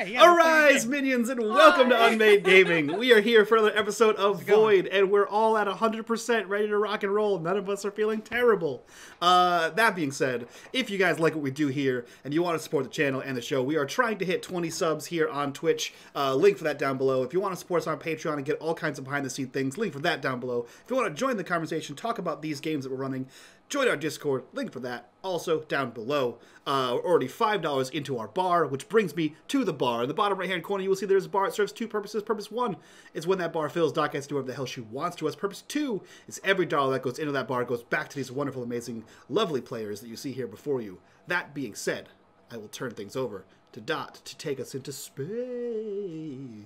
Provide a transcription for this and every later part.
Hey, yeah, Arise, minions, and welcome to Unmade Gaming. We are here for another episode of going? Void, and we're all at 100% ready to rock and roll. None of us are feeling terrible. Uh, that being said, if you guys like what we do here and you want to support the channel and the show, we are trying to hit 20 subs here on Twitch. Uh, link for that down below. If you want to support us on Patreon and get all kinds of behind the scenes things, link for that down below. If you want to join the conversation, talk about these games that we're running, join our Discord. Link for that also down below. Uh, we're already five dollars into our bar, which brings me to the bar. In the bottom right hand corner, you will see there's a bar. It serves two purposes. Purpose one is when that bar fills, Dot gets to do whatever the hell she wants to us. Purpose two is every dollar that goes into that bar goes back to these wonderful, amazing, lovely players that you see here before you. That being said, I will turn things over to Dot to take us into space.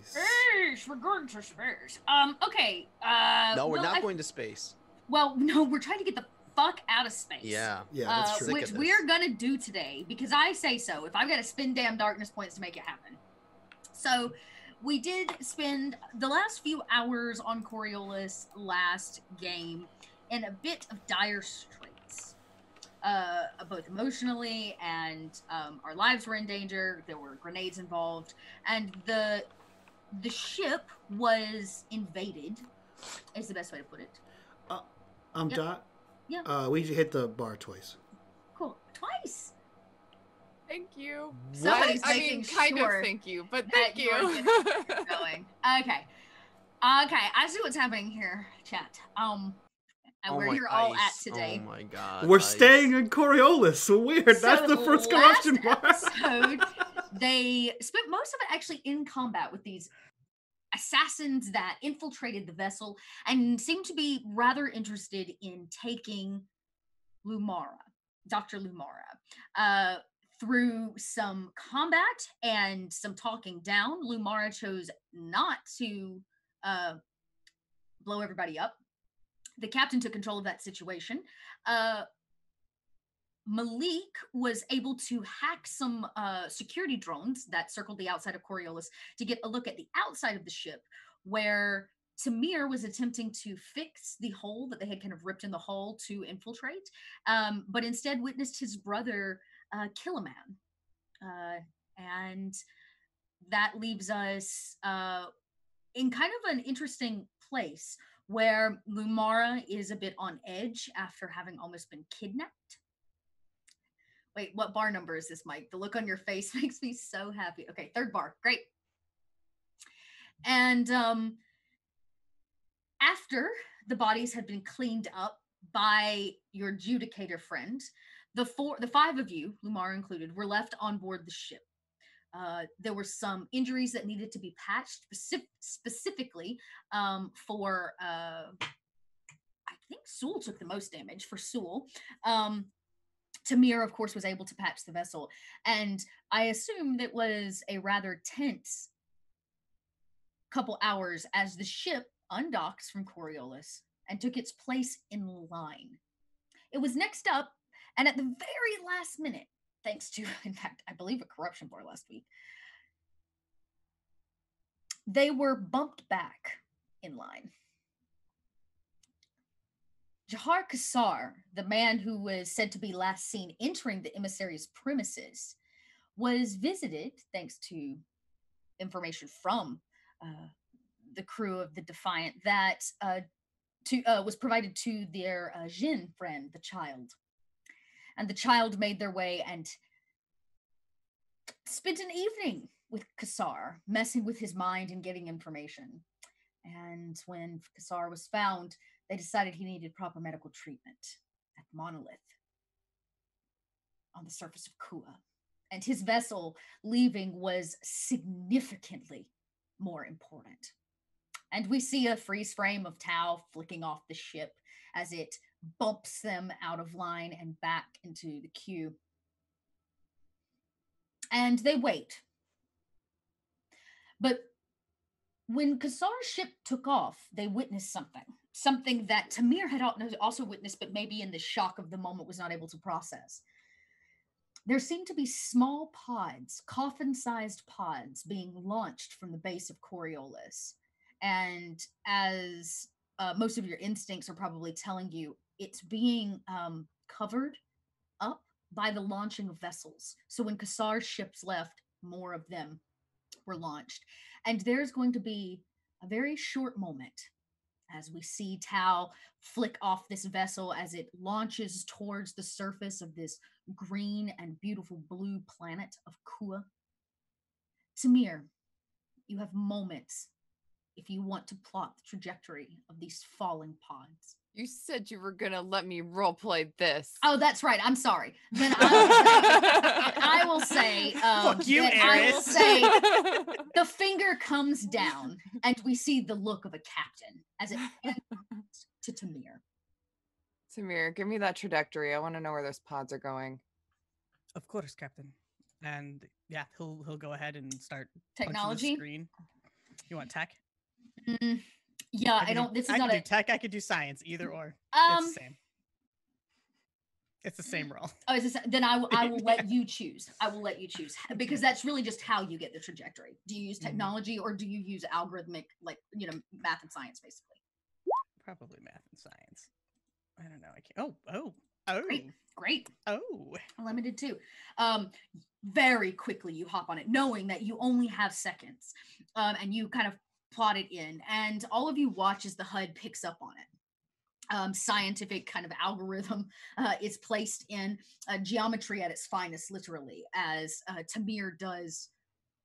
Space, we're going to space. Um, okay. Uh, No, we're well, not I- going to space. Well, no, we're trying to get the fuck out of space. Yeah. Yeah, Uh, true. Which we're gonna do today because I say so. If I've got to spend damn darkness points to make it happen. So, we did spend the last few hours on Coriolis last game in a bit of dire straits. Uh, both emotionally and um, our lives were in danger. There were grenades involved, and the the ship was invaded. Is the best way to put it. Um, Yep. Dot. Yeah. Uh, we hit the bar twice. Cool. Twice. Thank you. Somebody's I making mean, kind sure of thank you, but thank you going. Okay. Okay, I see what's happening here, chat. Um, and Oh where my you're all at today. Oh my god. We're ice. staying in Coriolis. So weird. That's the first last question mark. episode, they spent most of it actually in combat with these assassins that infiltrated the vessel and seemed to be rather interested in taking Lumara, Dr. Lumara. Uh, through some combat and some talking down, Lumara chose not to uh, blow everybody up. The captain took control of that situation. Uh, Malik was able to hack some uh, security drones that circled the outside of Coriolis to get a look at the outside of the ship, where Tamir was attempting to fix the hole that they had kind of ripped in the hull to infiltrate, um, but instead witnessed his brother uh, kill a man. Uh, and that leaves us uh, in kind of an interesting place where Lumara is a bit on edge after having almost been kidnapped. Wait, what bar number is this, Mike? The look on your face makes me so happy. Okay, third bar. Great. And um after the bodies had been cleaned up by your judicator friend, the four the five of you, Lumar included, were left on board the ship. Uh, there were some injuries that needed to be patched specif- specifically um, for uh, I think Sul took the most damage for Sul. Um, Tamir, of course, was able to patch the vessel, and I assumed it was a rather tense couple hours as the ship undocks from Coriolis and took its place in line. It was next up, and at the very last minute, thanks to, in fact, I believe a corruption bar last week, they were bumped back in line. Jahar Kassar, the man who was said to be last seen entering the emissary's premises, was visited thanks to information from uh, the crew of the Defiant that uh, to uh, was provided to their uh, Jin friend, the child, and the child made their way and spent an evening with Kassar, messing with his mind and getting information. And when Kassar was found, they decided he needed proper medical treatment at Monolith on the surface of Kua. And his vessel leaving was significantly more important. And we see a freeze frame of Tal flicking off the ship as it bumps them out of line and back into the queue. And they wait. But when Kassar's ship took off, they witnessed something. Something that Tamir had also witnessed, but maybe in the shock of the moment was not able to process. There seemed to be small pods, coffin sized pods, being launched from the base of Coriolis. And as uh, most of your instincts are probably telling you, it's being um, covered up by the launching of vessels. So when Kassar's ships left, more of them were launched. And there's going to be a very short moment as we see Tal flick off this vessel as it launches towards the surface of this green and beautiful blue planet of Kua. Tamir, you have moments if you want to plot the trajectory of these falling pods. You said you were gonna let me roleplay this. Oh, that's right. I'm sorry. Then I will say, I will say, um, Fuck you, that I will say the finger comes down and we see the look of a captain as it points to Tamir. Tamir, give me that trajectory. I want to know where those pods are going. Of course, Captain. And yeah, he'll he'll go ahead and start punching the Technology? screen. You want tech? Mm, yeah, I do- don't. This is I not could a. do tech. I could do science. Either or. Um. it's the same. It's the same roll. Oh, is this, then I will. I will let you choose. I will let you choose because that's really just how you get the trajectory. Do you use Mhm. technology or do you use algorithmic, like you know, math and science, basically? Probably math and science. I don't know. I can't. Oh, oh, oh, Great. Great. oh. limited too. Um, very quickly you hop on it, knowing that you only have seconds, um, and you kind of plot it in, and all of you watch as the HUD picks up on it. Um, scientific kind of algorithm uh, is placed in uh, geometry at its finest, literally, as uh, Tamir does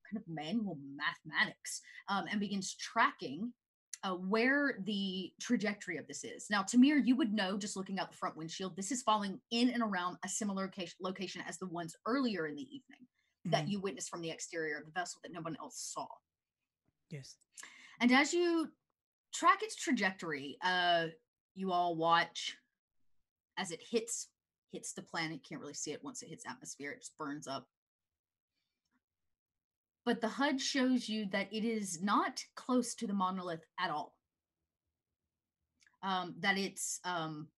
kind of manual mathematics um, and begins tracking uh, where the trajectory of this is. Now, Tamir, you would know just looking out the front windshield, this is falling in and around a similar location, location as the ones earlier in the evening that Mhm. you witnessed from the exterior of the vessel that no one else saw. Yes. And as you track its trajectory, uh, you all watch as it hits hits the planet. Can't really see it once it hits atmosphere; it just burns up. But the HUD shows you that it is not close to the monolith at all. Um, that it's um,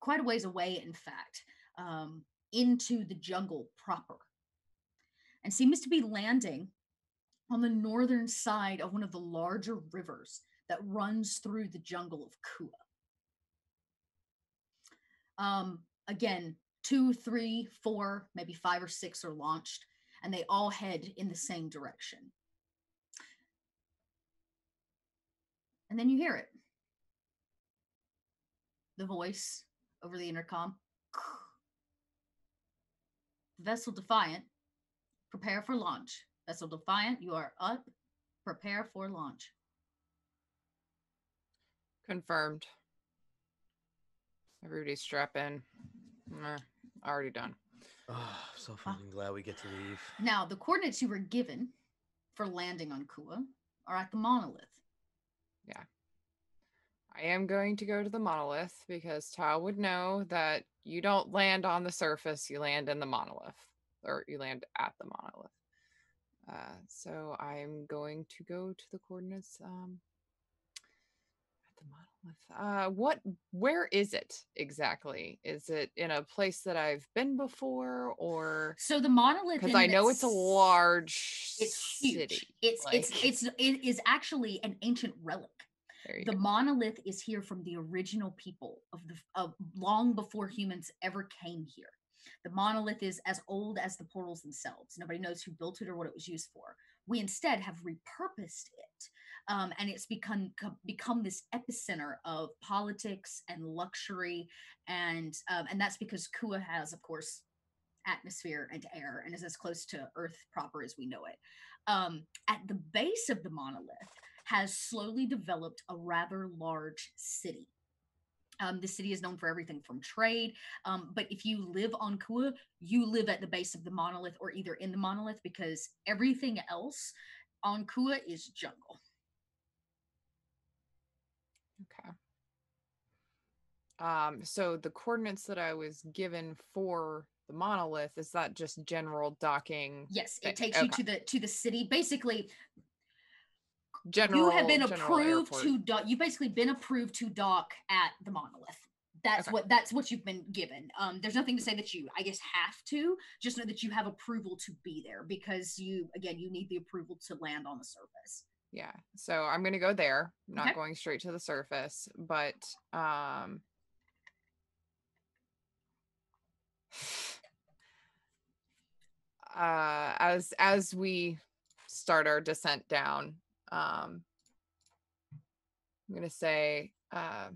quite a ways away, in fact, um, into the jungle proper, and seems to be landing on the northern side of one of the larger rivers that runs through the jungle of Kua. Um, again, two, three, four, maybe five or six are launched, and they all head in the same direction. And then you hear it the voice over the intercom. Vessel Defiant, prepare for launch. Vessel Defiant, you are up. Prepare for launch. Confirmed. Everybody strap in. Meh, already done. Oh, so ah. fucking glad we get to leave. Now, the coordinates you were given for landing on Kua are at the monolith. Yeah. I am going to go to the monolith because Tal would know that you don't land on the surface, you land in the monolith, or you land at the monolith. Uh, so I'm going to go to the coordinates um, at the monolith. Uh, what? Where is it exactly? Is it in a place that I've been before, or So the monolith because I know it's a large It's huge. city. It's it's like- it's it is actually an ancient relic. The go. monolith is here from the original people of the of long before humans ever came here. The monolith is as old as the portals themselves. Nobody knows who built it or what it was used for. We instead have repurposed it, um, and it's become become this epicenter of politics and luxury, and um, and that's because Kua has, of course, atmosphere and air, and is as close to Earth proper as we know it. Um, at the base of the monolith has slowly developed a rather large city. Um, the city is known for everything from trade, um, but if you live on Kua, you live at the base of the monolith or either in the monolith because everything else on Kua is jungle. Okay. Um, so the coordinates that I was given for the monolith is that just general docking? Yes, it takes you to the to the city. Basically, General. you have been approved airport. to dock. You've basically been approved to dock at the monolith. That's Okay. what that's what you've been given. Um, there's nothing to say that you, I guess, have to. Just know that you have approval to be there because you, again, you need the approval to land on the surface. Yeah. So I'm gonna go there. I'm not Okay. going straight to the surface, but um. Uh, as as we start our descent down. Um, I'm gonna say, uh,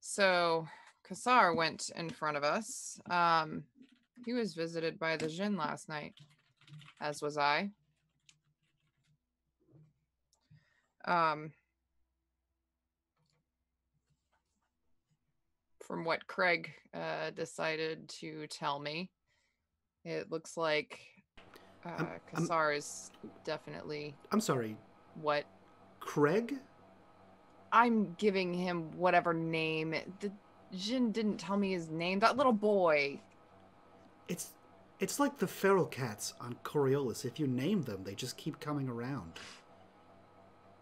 so Kassar went in front of us. Um, he was visited by the Jinn last night, as was I. Um, from what Craig uh, decided to tell me, it looks like uh, I'm- I'm- Kassar is definitely I'm sorry, what Craig? I'm giving him whatever name. The Jin didn't tell me his name. That little boy. It's it's like the feral cats on Coriolis. If you name them, they just keep coming around.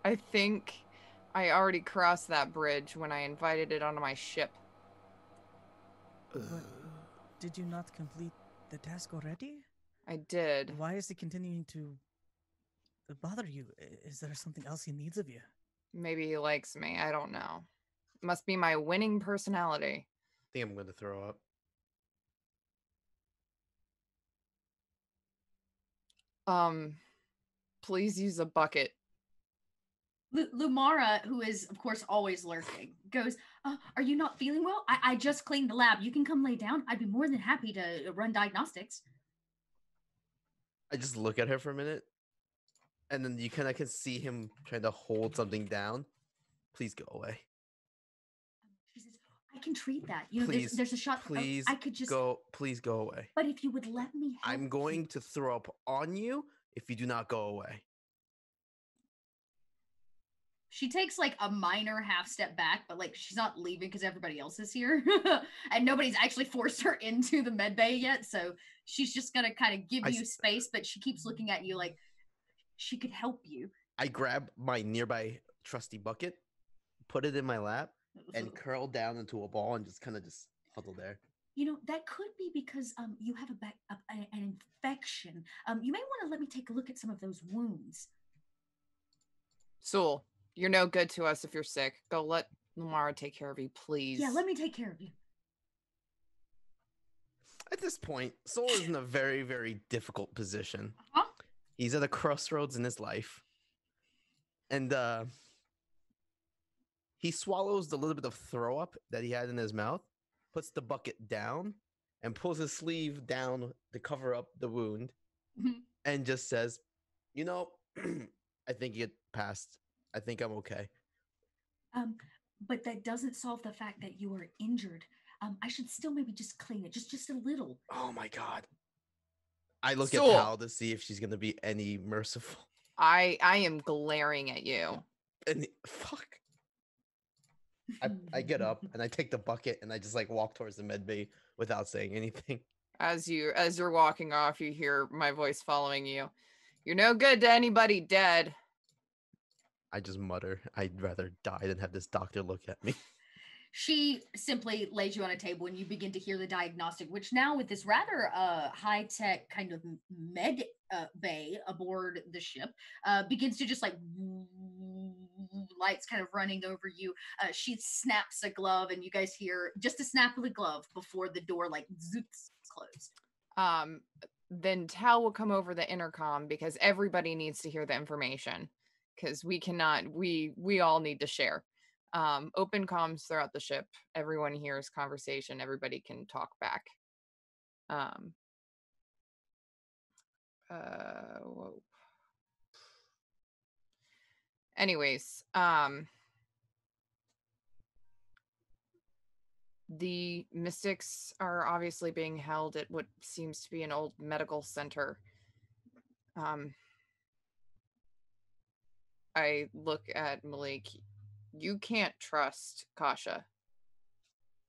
I think I already crossed that bridge when I invited it onto my ship. Uh, Did you not complete the task already? I did. Why is he continuing to bother you? Is there something else he needs of you? Maybe he likes me. I don't know. Must be my winning personality. I think I'm going to throw up. Um, please use a bucket. Lu- Lumara, who is of course always lurking, goes, uh, "Are you not feeling well? I-, I just cleaned the lab. You can come lay down. I'd be more than happy to run diagnostics." I just look at her for a minute, and then you kind of can see him trying to hold something down. Please go away. Um, she says, "I can treat that. You know, there's, Please, there's a shot. Please I could just. go. Please go away. But if you would let me, I'm you." going to throw up on you if you do not go away. She takes like a minor half step back, but like she's not leaving because everybody else is here, and nobody's actually forced her into the med bay yet. So she's just gonna kind of give I you s- space, but she keeps looking at you like she could help you. I grab my nearby trusty bucket, put it in my lap, and curl down into a ball and just kind of just huddle there. You know that could be because um you have a, back, a, a- an infection. Um, you may want to let me take a look at some of those wounds. Sul, you're no good to us if you're sick. Go let Lamara take care of you, please. Yeah, let me take care of you. At this point, Sul is in a very, very difficult position. Huh? He's at a crossroads in his life. And uh he swallows the little bit of throw up that he had in his mouth, puts the bucket down, and pulls his sleeve down to cover up the wound, Mhm. and just says, You know, I think it passed. I think I'm okay. Um, but that doesn't solve the fact that you are injured. Um, I should still maybe just clean it, just just a little. Oh my god. I look Sul. at Tal to see if she's gonna be any merciful. I I am glaring at you. And fuck. I, I get up and I take the bucket and I just like walk towards the med bay without saying anything. As you as you're walking off, you hear my voice following you. You're no good to anybody dead. I just mutter, I'd rather die than have this doctor look at me. She simply lays you on a table and you begin to hear the diagnostic, which now with this rather uh, high tech kind of m- med uh, bay aboard the ship uh, begins to just like lights kind of running over you. Uh, she snaps a glove and you guys hear just a snap of the glove before the door like zoops closed. Um then Tal will come over the intercom because everybody needs to hear the information because we cannot we we all need to share. Um open comms throughout the ship. Everyone hears conversation, everybody can talk back. Um uh whoa. anyways um the mystics are obviously being held at what seems to be an old medical center um i look at malik you can't trust kasha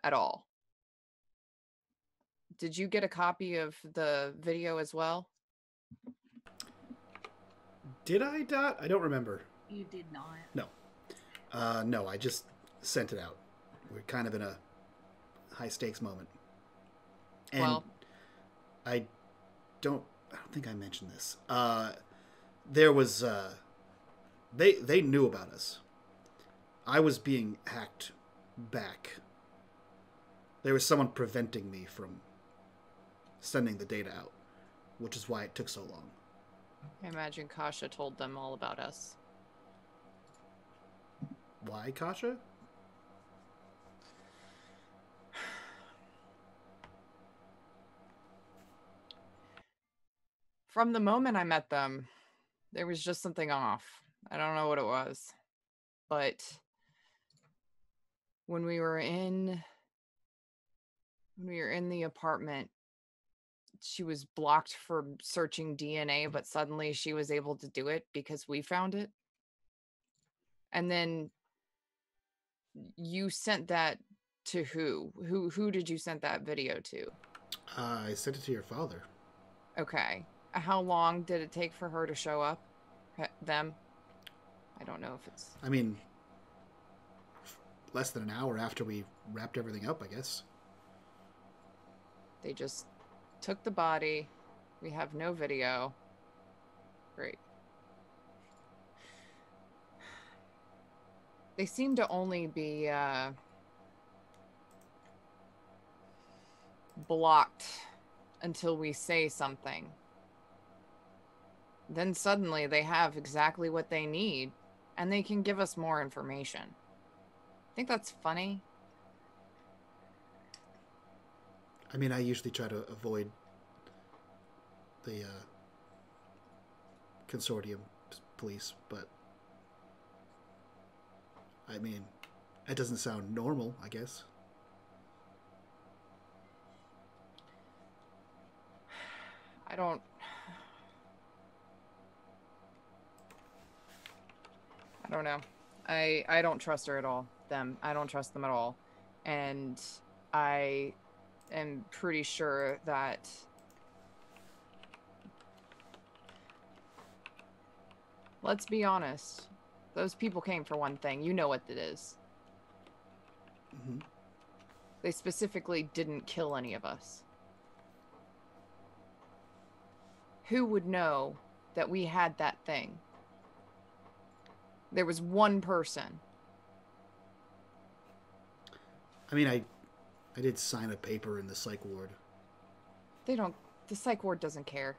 at all did you get a copy of the video as well Did I, Dot? I don't remember. You did not. No. Uh, no, I just sent it out. We're kind of in a high stakes moment. And well I don't I don't think I mentioned this. Uh there was uh they they knew about us. I was being hacked back. There was someone preventing me from sending the data out, which is why it took so long. I imagine Kasha told them all about us. Why, Kasha? From the moment I met them, there was just something off. I don't know what it was. But when we were in when we were in the apartment, she was blocked for searching DNA, but suddenly she was able to do it because we found it. And then you sent that to who? Who who did you send that video to? Uh, I sent it to your father. Okay. How long did it take for her to show up? Them? I don't know if it's I mean, less than an hour after we wrapped everything up, I guess. they just took the body. We have no video. Great. They seem to only be uh, blocked until we say something. Then suddenly they have exactly what they need and they can give us more information. I think that's funny. I mean, I usually try to avoid the uh, consortium police, but I mean, that doesn't sound normal, I guess. I don't. I don't know. I I don't trust her at all. Them. I don't trust them at all. And I am pretty sure that Let's be honest. Those people came for one thing. You know what it is. hmm They specifically didn't kill any of us. Who would know that we had that thing? There was one person. I mean, I I did sign a paper in the psych ward. They don't. The psych ward doesn't care.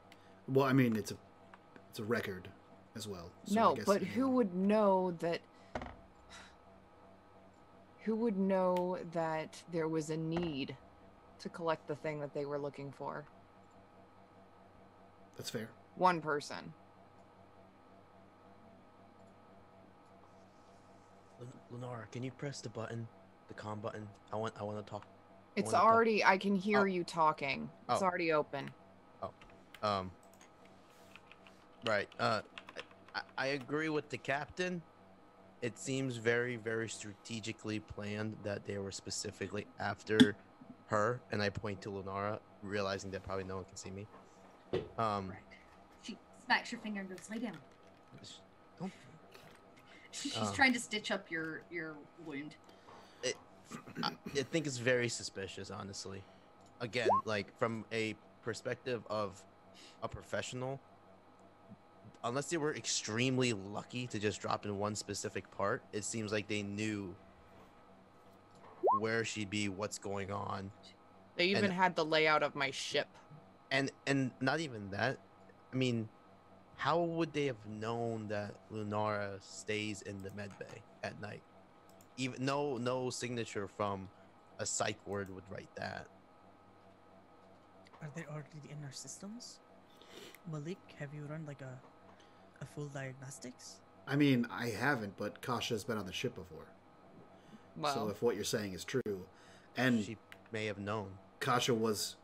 Well, I mean, it's a it's a record as well. so no, but who know, would know that? Who would know that there was a need to collect the thing that they were looking for? That's fair. One person. Lenora, can you press the button, the com button? I want I want to talk. It's wanna talk- already. I can hear Oh. you talking. It's Oh. already open. Oh, Um. Right. Uh, I, I agree with the captain. It seems very, very strategically planned that they were specifically after her, and I point to Lenora, realizing that probably no one can see me. Um, Right. She smacks your finger and goes, "Lay down." don't. She- She's Oh. trying to stitch up your your wound. I, I think it's very suspicious, honestly. Again, like from a perspective of a professional, unless they were extremely lucky to just drop in one specific part, it seems like they knew where she'd be, what's going on, They even had the layout of my ship. and and not even that. I mean, how would they have known that Lunara stays in the med bay at night? Even no no signature from a psych ward would write that. Are they already in our systems? Malik, have you run like a a full diagnostics? I mean, I haven't, but Kasha's been on the ship before. Well, so if what you're saying is true, and she may have known. Kasha was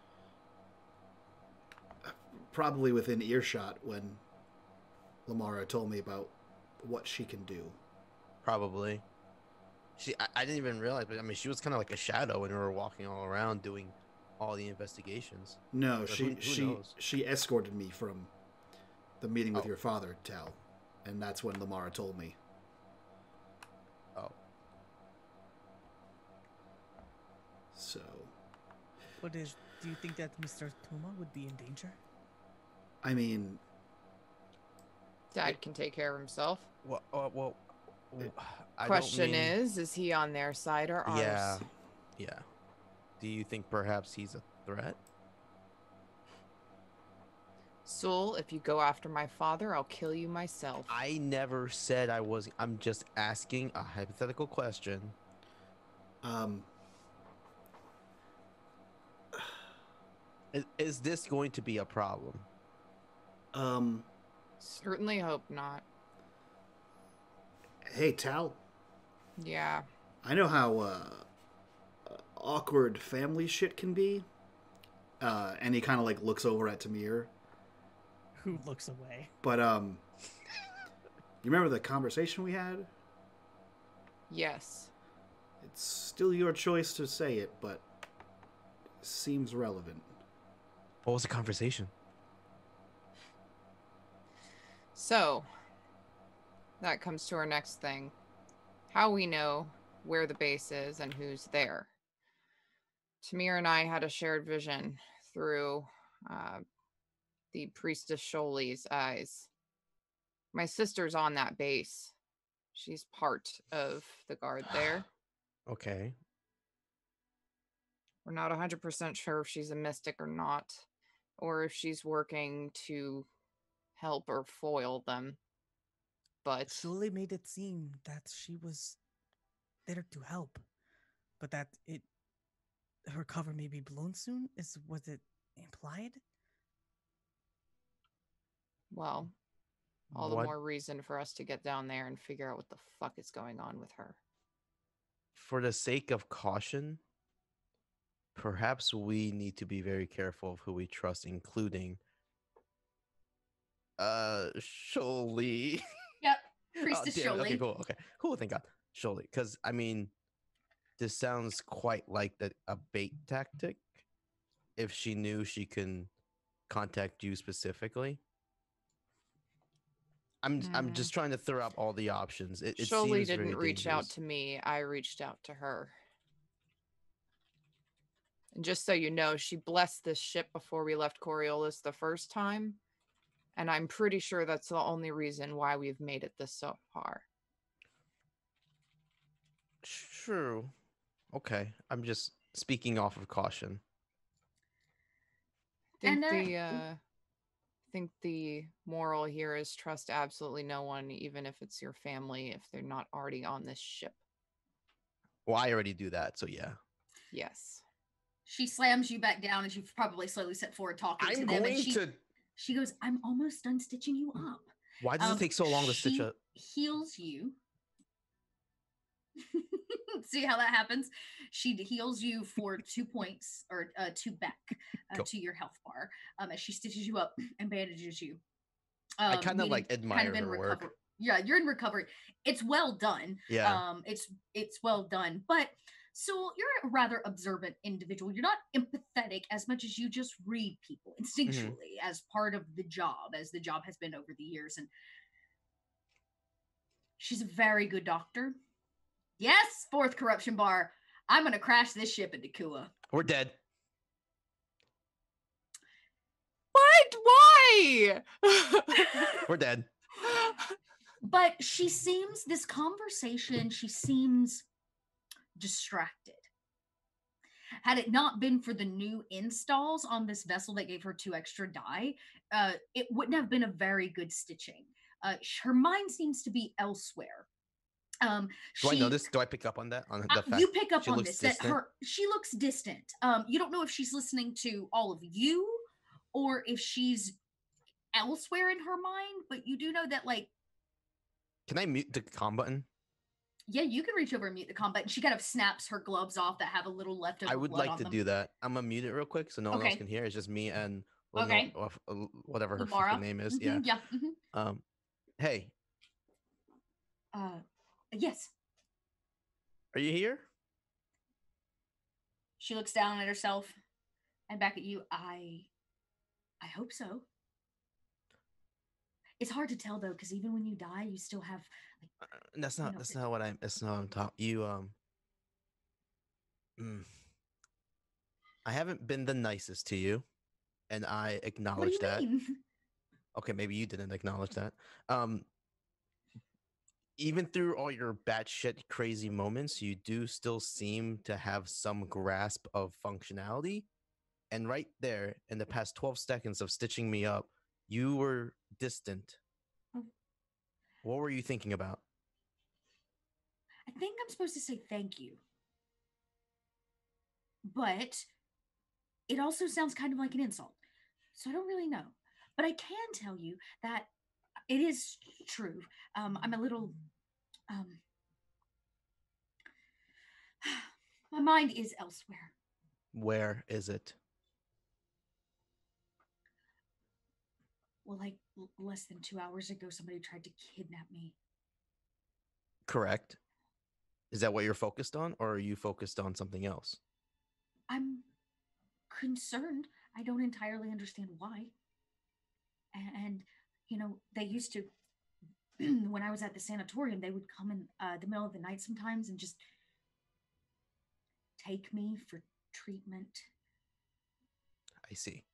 uh, probably within earshot when Lamara told me about what she can do. Probably. She I, I didn't even realize, but I mean she was kinda like a shadow when we were walking all around doing all the investigations. No, But she who- who she knows? she escorted me from the meeting with Oh. your father, Tal, and that's when Lamara told me. Oh. So What is? Do you think that Mr. Tuma would be in danger? I mean, Dad can take care of himself. Well, uh, well w- I don't Question mean- is, is he on their side or ours? Yeah. Yeah. Do you think perhaps he's a threat? Sul, if you go after my father, I'll kill you myself. I never said I was. I'm just asking a hypothetical question. Um, Is, is this going to be a problem? um, Certainly hope not. hey, Tal. Yeah. I know how uh, awkward family shit can be. Uh, and he kind of like looks over at Tamir. Who looks away? But um, you remember the conversation we had? Yes. It's still your choice to say it, but seems relevant. What was the conversation? So, that comes to our next thing. How we know where the base is and who's there. Tamir and I had a shared vision through uh, the priestess Sholi's eyes. My sister's on that base. She's part of the guard there. Okay. We're not 100% sure if she's a mystic or not, or if she's working to help or foil them. But Shuli made it seem that she was there to help, but that it her cover may be blown soon. Is was it implied? Well, all the What- more reason for us to get down there and figure out what the fuck is going on with her. For the sake of caution, perhaps we need to be very careful of who we trust, including uh Sholi. Yep. Oh, Priestess damn it. Okay, cool. Okay, cool. Thank God, Sholi. Because I mean, this sounds quite like the, a bait tactic. If she knew she can contact you specifically, I'm I'm Mm. just trying to throw out all the options. It, it Sholi didn't reach out to me. I reached out to her. And just so you know, she blessed this ship before we left Coriolis the first time. And I'm pretty sure that's the only reason why we've made it this so far. True. Okay, I'm just speaking off of caution. think And, uh, the uh think the moral here is trust absolutely no one, even if it's your family, if they're not already on this ship. Well, I already do that, so yeah. Yes. She slams you back down as you've probably slowly set forward talking to I'm them. going and she, to. She goes, I'm almost done stitching you up. Why does Um, it take so long to stitch up? Heals you. See how that happens? She heals you for two points or uh, two back uh, Cool. to your health bar um, as she stitches you up and bandages you. I Um, kind of like admire in her work. Yeah, you're in recovery. It's well done. Yeah. Um, it's it's well done, but so you're a rather observant individual. You're not empathetic as much as you just read people mm-hmm. instinctually as part of the job, as the job has been over the years. And she's a very good doctor. Yes, fourth corruption bar. I'm gonna crash this ship into Kua. We're dead. What? Why? We're dead. but she seems this conversation she seems distracted had it not been for the new installs on this vessel that gave her two extra die uh, it wouldn't have been a very good stitching uh, her mind seems to be elsewhere um Do I know this? Do I pick up on that? On the uh, fact you pick up on this that her she looks distant um you don't know if she's listening to all of you or if she's elsewhere in her mind but you do know that like Can I mute the com button? Yeah, you can reach over and mute the combat. She kind of snaps her gloves off that have a little leftover. I would like to them. do that. I'm gonna mute it real quick so no one else can hear. It's just me and Leno- Okay. f- uh, whatever her fucking name is. Mhm, Yeah. Yeah. mhm. Um. Hey, Uh, yes. are you here? She looks down at herself and back at you. I, I hope so. It's hard to tell though, because even when you die, you still have. Uh, That's not. know, that's not what I'm. That's not what I'm talking. You um. mm. I haven't been the nicest to you, and I acknowledge you that. mean? Okay, maybe you didn't acknowledge that. Um, even through all your batshit crazy moments, you do still seem to have some grasp of functionality. And right there, in the past 12 seconds of stitching me up, You were distant. Oh. What were you thinking about? I think I'm supposed to say thank you. But it also sounds kind of like an insult. So I don't really know. But I can tell you that it is true. Um, I'm a little. Um, my mind is elsewhere. Where is it? Well, like l- less than two hours ago, somebody tried to kidnap me. Correct. Is that what you're focused on, or are you focused on something else? I'm concerned. I don't entirely understand why. And, and you know, they used to, when I was at the sanatorium, they would come in uh, the middle of the night sometimes and just take me for treatment. I see.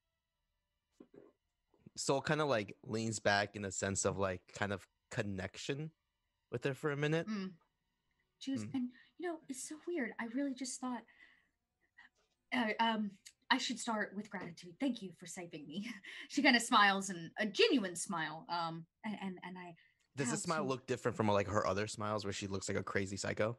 Sul kind of like leans back in a sense of like kind of connection with her for a minute. Mm. She was, Mm. and you know, it's so weird. I really just thought, uh, um, I should start with gratitude. Thank you for saving me. she kind of smiles and a genuine smile. Um, and and, and I, Does this smile to- look different from like her other smiles where she looks like a crazy psycho?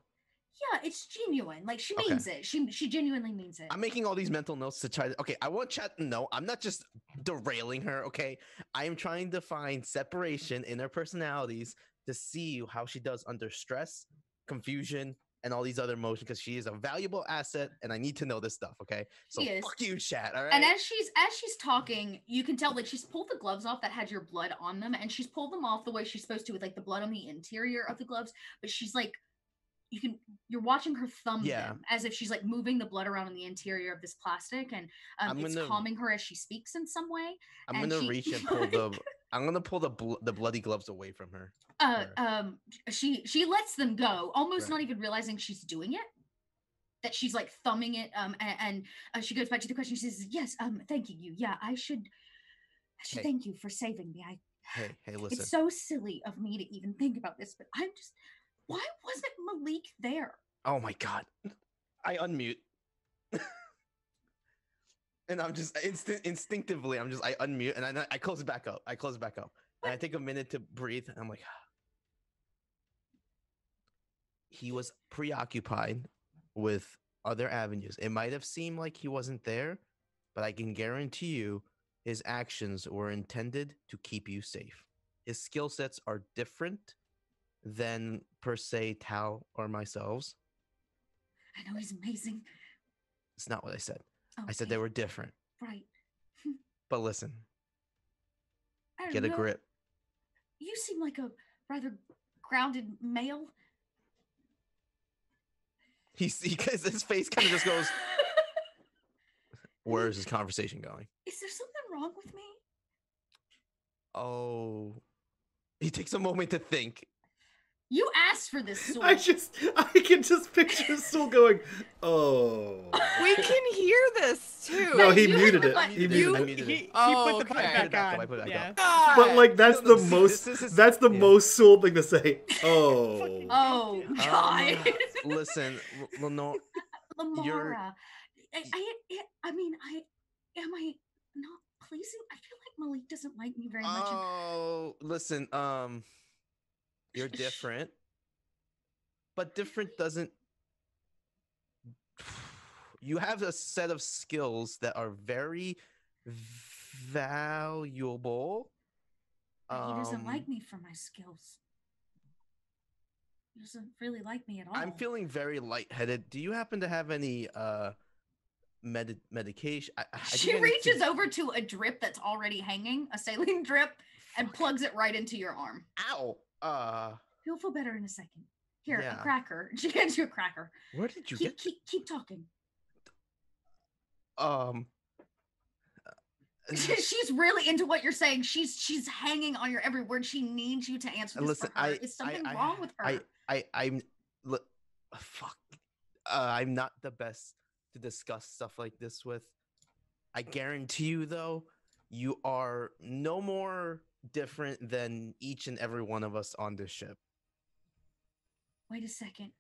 Yeah, it's genuine. Like she Okay. means it. She she genuinely means it. I'm making all these mental notes to try to. Okay, I want chat No, I'm not just derailing her. Okay, I am trying to find separation in her personalities to see how she does under stress, confusion, and all these other emotions because she is a valuable asset, and I need to know this stuff. Okay, so She is. fuck you, chat. All right. And as she's as she's talking, you can tell that she's pulled the gloves off that had your blood on them, and she's pulled them off the way she's supposed to with like the blood on the interior of the gloves. But she's like, you can you're watching her thumb Yeah. them as if she's like moving the blood around in the interior of this plastic, and um, I'm it's gonna- calming her as she speaks in some way. I'm gonna she- reach and pull the. I'm gonna pull the bl- the bloody gloves away from her. Uh, Right. um, she she lets them go, almost Right. not even realizing she's doing it. That she's like thumbing it, um, and, and uh, she goes back to the question. She says, "Yes, um, thanking you. Yeah, I should, I should Hey. thank you for saving me. I Hey, hey, listen. It's so silly of me to even think about this, but I'm just why wasn't Malik there? Oh my god. I unmute. and I'm just instant instinctively, I'm just I unmute and I I close it back up. I close it back up. And I take a minute to breathe and I'm like he was preoccupied with other avenues. It might have seemed like he wasn't there, but I can guarantee you his actions were intended to keep you safe. His skill sets are different than per se Tal or myself's. I know he's amazing. It's not what I said. Oh, I said they were different. right. But listen, get a grip. You seem like a rather grounded male. He's he, 'cause his face kind of just goes, "Where is this conversation going?" Is there something wrong with me? Oh, he takes a moment to think. You asked for this sword. I just, I can just picture Sul going, oh. We can hear this too. No, he you muted it. He muted I it. muted he, he Oh, put the okay. button I put it back back up, I on. back yeah. up. But like that's the most is- that's the yeah. most Sul thing to say. Oh. Fucking- oh Um, God, Listen, L- Lenore, Lamara. I, I, I, I mean, I am I not pleasing? I feel like Malik doesn't like me very much. and- Oh, listen, um, you're different, but different doesn't. You have a set of skills that are very valuable. But he doesn't like Um, me for my skills. He doesn't really like me at all. I'm feeling very lightheaded. Do you happen to have any uh medi- medication? I, I She need to- reaches over to a drip that's already hanging, a saline drip, and plugs it right into your arm. Ow. Uh, You'll feel better in a second. Here, Yeah. a cracker. She hands you a cracker. where did you Keep, get? keep, keep talking. Um. uh, she's really into what you're saying. She's she's hanging on your every word. She needs you to answer this Listen, for her. I- Is something I- wrong with her? I, I, I'm, look, fuck. Uh, I'm not the best to discuss stuff like this with. I guarantee you, though, you are no more different than each and every one of us on this ship. Wait a second.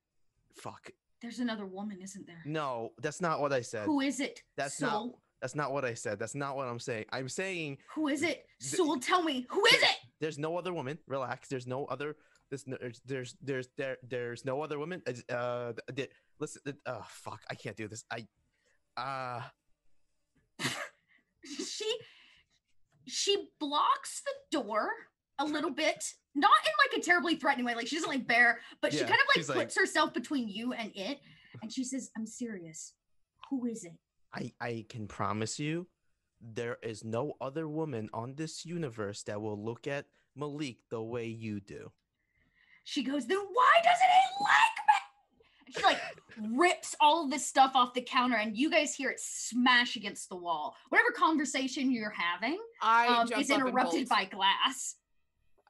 Fuck. There's another woman, isn't there? No, that's not what I said. Who is it? That's Sul? not. That's not what I said. That's not what I'm saying. I'm saying Who is it? th- Sul, tell me. Who is it? there's no other woman. Relax. There's no other. There's no, there's there's there's there there's no other woman. Uh, th- th- listen. Oh fuck! I can't do this. I, uh, she she blocks the door a little bit not in like a terribly threatening way like she doesn't like bear but she kind of like she's like- puts herself between you and it and she says i'm serious. Who is it? I I can promise you, there is no other woman on this universe that will look at Malik the way you do. she goes then why doesn't he like me? And she like rips all of this stuff off the counter and you guys hear it smash against the wall whatever conversation you're having I um, is interrupted by glass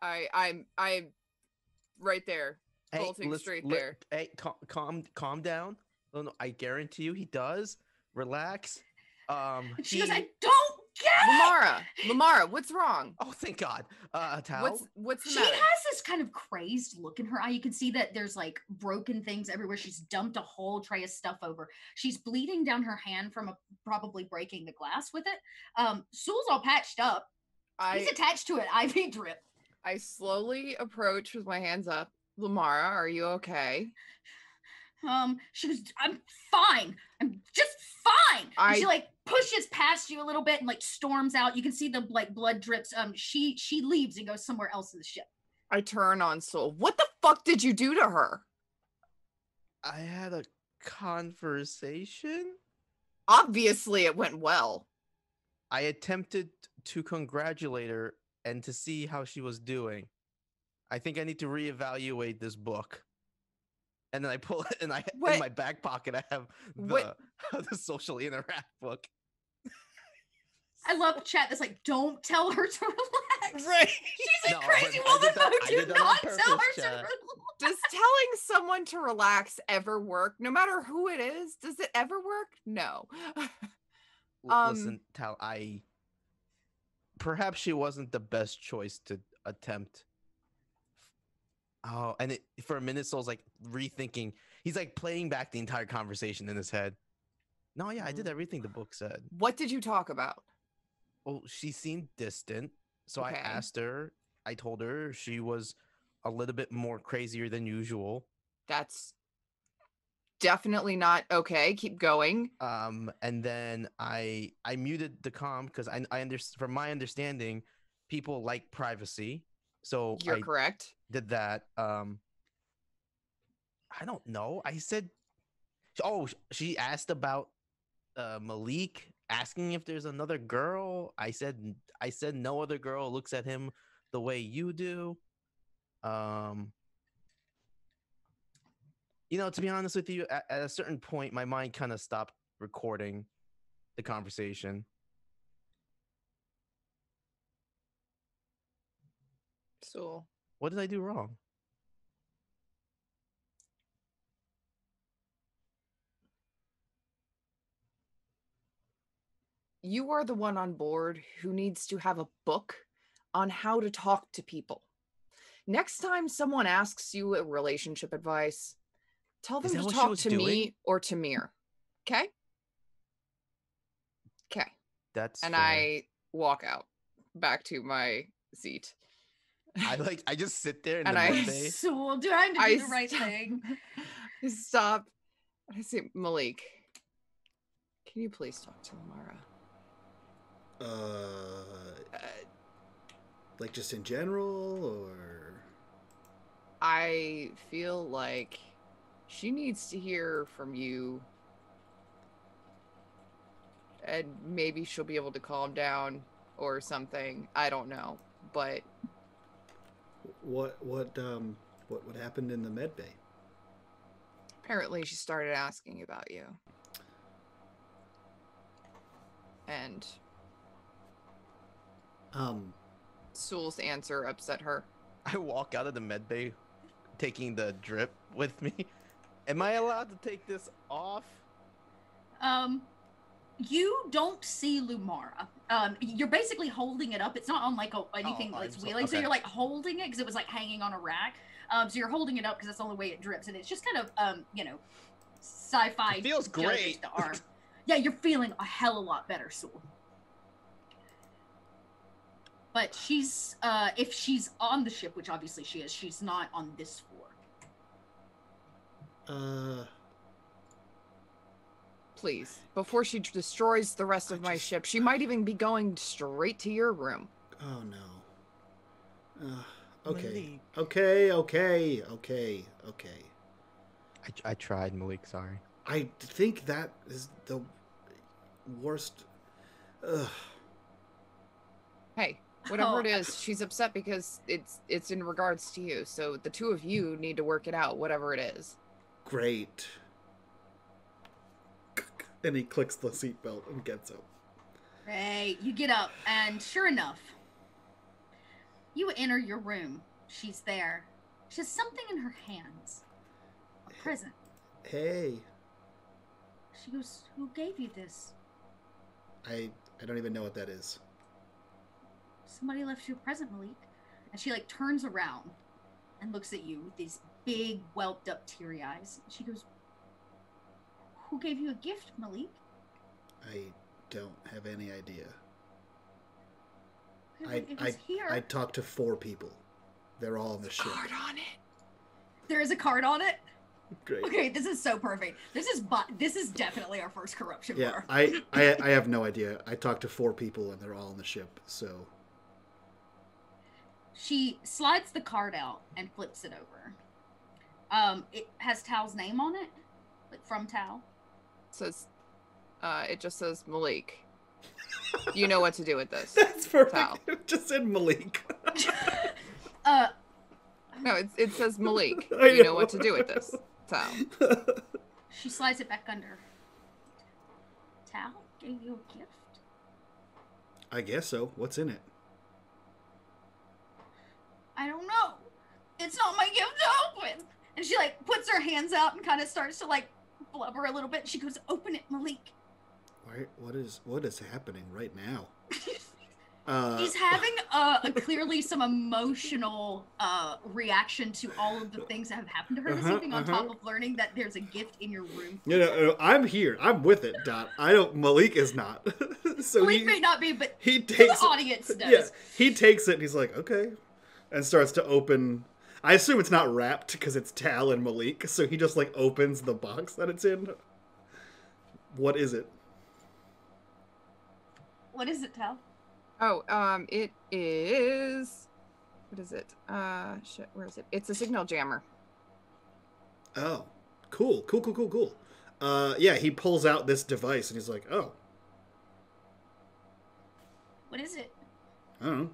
I I'm I'm right there. Bolting lis- straight li- there. Hey, calm, calm, calm down. No, no, I guarantee you, he does. Relax. Um, and she goes i don't get it Lamara, Lamara, what's wrong? Oh, thank God. Uh, Tal. What's what's the she matter? has this kind of crazed look in her eye. You can see that there's like broken things everywhere. She's dumped a whole tray of stuff over. She's bleeding down her hand from a, probably breaking the glass with it. Um, Sul's all patched up. He's attached to an IV drip. I slowly approach with my hands up. Lamara, are you okay? Um, she goes, I'm fine. I'm just fine. I- she like pushes past you a little bit and like storms out. You can see the like blood drips. Um, she she leaves and goes somewhere else in the ship. I turn on Sul. What the fuck did you do to her? I had a conversation. Obviously, it went well. I attempted to congratulate her and to see how she was doing. I think I need to reevaluate this book. And then I pull it, and I in my back pocket I have the what- the social interact book. I love chat that's like, don't tell her to relax. Right. She's a No, crazy woman, that- but do did that on not tell purpose, her to relax. Does telling someone to relax ever work? No matter who it is, does it ever work? No. L- Um, Listen, Tal, I perhaps she wasn't the best choice to attempt. Oh, and it, for a minute, Sul's like rethinking. He's like playing back the entire conversation in his head. No, yeah, I did Mm. everything the book said. what did you talk about? Well, she seemed distant, so I asked her. I told her she was a little bit more crazier than usual. That's definitely not okay. Keep going. Um, and then I I muted the com because I I understand from my understanding, people like privacy, so You're I correct. did that. Um, I don't know. I said, oh, she asked about uh Malik, asking if there's another girl. I said I said no other girl looks at him the way you do. Um. You know, to be honest with you, at, at a certain point, my mind kind of stopped recording the conversation. So What did I do wrong? you are the one on board who needs to have a book on how to talk to people. Next time someone asks you a relationship advice, tell them to talk to doing? me or to Mir. Okay? Okay. That's And fair. I walk out back to my seat. I like I just sit there in And the I- midday. So we'll do I have to do I the right stop- thing. I stop. and I say, Malik, can you please talk to Lamara? Uh, Uh, like just in general, or I feel like she needs to hear from you. And maybe she'll be able to calm down or something. I don't know. But what? What? Um, what? What happened in the med bay? apparently she started asking about you. And Um, Sul's answer upset her. I walk out of the med bay taking the drip with me. Am I allowed to take this off? Um, you don't see Lumara. Um, you're basically holding it up. It's not on like a, anything Oh, that's I'm so- wheeling. So okay. you're like holding it because it was like hanging on a rack. Um, so you're holding it up because that's the only way it drips, and it's just kind of um, you know, sci-fi. It feels great. The arm. Yeah, you're feeling a hell of a lot better, Sul. But she's, uh, if she's on the ship, which obviously she is, she's not on this floor. Uh, Please, before she destroys the rest I of my just- ship, she might even be going straight to your room. oh no. Uh, okay. Malik. Okay, okay, okay, okay. I, I tried, Malik. Sorry. I think that is the worst. Ugh. Hey, whatever it Oh. is, she's upset because it's it's in regards to you. So the two of you need to work it out, whatever it is. Great. And he clicks the seatbelt and gets up. Hey, you get up, and sure enough, you enter your room. She's there. She has something in her hands. A present. Hey, She goes, Who gave you this? I I don't even know what that is. Somebody left you a present, Malik. And she like turns around and looks at you with these big, whelped up, teary eyes. She goes, Who gave you a gift, Malik? I don't have any idea. I I here. I talked to four people. They're all on the ship. Card on it. There is a card on it. Great. Okay, this is so perfect. This is bu- this is definitely our first corruption Yeah, bar. I, I I have no idea. I talked to four people and they're all on the ship. So She slides the card out and flips it over. Um, it has Tal's name on it, like from Tal. Says uh it just says Malik. You know what to do with this. that's perfect. Tal. It just said Malik. Uh, No, it, it says Malik. I You know know. what to do with this. Tal. she slides it back under. Tal gave you a gift. I guess so. What's in it? I don't know. It's not my gift to open. And she like puts her hands out and kind of starts to like blubber a little bit. She goes, "Open it, Malik." What is what is happening right now? Uh, He's having a, a clearly some emotional uh, reaction to all of the things that have happened to her this Uh-huh, evening. On uh-huh. top of learning that there's a gift in your room. you know, I'm here. I'm with it, Dot. I don't. Malik is not. so Malik he may not be, but he the takes audience does. Yeah, he takes it and he's like, okay, and starts to open. I assume it's not wrapped because it's Tal and Malik, so he just like opens the box that it's in. What is it? What is it, Tal? Oh, um, it is. What is it? Uh, shit. Where is it? It's a signal jammer. Oh, cool, cool, cool, cool, cool. Uh, yeah, he pulls out this device and he's like, oh, What is it? I don't know.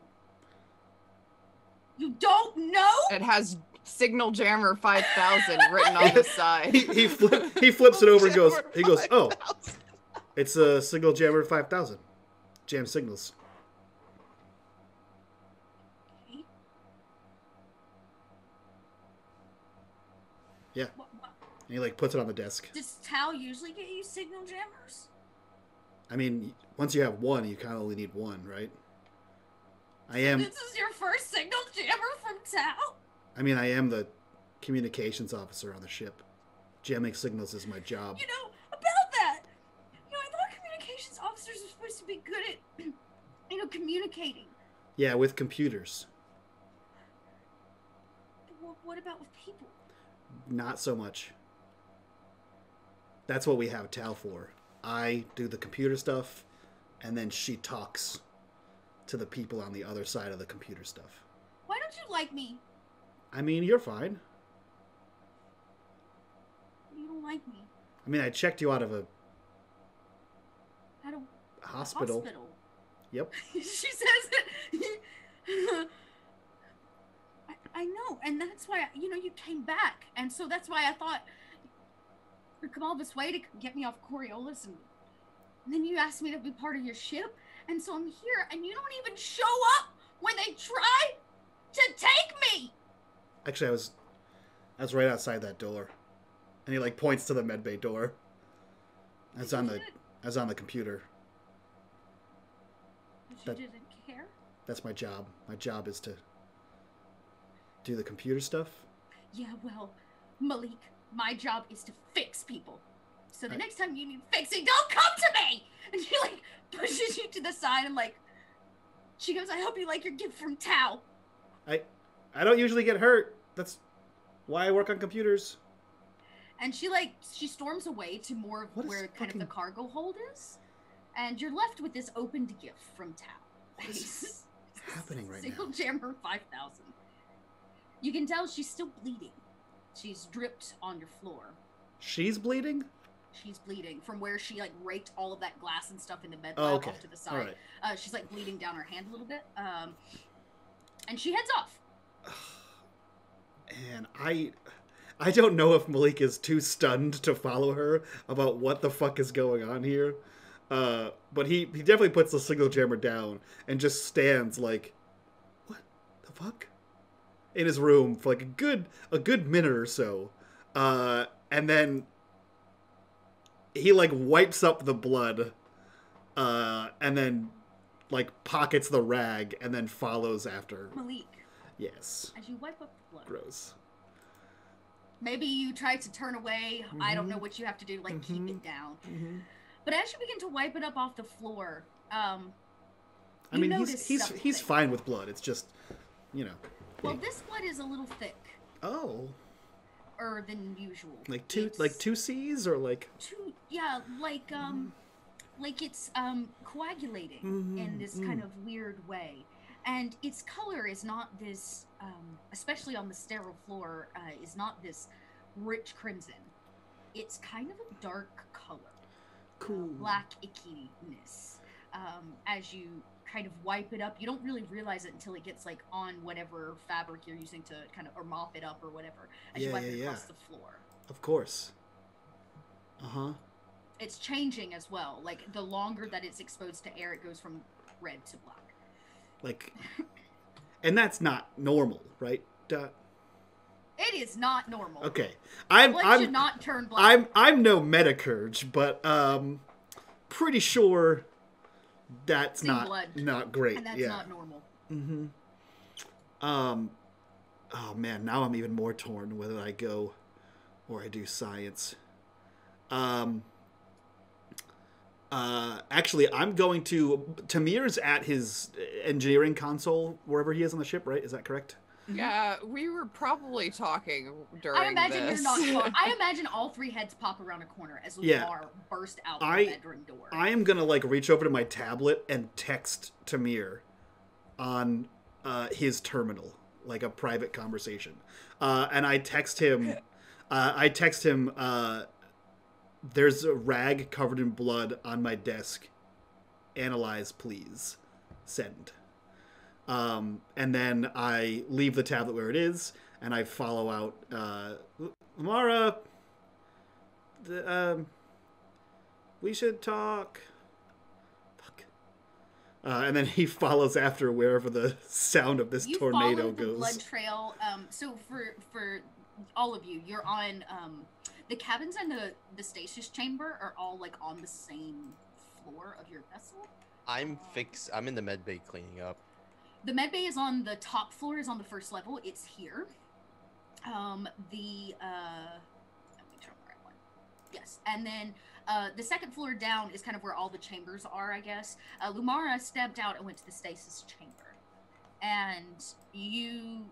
You don't know? It has signal jammer five thousand written on the side. He he, flip, he flips it over and goes. He goes, oh, it's a signal jammer five thousand, jam signals. Okay. Yeah, What, what, and he like puts it on the desk. does Tal usually get you signal jammers? I mean, once you have one, you kind of only need one, right? I am. This is your first signal jammer from Tal? I mean, I am the communications officer on the ship. Jamming signals is my job. You know, about that, you know, I thought communications officers were supposed to be good at, you know, communicating. Yeah, with computers. What, what about with people? Not so much. That's what we have Tal for. I do the computer stuff, and then she talks to the people on the other side of the computer stuff. Why don't you like me? I mean, you're fine. You don't like me. I mean, I checked you out of a I don't. hospital. Hospital. Yep. she says it. I, I know, and that's why you know you came back, and so that's why I thought you'd come all this way to get me off Coriolis, and, and then you asked me to be part of your ship, and so I'm here, and you don't even show up when they try to take me. Actually, I was, I was right outside that door, and he like points to the medbay door. I was on the, I was on the computer. But you That- didn't care. That's my job. My job is to do the computer stuff. Yeah, well, Malik, my job is to fix people. So the next time you need fixing, don't come to me. And she like pushes you to the side and like, she goes, I hope you like your gift from Tal. I I don't usually get hurt. That's why I work on computers. And she like she storms away to more of What where kind of the cargo hold is, and you're left with this opened gift from Tal. What is happening right Single now? jammer five thousand. You can tell she's still bleeding. She's dripped on your floor. She's bleeding? She's bleeding from where she like raked all of that glass and stuff in the bed Oh, okay. off to the side. Right. Uh, she's like bleeding down her hand a little bit. Um, and she heads off. And I I don't know if Malik is too stunned to follow her about what the fuck is going on here. Uh, but he, he definitely puts the signal jammer down and just stands like what the fuck? In his room for like a good a good minute or so. Uh, and then he like wipes up the blood uh, and then like pockets the rag and then follows after. Malik, Yes. as you wipe up the blood, Gross. maybe you try to turn away. I don't know Mhm. what you have to do like keep Mhm. it down. But as you begin to wipe it up off the floor, um, I mean, he's he's he's fine with blood. It's just, you know. well, yeah. this blood is a little thick, oh, er than usual. like two It's like two C's or like two, yeah, like um, like it's um coagulating in Mhm, this mm. kind of weird way, and its color is not this, um, especially on the sterile floor, uh, is not this rich crimson. It's kind of a dark color. uh, cool. black ickiness. Um, as you kind of wipe it up, you don't really realize it until it gets like on whatever fabric you're using to kind of or mop it up or whatever. As you Yeah, wipe yeah, it yeah. across the floor, Of course. Uh huh. it's changing as well. Like the longer that it's exposed to air, it goes from red to black. Like, and that's not normal, right? Dot. It is not normal. Okay. I'm Blood I'm should not turn black. I'm I'm no metacurge, but um, pretty sure that's not blood. not great. and that's yeah. not normal. Mm-hmm. Um. Oh man, now I'm even more torn whether I go or I do science. Um. Uh, actually, I'm going to. Tamir's at his engineering console wherever he is on the ship, right? Is that correct? Yeah, we were probably talking during I imagine this. you're not. Far. I imagine all three heads pop around a corner as Yeah. Lamar burst out I- the bedroom door. I am gonna like reach over to my tablet and text Tamir on uh, his terminal, like a private conversation. Uh, and I text him. Uh, I text him. Uh, There's a rag covered in blood on my desk. Analyze, please. Send. Um, and then I leave the tablet where it is, and I follow out. Uh, Lamara, the, um, we should talk. Fuck. Uh, and then he follows after wherever the sound of this you tornado the goes. blood trail. Um, so for for all of you, you're on um, the cabins and the the stasis chamber are all like on the same floor of your vessel. I'm fix. I'm in the med bay cleaning up. The med bay is on the top floor. Is on the first level. It's here. Um, the uh, let me turn the right one. Yes, and then uh, the second floor down is kind of where all the chambers are, I guess. Uh, Lumara stepped out and went to the stasis chamber, and you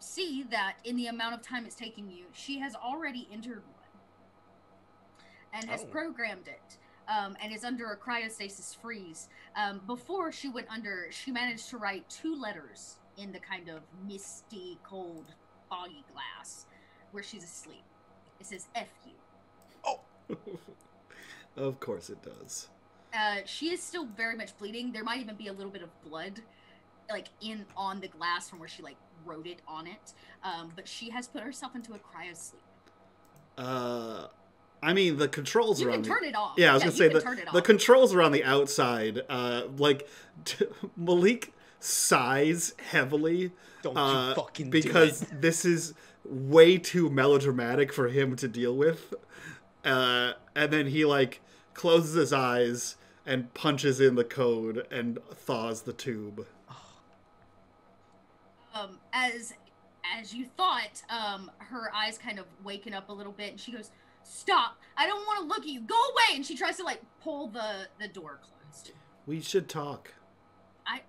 see that in the amount of time it's taking you, she has already entered one and has Oh. programmed it. Um, and is under a cryostasis freeze. Um, before she went under, she managed to write two letters in the kind of misty, cold, foggy glass where she's asleep. It says F you. of course it does. Uh, she is still very much bleeding. There might even be a little bit of blood, like in on the glass from where she like wrote it on it. Um, but she has put herself into a cryo sleep. Uh, I mean, the controls You are can on the turn it off. Yeah, I was you gonna say the the controls are on the outside. Uh, like Malik sighs heavily Don't uh, you fucking because do it. this is way too melodramatic for him to deal with. Uh, and then he like closes his eyes and punches in the code and thaws the tube. um, as as you thought, um, her eyes kind of waken up a little bit, and she goes, stop. I don't want to look at you. Go away. And she tries to like pull the the door closed. We should talk. I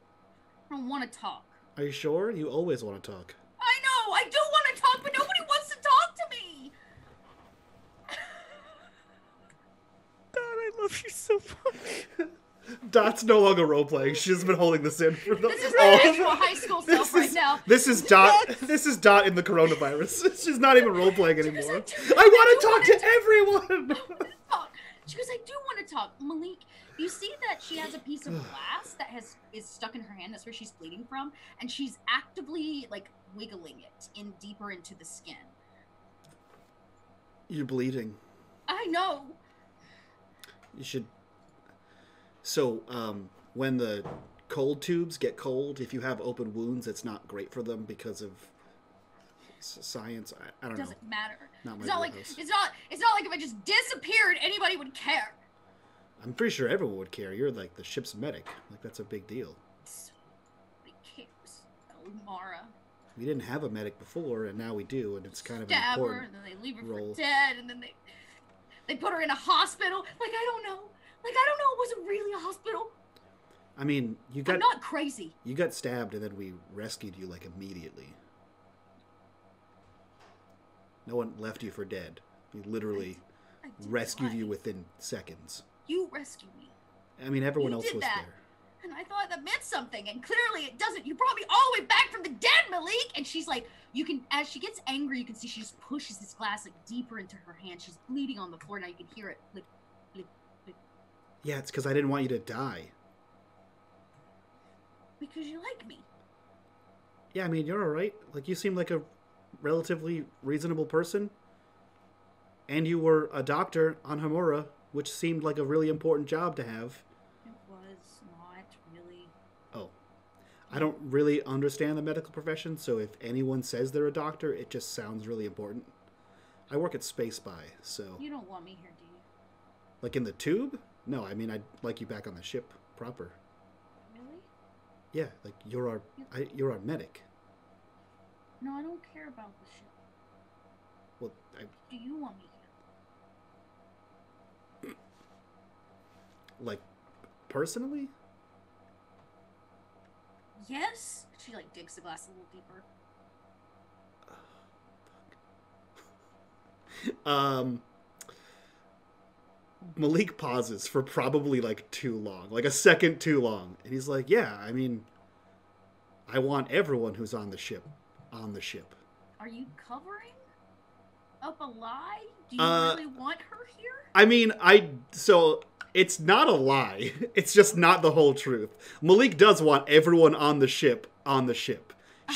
don't want to talk. Are you sure? You always want to talk. I know. I do want to talk, but nobody wants to talk to me. God, I love you so much. Dot's no longer role playing. She's been holding this in for the This is all my of actual high school This right is- now. This is Dot. This is Dot in the coronavirus. She's not even role playing anymore. I I want to talk to everyone. She goes, I do want to talk. Malik, you see that she has a piece of glass that has is stuck in her hand. That's where she's bleeding from, and she's actively like wiggling it in deeper into the skin. You're bleeding. I know. You should. So, um, when the cold tubes get cold, if you have open wounds, it's not great for them because of science. I, I It don't know. doesn't matter. Not It's not like wheelhouse. it's not it's not like if I just disappeared, anybody would care. I'm pretty sure everyone would care. You're like the ship's medic. Like that's a big deal. Nobody cares. about Mara. We didn't have a medic before, and now we do, and it's kind of an stab her, important. and then they leave her role. for dead, and then they they put her in a hospital. Like I don't know. Like I don't know. It wasn't really a hospital. I mean, you got I'm not crazy. you got stabbed, and then we rescued you like immediately. No one left you for dead. We literally I did rescued lie. you within seconds. You rescued me, I mean, everyone You else was that. there. and I thought that meant something, and clearly it doesn't. You brought me all the way back from the dead, Malik. And she's like, you can as she gets angry, you can see she just pushes this glass like deeper into her hand. She's bleeding on the floor now. You can hear it. Like Yeah, it's because I didn't want you to die. because you like me. Yeah, I mean, you're all right. Like, you seem like a relatively reasonable person. And you were a doctor on Hamura, which seemed like a really important job to have. It was not really. Oh. I don't really understand the medical profession, so if anyone says they're a doctor, it just sounds really important. I work at Space Spy, so. You don't want me here, do you? Like in the tube? No, I mean, I'd like you back on the ship proper. Really? Yeah, like you're our, I, you're our medic. No, I don't care about the ship. Well, I, Do you want me here? like, personally? Yes. She like digs the glass a little deeper. um Malik pauses for probably like too long, like a second too long. And he's like, "Yeah, I mean I want everyone who's on the ship on the ship." Are you covering up a lie? Do you Uh, really want her here? I mean, I so it's not a lie. It's just not the whole truth. Malik does want everyone on the ship on the ship.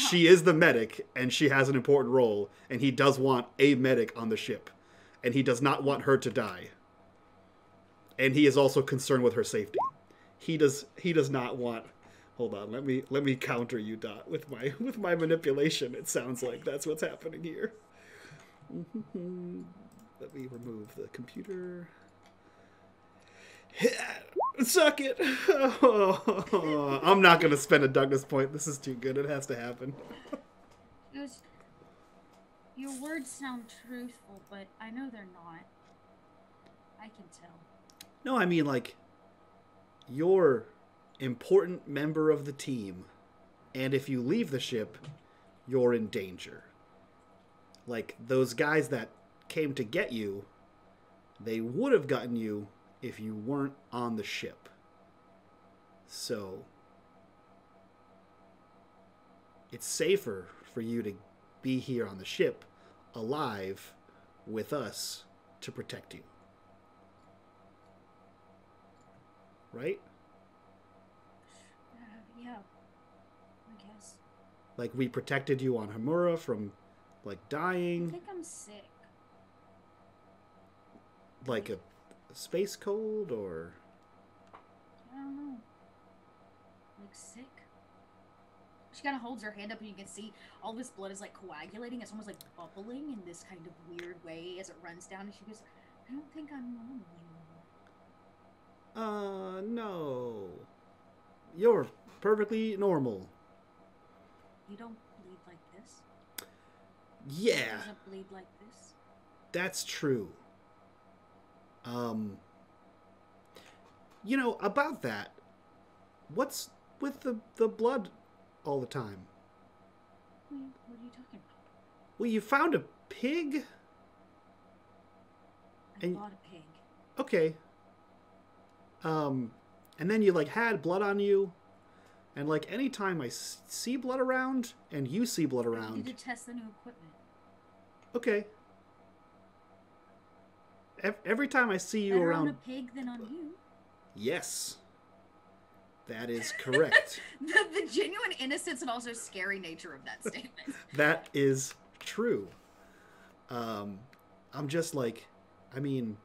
She is the medic and she has an important role and he does want a medic on the ship and he does not want her to die. And he is also concerned with her safety. He does he does not want Hold on, let me let me counter you dot with my with my manipulation. It sounds like that's what's happening here. Let me remove the computer. Suck it. I'm not gonna spend a Darkness point. This is too good. It has to happen. Was. Your words sound truthful, but I know they're not. I can tell. No, I mean like you're important member of the team, and if you leave the ship, you're in danger. Like those guys that came to get you, they would have gotten you if you weren't on the ship. So it's safer for you to be here on the ship alive with us to protect you. Right? Uh, yeah. I guess. Like we protected you on Hamura from like dying. I think I'm sick. like a space cold or I don't know. Like sick. She kind of holds her hand up, and you can see all this blood is like coagulating. It's almost like bubbling in this kind of weird way as it runs down. And she goes, "I don't think I'm normal anymore." Uh no. You're perfectly normal. You don't bleed like this. Yeah, doesn't bleed like this. that's true. Um, you know about that. What's with the the blood all the time? What are you, what are you talking about? Well, you found a pig. I And- bought a pig. Okay. Um, and then you like had blood on you, and like anytime I see blood around and you see blood I need around, to test the new equipment. okay. Every time I see you Better around, on a pig than on you. yes, that is correct. The, the genuine innocence and also scary nature of that statement. that is true. Um, I'm just like, I mean,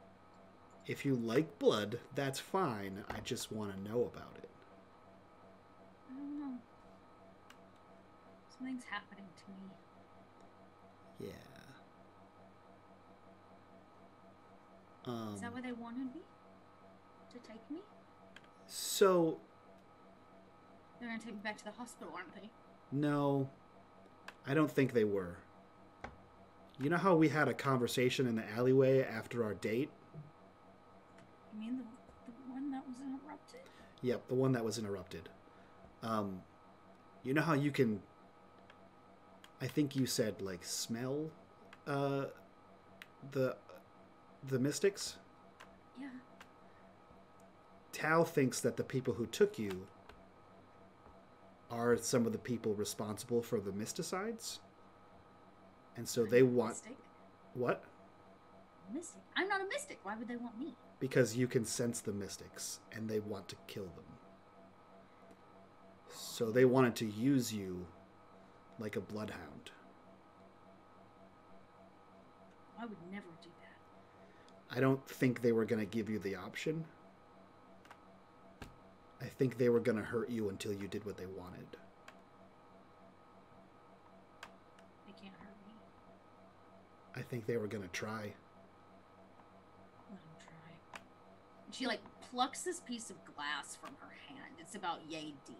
if you like blood, that's fine. I just want to know about it. I don't know. Something's happening to me. Yeah. Um, Is that why they wanted me? To take me? so They're gonna take me back to the hospital, aren't they? no, I don't think they were. You know how we had a conversation in the alleyway after our date? You mean the, the one that was interrupted? Yep, the one that was interrupted. Um, you know how you can. I think you said like smell, uh, the, the mystics. Yeah. Tal thinks that the people who took you are some of the people responsible for the mysticides, and so they want mystic. what? Mystic. I'm not a mystic. Why would they want me? Because you can sense the mystics, and they want to kill them. So they wanted to use you like a bloodhound. I would never do that. I don't think they were going to give you the option. I think they were going to hurt you until you did what they wanted. They can't hurt me. I think they were going to try. Let them try. She like plucks this piece of glass from her hand. It's about yay deep.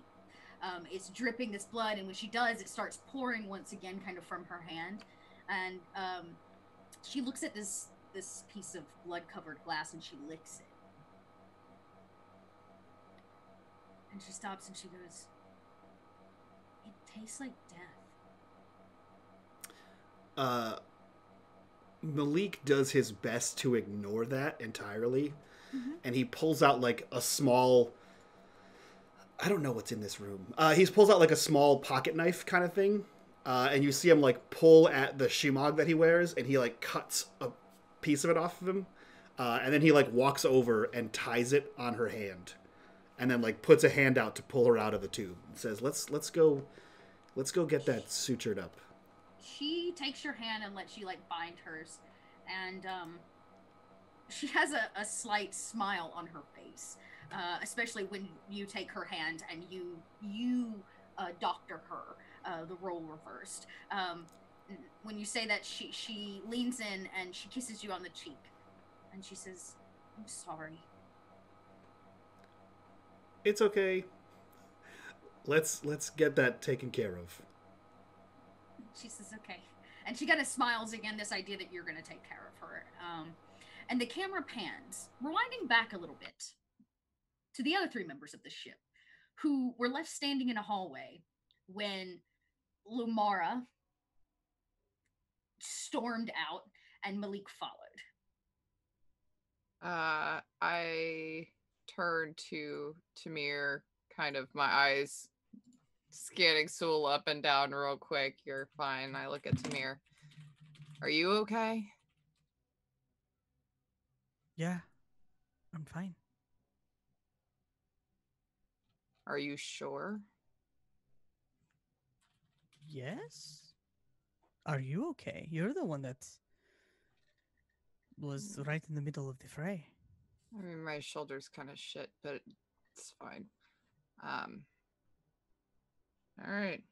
Um, it's dripping this blood, and when she does, it starts pouring once again, kind of from her hand. And um, she looks at this this piece of blood covered glass, and she licks it. And she stops and she goes, "It tastes like death." Uh, Malik does his best to ignore that entirely, Mhm. and he pulls out like a small. I don't know what's in this room. Uh, he pulls out like a small pocket knife kind of thing, uh, and you see him like pull at the shemagh that he wears, and he like cuts a piece of it off of him, uh, and then he like walks over and ties it on her hand, and then like puts a hand out to pull her out of the tube. And says, "Let's let's go, let's go get that sutured up." she takes your hand and lets you like bind hers and um she has a, a slight smile on her face uh, especially when you take her hand and you you uh, doctor her uh, the role reversed um, when you say that she she leans in and she kisses you on the cheek and she says i'm sorry it's okay. Let's let's get that taken care of. She says, okay. And she kind of smiles again, this idea that you're going to take care of her. Um, and the camera pans, rewinding back a little bit to the other three members of the ship who were left standing in a hallway when Lumara stormed out and Malik followed. Uh, I turn to Tamir, kind of my eyes scanning Sul up and down real quick. You're fine. I look at Tamir. Are you okay? Yeah, I'm fine. Are you sure? Yes. Are you okay? You're the one that was right in the middle of the fray. I mean, my shoulder's kind of shit, but it's fine. Um. All right.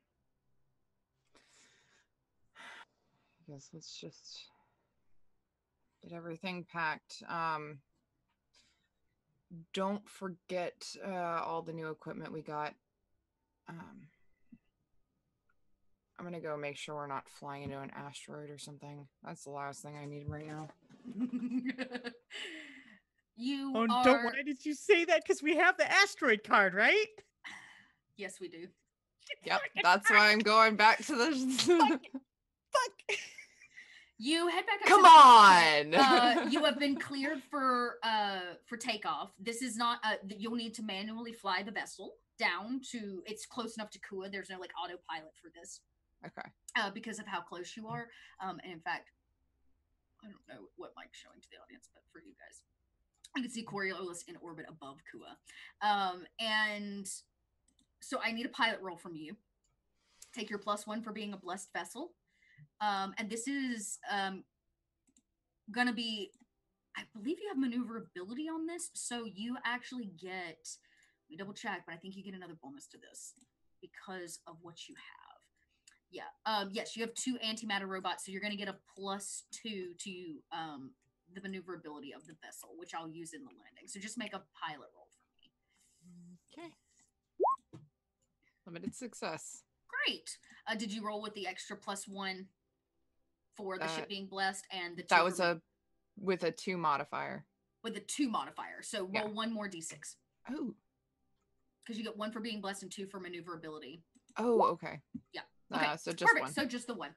I guess let's just get everything packed. Um. Don't forget uh, all the new equipment we got. Um. I'm gonna go make sure we're not flying into an asteroid or something. That's the last thing I need right now. You Oh, are. don't. Why did you say that? Because we have the asteroid card, right? Yes, we do. Yep, that's why I'm going back to the. Fuck. You head back up. Come on! uh, you have been cleared for uh for takeoff. This is not uh you'll need to manually fly the vessel down to it's close enough to Kua. There's no like autopilot for this okay. uh because of how close you are. Um and in fact I don't know what Mike's showing to the audience, but for you guys. You can see Coriolis in orbit above Kua. Um and so I need a pilot roll from you. Take your plus one for being a blessed vessel. Um, and this is um, gonna be I believe you have maneuverability on this, so you actually get let me double check, but I think you get another bonus to this because of what you have. Yeah. Um, yes, you have two antimatter robots, so you're gonna get a plus two to um the maneuverability of the vessel, which I'll use in the landing. So just make a pilot roll for me. Okay. Limited success. Great. Uh, did you roll with the extra plus one for the Uh, ship being blessed and the two That was a with a two modifier. with a two modifier. So roll Yeah. one more d6 Oh. because you get one for being blessed and two for maneuverability. Oh, okay. Yeah. Okay. Uh, so just Perfect. one. So just the one.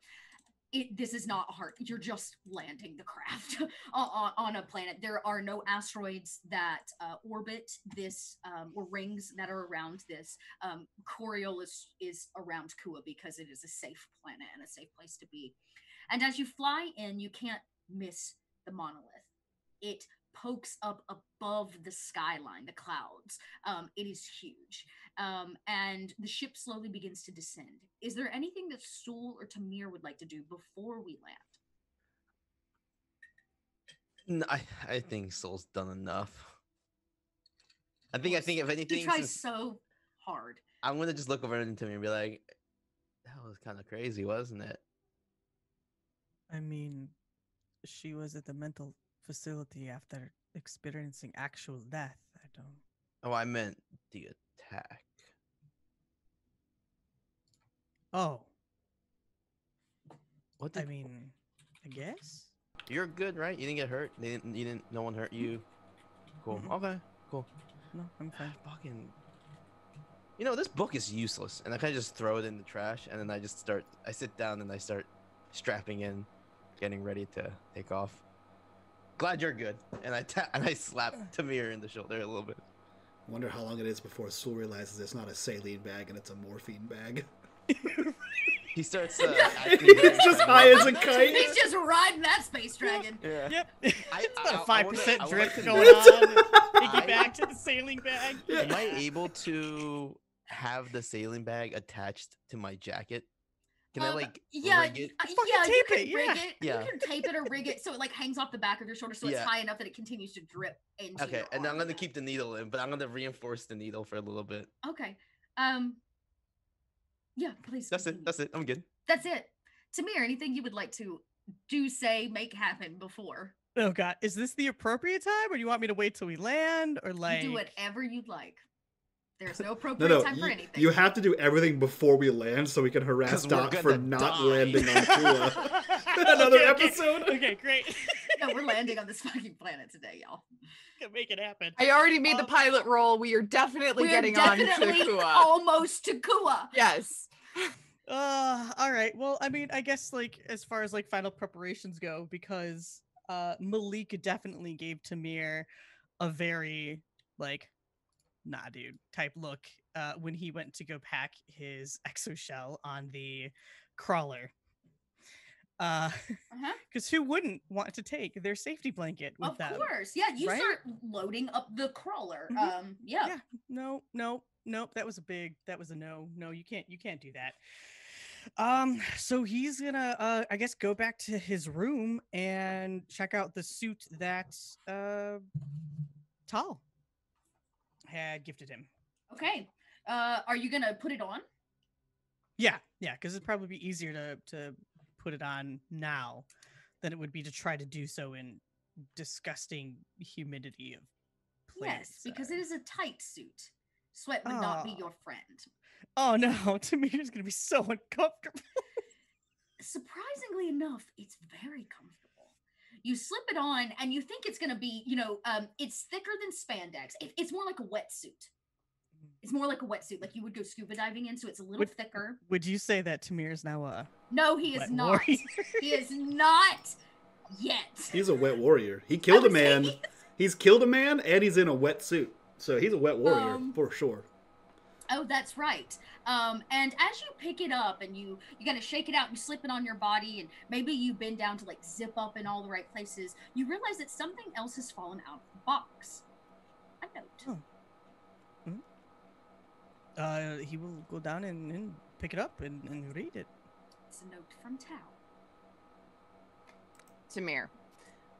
It, this is not hard. You're just landing the craft on, on, on a planet. There are no asteroids that uh, orbit this um, or rings that are around this. Um, Coriolis is around Kua because it is a safe planet and a safe place to be. And as you fly in, you can't miss the monolith. It pokes up above the skyline, the clouds. Um, it is huge um, and the ship slowly begins to descend. Is there anything that Sul or Tamir would like to do before we land? I I think Sul's done enough. I think I think if anything, He tries so hard. I'm gonna just look over into me and be like, "That was kind of crazy, wasn't it?" I mean, she was at the mental facility after experiencing actual death. I don't. Oh, I meant the attack. Oh, What I mean, I guess. You're good, right? You didn't get hurt. They didn't. You didn't. No one hurt you. Cool. Mhm. Okay. Cool. No, I'm fine. Fucking. You know, this book is useless, and I kind of just throw it in the trash, and then I just start. I sit down and I start strapping in, getting ready to take off. Glad you're good, and I ta- and I slap Tamir in the shoulder a little bit. Wonder how long it is before Sul realizes it's not a saline bag and it's a morphine bag. He starts. Uh, acting very He's just high as a kite. He's just riding that space dragon. Yeah. Yep. I- it's I- about I a wanna- five percent I wanna drip going on. I- Piggyback to the saline bag. Am I able to have the saline bag attached to my jacket? Can I Um, like yeah, rig it? uh, Fucking yeah, you can it, rig yeah. it. Yeah. You can tape it or rig it so it like hangs off the back of your shoulder, so Yeah. it's high enough that it continues to drip into. Okay, your and I'm gonna keep the needle in, but I'm gonna reinforce the needle for a little bit. Okay. Um. Yeah, please. That's continue. it. That's it. I'm good. That's it. Tamir, anything you would like to do, say, make happen before? Oh god, is this the appropriate time, or do you want me to wait till we land, or like? Do whatever you'd like. There's no No, appropriate no, time for anything. you have to do everything before we land so we can harass we're Dot for not die. landing on Kua. Another Okay, okay, episode? Okay, great. no, we're landing on this fucking planet today, y'all. Can make it happen. I already made the Um, pilot roll. We are definitely We're getting on to Kua. almost to Kua. Yes. Uh, all right. Well, I mean, I guess like as far as like final preparations go, because uh Malik definitely gave Tamir a very like nah dude type look uh when he went to go pack his exoshell on the crawler. Uh Uh-huh. because who wouldn't want to take their safety blanket with Of them? course. Yeah, you right? start loading up the crawler. Mhm. Um, yeah. Yeah. No, no, nope. That was a big. That was a no. No, you can't. You can't do that. Um. So he's gonna, uh, I guess, go back to his room and check out the suit that uh, Tal had gifted him. Okay. Uh, are you gonna put it on? Yeah, yeah, because it'd probably be easier to to put it on now than it would be to try to do so in disgusting humidity of. Yes, because it is a tight suit. Sweat would not be your friend. Oh no, Tamir's gonna be so uncomfortable. Surprisingly enough, it's very comfortable. You slip it on, and you think it's gonna be, you know, um, it's thicker than spandex. It, it's more like a wetsuit. It's more like a wetsuit, like you would go scuba diving in. So it's a little Would- thicker. Would you say that Tamir is now a No, he is wet not. warrior? he is not yet. He's a wet warrior. He killed a man. He's killed a man, and he's in a wetsuit. So he's a wet warrior Um, for sure. Oh, that's right. Um, and as you pick it up and you you gotta shake it out, you slip it on your body, and maybe you bend down to like zip up in all the right places. You realize that something else has fallen out of the box. A note. Oh. uh, he will go down and, and pick it up and, and read it. It's a note from Tal. Tamir,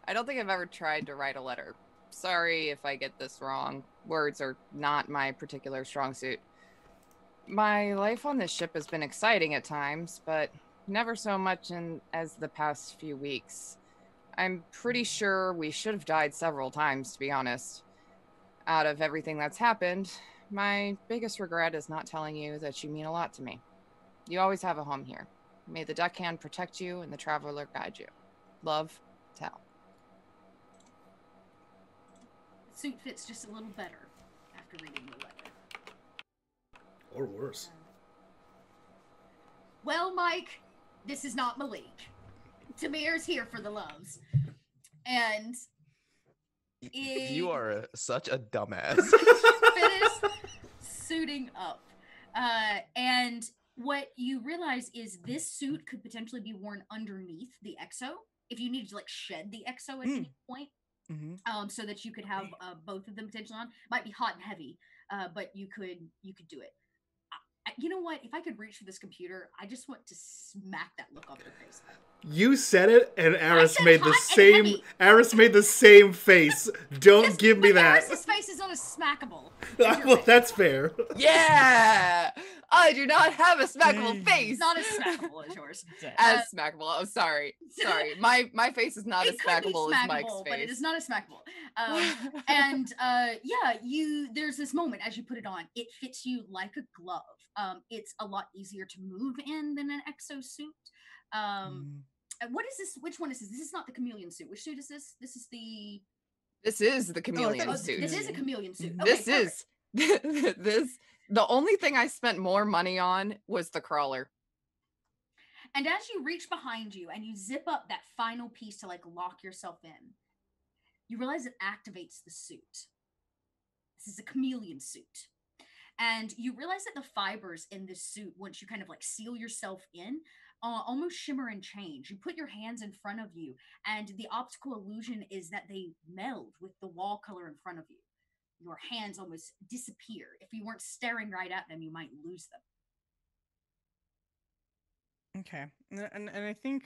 I don't think I've ever tried to write a letter. Sorry if I get this wrong. Words are not my particular strong suit. My life on this ship has been exciting at times, but never so much in as the past few weeks. I'm pretty sure we should have died several times, to be honest. Out of everything that's happened, my biggest regret is not telling you that you mean a lot to me. You always have a home here. May the deckhand protect you and the traveler guide you. Love, Tal. Suit fits just a little better after reading the letter. Or worse. Well, Mike, this is not Malik. Tamir's here for the loves. And You Eh. are a, such a dumbass. finish suiting up. Uh, and what you realize is this suit could potentially be worn underneath the exo if you needed to like shed the exo at any point, hmm um, so that you could have uh, both of them potentially on. Might be hot and heavy, uh, but you could you could do it. I, I- you know what? If I could reach for this computer, I just want to smack that look off your face. You said it, and Aris made the same. Aris made the same face. Don't Yes, give me but that. Eris's face is not as smackable. well, face. that's fair. Yeah! I do not have a smackable face. It's not as smackable as yours. as Uh, smackable. Oh, sorry. Sorry. My my face is not it as could be smackable as Mike's face, but it is not as smackable. Um, and uh yeah you there's this moment as you put it on it fits you like a glove um it's a lot easier to move in than an exosuit um Mm. what is this which one is this this is not the chameleon suit which suit is this this is the this is the chameleon oh, suit. this is a chameleon suit okay, this perfect. is this the only thing I spent more money on was the crawler. and as you reach behind you and you zip up that final piece to like lock yourself in you realize it activates the suit this is a chameleon suit and you realize that the fibers in this suit once you kind of like seal yourself in uh, almost shimmer and change. You put your hands in front of you and the optical illusion is that they meld with the wall color in front of you. Your hands almost disappear. If you weren't staring right at them you might lose them. Okay, and and, I think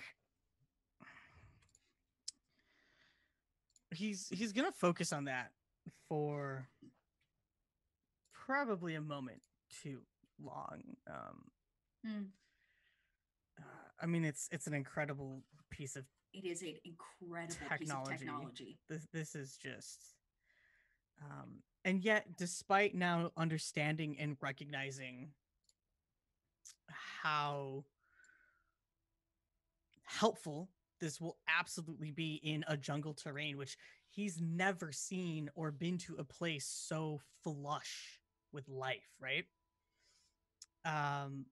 he's he's gonna focus on that for probably a moment too long. Um, Hmm. uh, I mean, it's it's an incredible piece of it is an incredible piece of Technology. technology this. This is just, um, and yet, despite now understanding and recognizing how helpful this will absolutely be in a jungle terrain, which he's never seen or been to a place so flush with life, right? Um,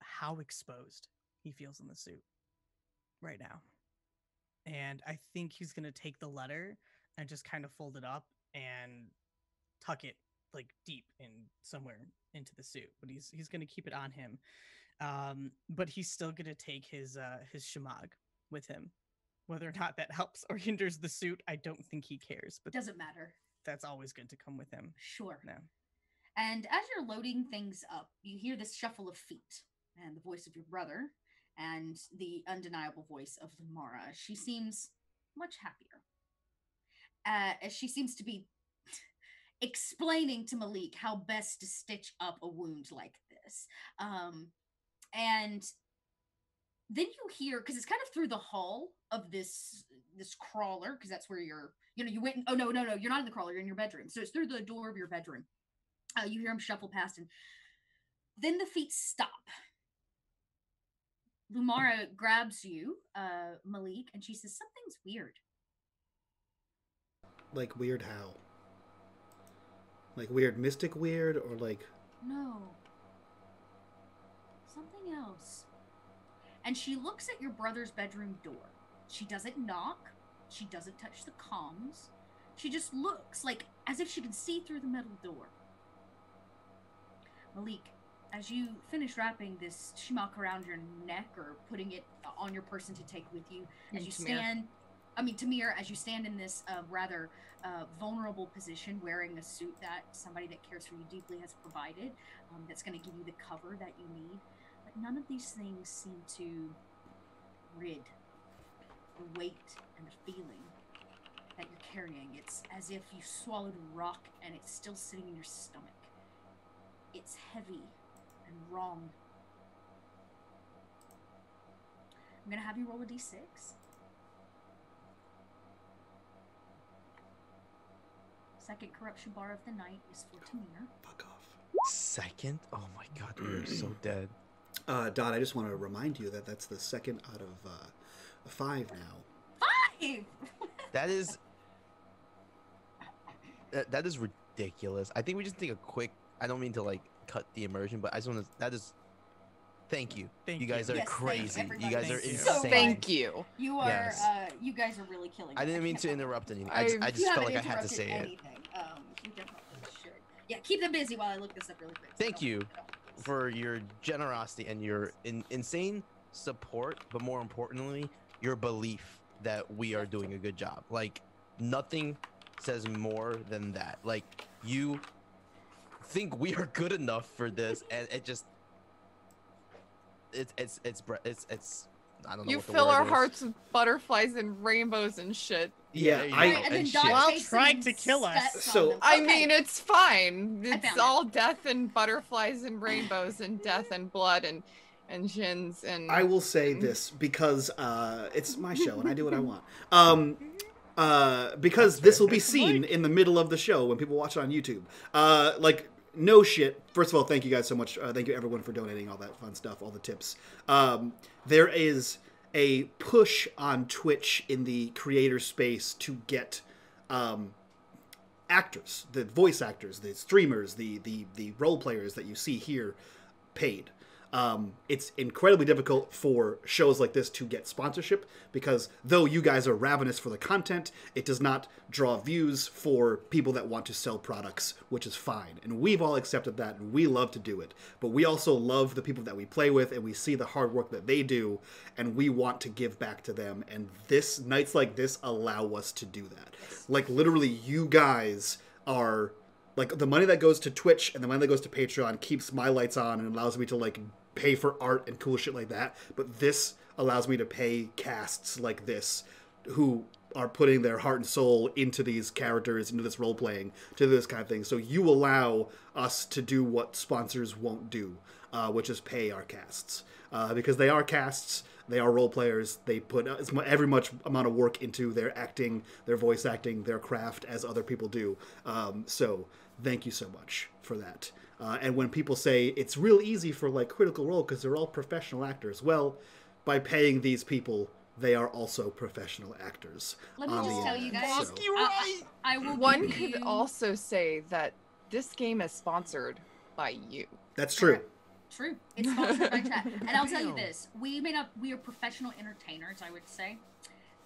how exposed he feels in the suit right now. And I think he's gonna take the letter and just kind of fold it up and tuck it like deep in somewhere into the suit. But he's he's gonna keep it on him. Um, but he's still gonna take his uh his shemagh with him. Whether or not that helps or hinders the suit, I don't think he cares. But doesn't matter that's always good to come with him. sure No. And as you're loading things up, you hear this shuffle of feet and the voice of your brother and the undeniable voice of Lumara. She seems much happier. Uh, as she seems to be explaining to Malik how best to stitch up a wound like this. Um, and then you hear because it's kind of through the hull of this this crawler because that's where you're you know you went oh no no no you're not in the crawler you're in your bedroom so it's through the door of your bedroom uh, you hear him shuffle past and then the feet stop lumara grabs you uh malik and she says something's weird Like weird how? Like weird mystic weird or like No. Something else. And she looks at your brother's bedroom door. She doesn't knock. She doesn't touch the comms. She just looks like as if she can see through the metal door. Malik, as you finish wrapping this shemagh around your neck or putting it on your person to take with you, as you Tamir. stand, I mean, Tamir, as you stand in this uh, rather uh, vulnerable position, wearing a suit that somebody that cares for you deeply has provided, um, that's going to give you the cover that you need. But none of these things seem to rid the weight and the feeling that you're carrying. It's as if you swallowed a rock and it's still sitting in your stomach. It's heavy and wrong. I'm going to have you roll a d6. Second corruption bar of the night is for Tamir. fuck off. Second? Oh my god, we are so dead. Uh, Dot, I just want to remind you that that's the second out of uh, five now. Five! That is that, that is ridiculous. I think we just take a quick I don't mean to like cut the immersion, but I just want to that is thank you. Thank you guys you. are Yes, crazy. You everybody. guys are Thank you. insane. So Thank you. You are, Yes. uh, you guys are really killing I didn't mean can't to interrupt anything. I just, I I- just felt like I had to interrupted say it. anything. Um, you definitely should. Yeah, keep them busy while I look this up really quick. Thank I don't- you I don't lose this. for your generosity and your in, insane support, but more importantly, your belief that we are doing a good job. Like nothing says more than that. Like you think we are good enough for this, and it just it's it's it's it's it's I don't know. You what the fill word our is. hearts with butterflies and rainbows and shit. Yeah, you I- know, Right, and then shit. Well, takes tried them to kill us. So- on them. I mean, it's fine. It's found it. all death and butterflies and rainbows and death and blood and and shins and I will say Mm. this because uh, it's my show and I do what I want. Um, uh, because this will be seen in the middle of the show when people watch it on YouTube. Uh, like, no shit. First of all, thank you guys so much. Uh, thank you everyone for donating all that fun stuff, all the tips. Um, there is a push on Twitch in the creator space to get um, actors, the voice actors, the streamers, the the the role players that you see here paid. Um, it's incredibly difficult for shows like this to get sponsorship because though you guys are ravenous for the content, it does not draw views for people that want to sell products, which is fine. And we've all accepted that and we love to do it. But we also love the people that we play with and we see the hard work that they do and we want to give back to them. And this nights like this allow us to do that. Like literally you guys are like the money that goes to Twitch and the money that goes to Patreon keeps my lights on and allows me to like pay for art and cool shit like that. But this allows me to pay casts like this who are putting their heart and soul into these characters, into this role playing, to this kind of thing. So you allow us to do what sponsors won't do, uh, which is pay our casts. Uh, because they are casts, they are role players. They put as mu- every much amount of work into their acting, their voice acting, their craft as other people do. Um, so thank you so much for that. Uh, and when people say it's real easy for like Critical Role because they're all professional actors, well, by paying these people, they are also professional actors. Let me just the tell you guys. so- I, I will. One give could you- also say that this game is sponsored by you. That's true. True. It's sponsored by chat. And I'll tell you this: we may not, we are professional entertainers, I would say.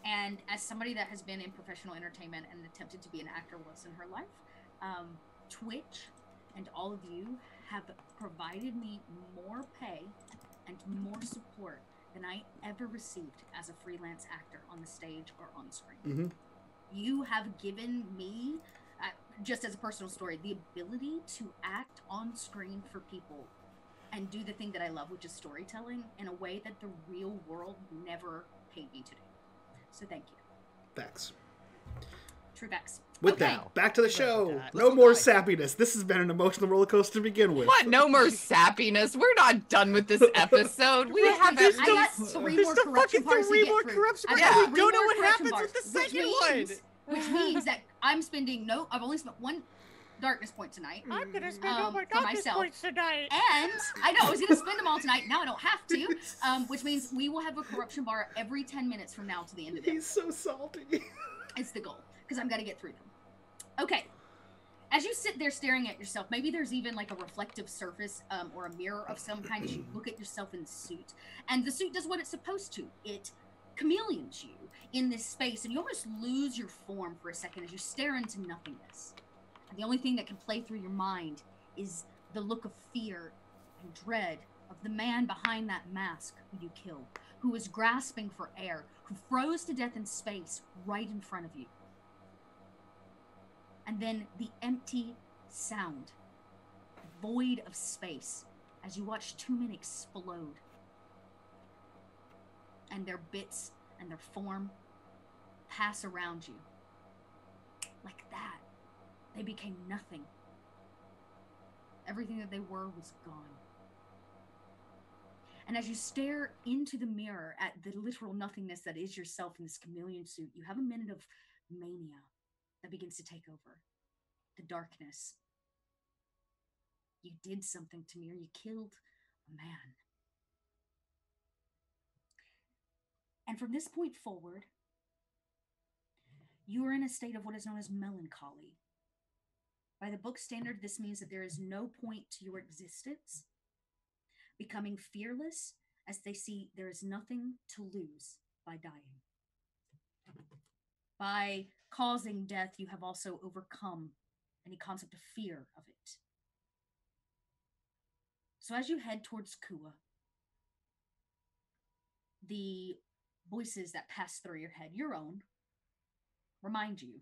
And as somebody that has been in professional entertainment and attempted to be an actor once in her life, um, Twitch and all of you have provided me more pay and more support than I ever received as a freelance actor on the stage or on screen. hmm You have given me, uh, just as a personal story, the ability to act on screen for people and do the thing that I love, which is storytelling, in a way that the real world never paid me to do. So thank you. Facts. True facts. With Okay. that, back to the show. that. No more go sappiness. This has been an emotional roller coaster to begin with. What? No more sappiness. We're not done with this episode. We haven't. there's I still- got three There's more still corruption fucking bars to three more corruption I've bars. Yeah. three Don't know what corruption happens with bars, the which second means- one. Which means that I'm spending no. I've only spent one darkness point tonight. I'm gonna spend all Um, my for darkness myself. points tonight. And I know I was gonna spend them all tonight. Now I don't have to. Um, which means we will have a corruption bar every ten minutes from now to the end of the He's so salty. It's the goal because I'm gonna get through them. Okay. As you sit there staring at yourself, maybe there's even like a reflective surface um, or a mirror of some kind. as You look at yourself in the suit, and the suit does what it's supposed to. It chameleons you in this space, and you almost lose your form for a second as you stare into nothingness. And the only thing that can play through your mind is the look of fear and dread of the man behind that mask who you killed, who was grasping for air, who froze to death in space right in front of you and then the empty sound, void of space, as you watch two men explode. And their bits and their form pass around you. Like that. They became nothing. Everything that they were was gone. And as you stare into the mirror at the literal nothingness that is yourself in this chameleon suit, you have a minute of mania that begins to take over the darkness. You did something to me, or you killed a man. And from this point forward, you are in a state of what is known as melancholy. By the book standard, this means that there is no point to your existence. Becoming fearless as they see there is nothing to lose by dying. By causing death, you have also overcome any concept of fear of it. So as you head towards Kua, the voices that pass through your head, your own, remind you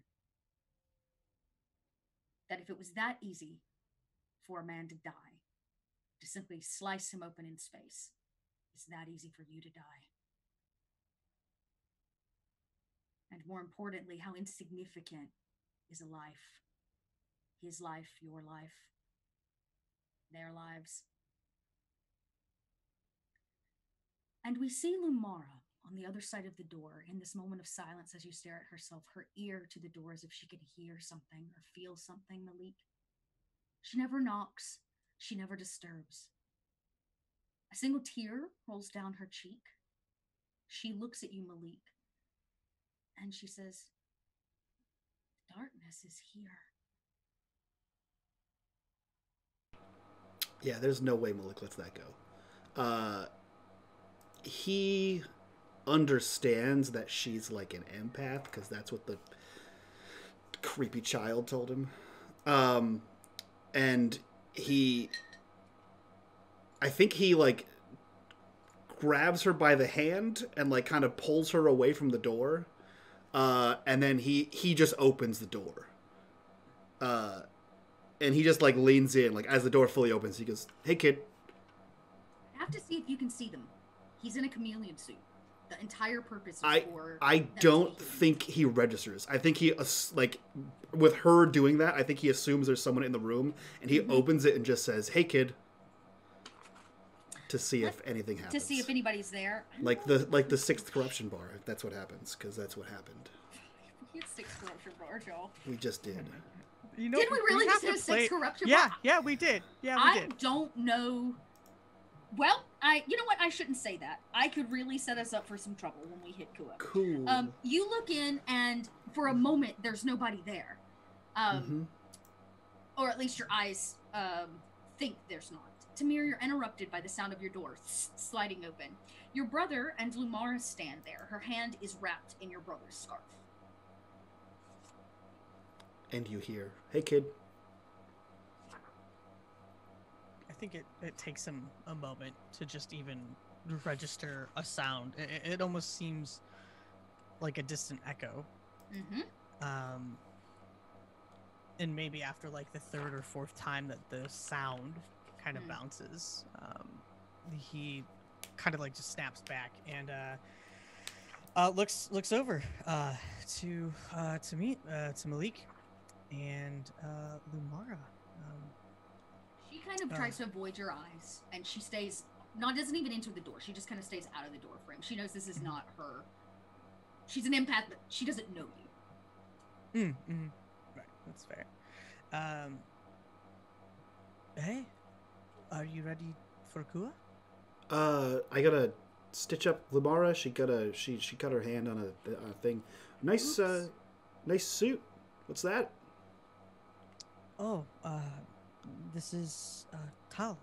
that if it was that easy for a man to die, to simply slice him open in space, it's that easy for you to die. And more importantly, how insignificant is a life his life, your life, their lives. And we see Lumara on the other side of the door in this moment of silence as you stare at herself, her ear to the door as if she could hear something or feel something, Malik. She never knocks, she never disturbs. A single tear rolls down her cheek. She looks at you, Malik, and she says, Darkness is here. Yeah, there's no way Malik lets that go. Uh, he understands that she's like an empath because that's what the creepy child told him. Um, and he, I think he like grabs her by the hand and like kind of pulls her away from the door. Uh, and then he he just opens the door. Uh, and he just like leans in, like as the door fully opens, he goes, "Hey, kid." I have to see if you can see them. He's in a chameleon suit. The entire purpose is I for. I don't think he registers. I think he like with her doing that. I think he assumes there's someone in the room, and he Mhm. opens it and just says, "Hey, kid," to see if anything happens. to see if anybody's there. Like the like the sixth corruption bar. If that's what happens, because that's what happened. He had six corruption bars, y'all. We just did. You know, Did we really have just to hit a play- six corruption Yeah, bar? yeah, yeah, we did. Yeah, we I did. don't know. Well, I you know what? I shouldn't say that. I could really set us up for some trouble when we hit Kua. Cool. Um, you look in, and for a moment, there's nobody there. Um, Mhm. or at least your eyes um, think there's not. Tamir, you're interrupted by the sound of your door sliding open. Your brother and Lumara stand there. Her hand is wrapped in your brother's scarf. And you hear, "Hey, kid." I think it, it takes him a moment to just even register a sound. It, it almost seems like a distant echo. Mm-hmm. Um, and maybe after like the third or fourth time that the sound kind of Mm. bounces, um, he kind of like just snaps back and uh, uh, looks looks over uh, to uh, to me uh, to Malik and uh, Lumara. Um, She kind of Uh. tries to avoid your eyes, and she stays. Not doesn't even enter the door. She just kind of stays out of the door frame. She knows this is Mhm. not her. She's an empath, but she doesn't know you. Mm, mm, right, that's fair. Um, hey, are you ready for Kua? Uh, I gotta stitch up Lumara. She got a she she cut her hand on a, a thing. Nice uh, nice suit. What's that? Oh, uh, this is uh, Tal.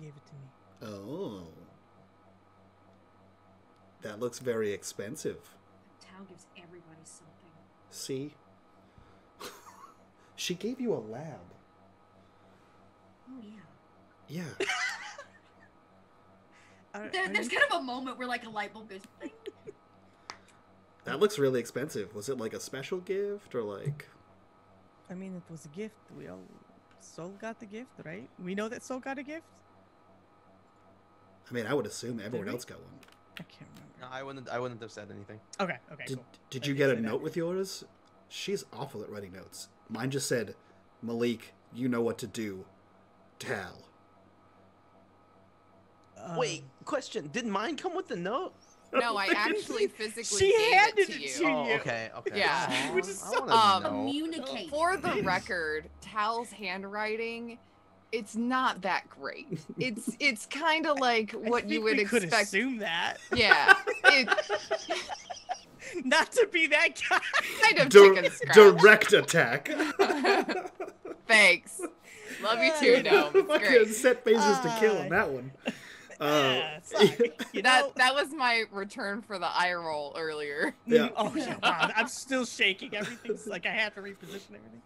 Gave it to me. Oh. That looks very expensive. Tal gives everybody something. See? she gave you a lab. Oh yeah. Yeah. I, There, there's mean, kind of a moment where like a light bulb goes. That looks really expensive. Was it like a special gift or like I mean, it was a gift. We all Sul got the gift, right? We know that Sul got a gift. I mean, I would assume everyone else got one. I can't remember. No, I wouldn't. I wouldn't have said anything. Okay, okay, Did, cool. did you did get a say that. note with yours? She's awful at writing notes. Mine just said, Malik, you know what to do. Tal. Wait, question. Did mine come with the note? No, I actually physically She gave handed it to it you. Oh, okay, okay. Yeah. Which is so- wanna Um. Communicate. For the record, Tal's handwriting, it's not that great. It's it's kind of like I what you would we could expect. assume that. Yeah, it Not to be that guy. kind of Dir- chicken scratch. direct attack. Thanks. Love you too, Dome. It's Fucking great. set phases to kill on that one. Uh, Ah. You That know, that was my return for the eye roll earlier. Yeah. Oh yeah, wow, I'm still shaking. Everything's like I had to reposition everything.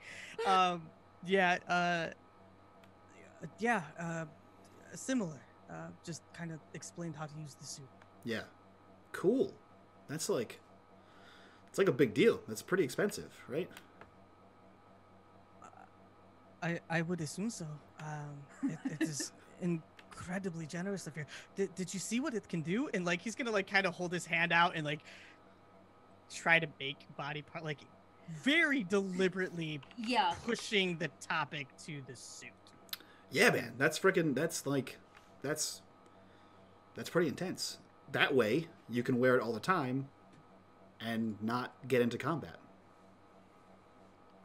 Um, yeah, uh, yeah, uh, similar. Uh, just kind of explained how to use the suit. yeah. Cool. That's like, it's like a big deal. That's pretty expensive, right? I I would assume so. Um, it, it is incredibly generous of you. Did, did you see what it can do? And like he's gonna like kind of hold his hand out and like try to make body part like very deliberately yeah. pushing the topic to the suit. Yeah, man. That's freaking. That's like, that's, that's pretty intense. That way, you can wear it all the time, and not get into combat.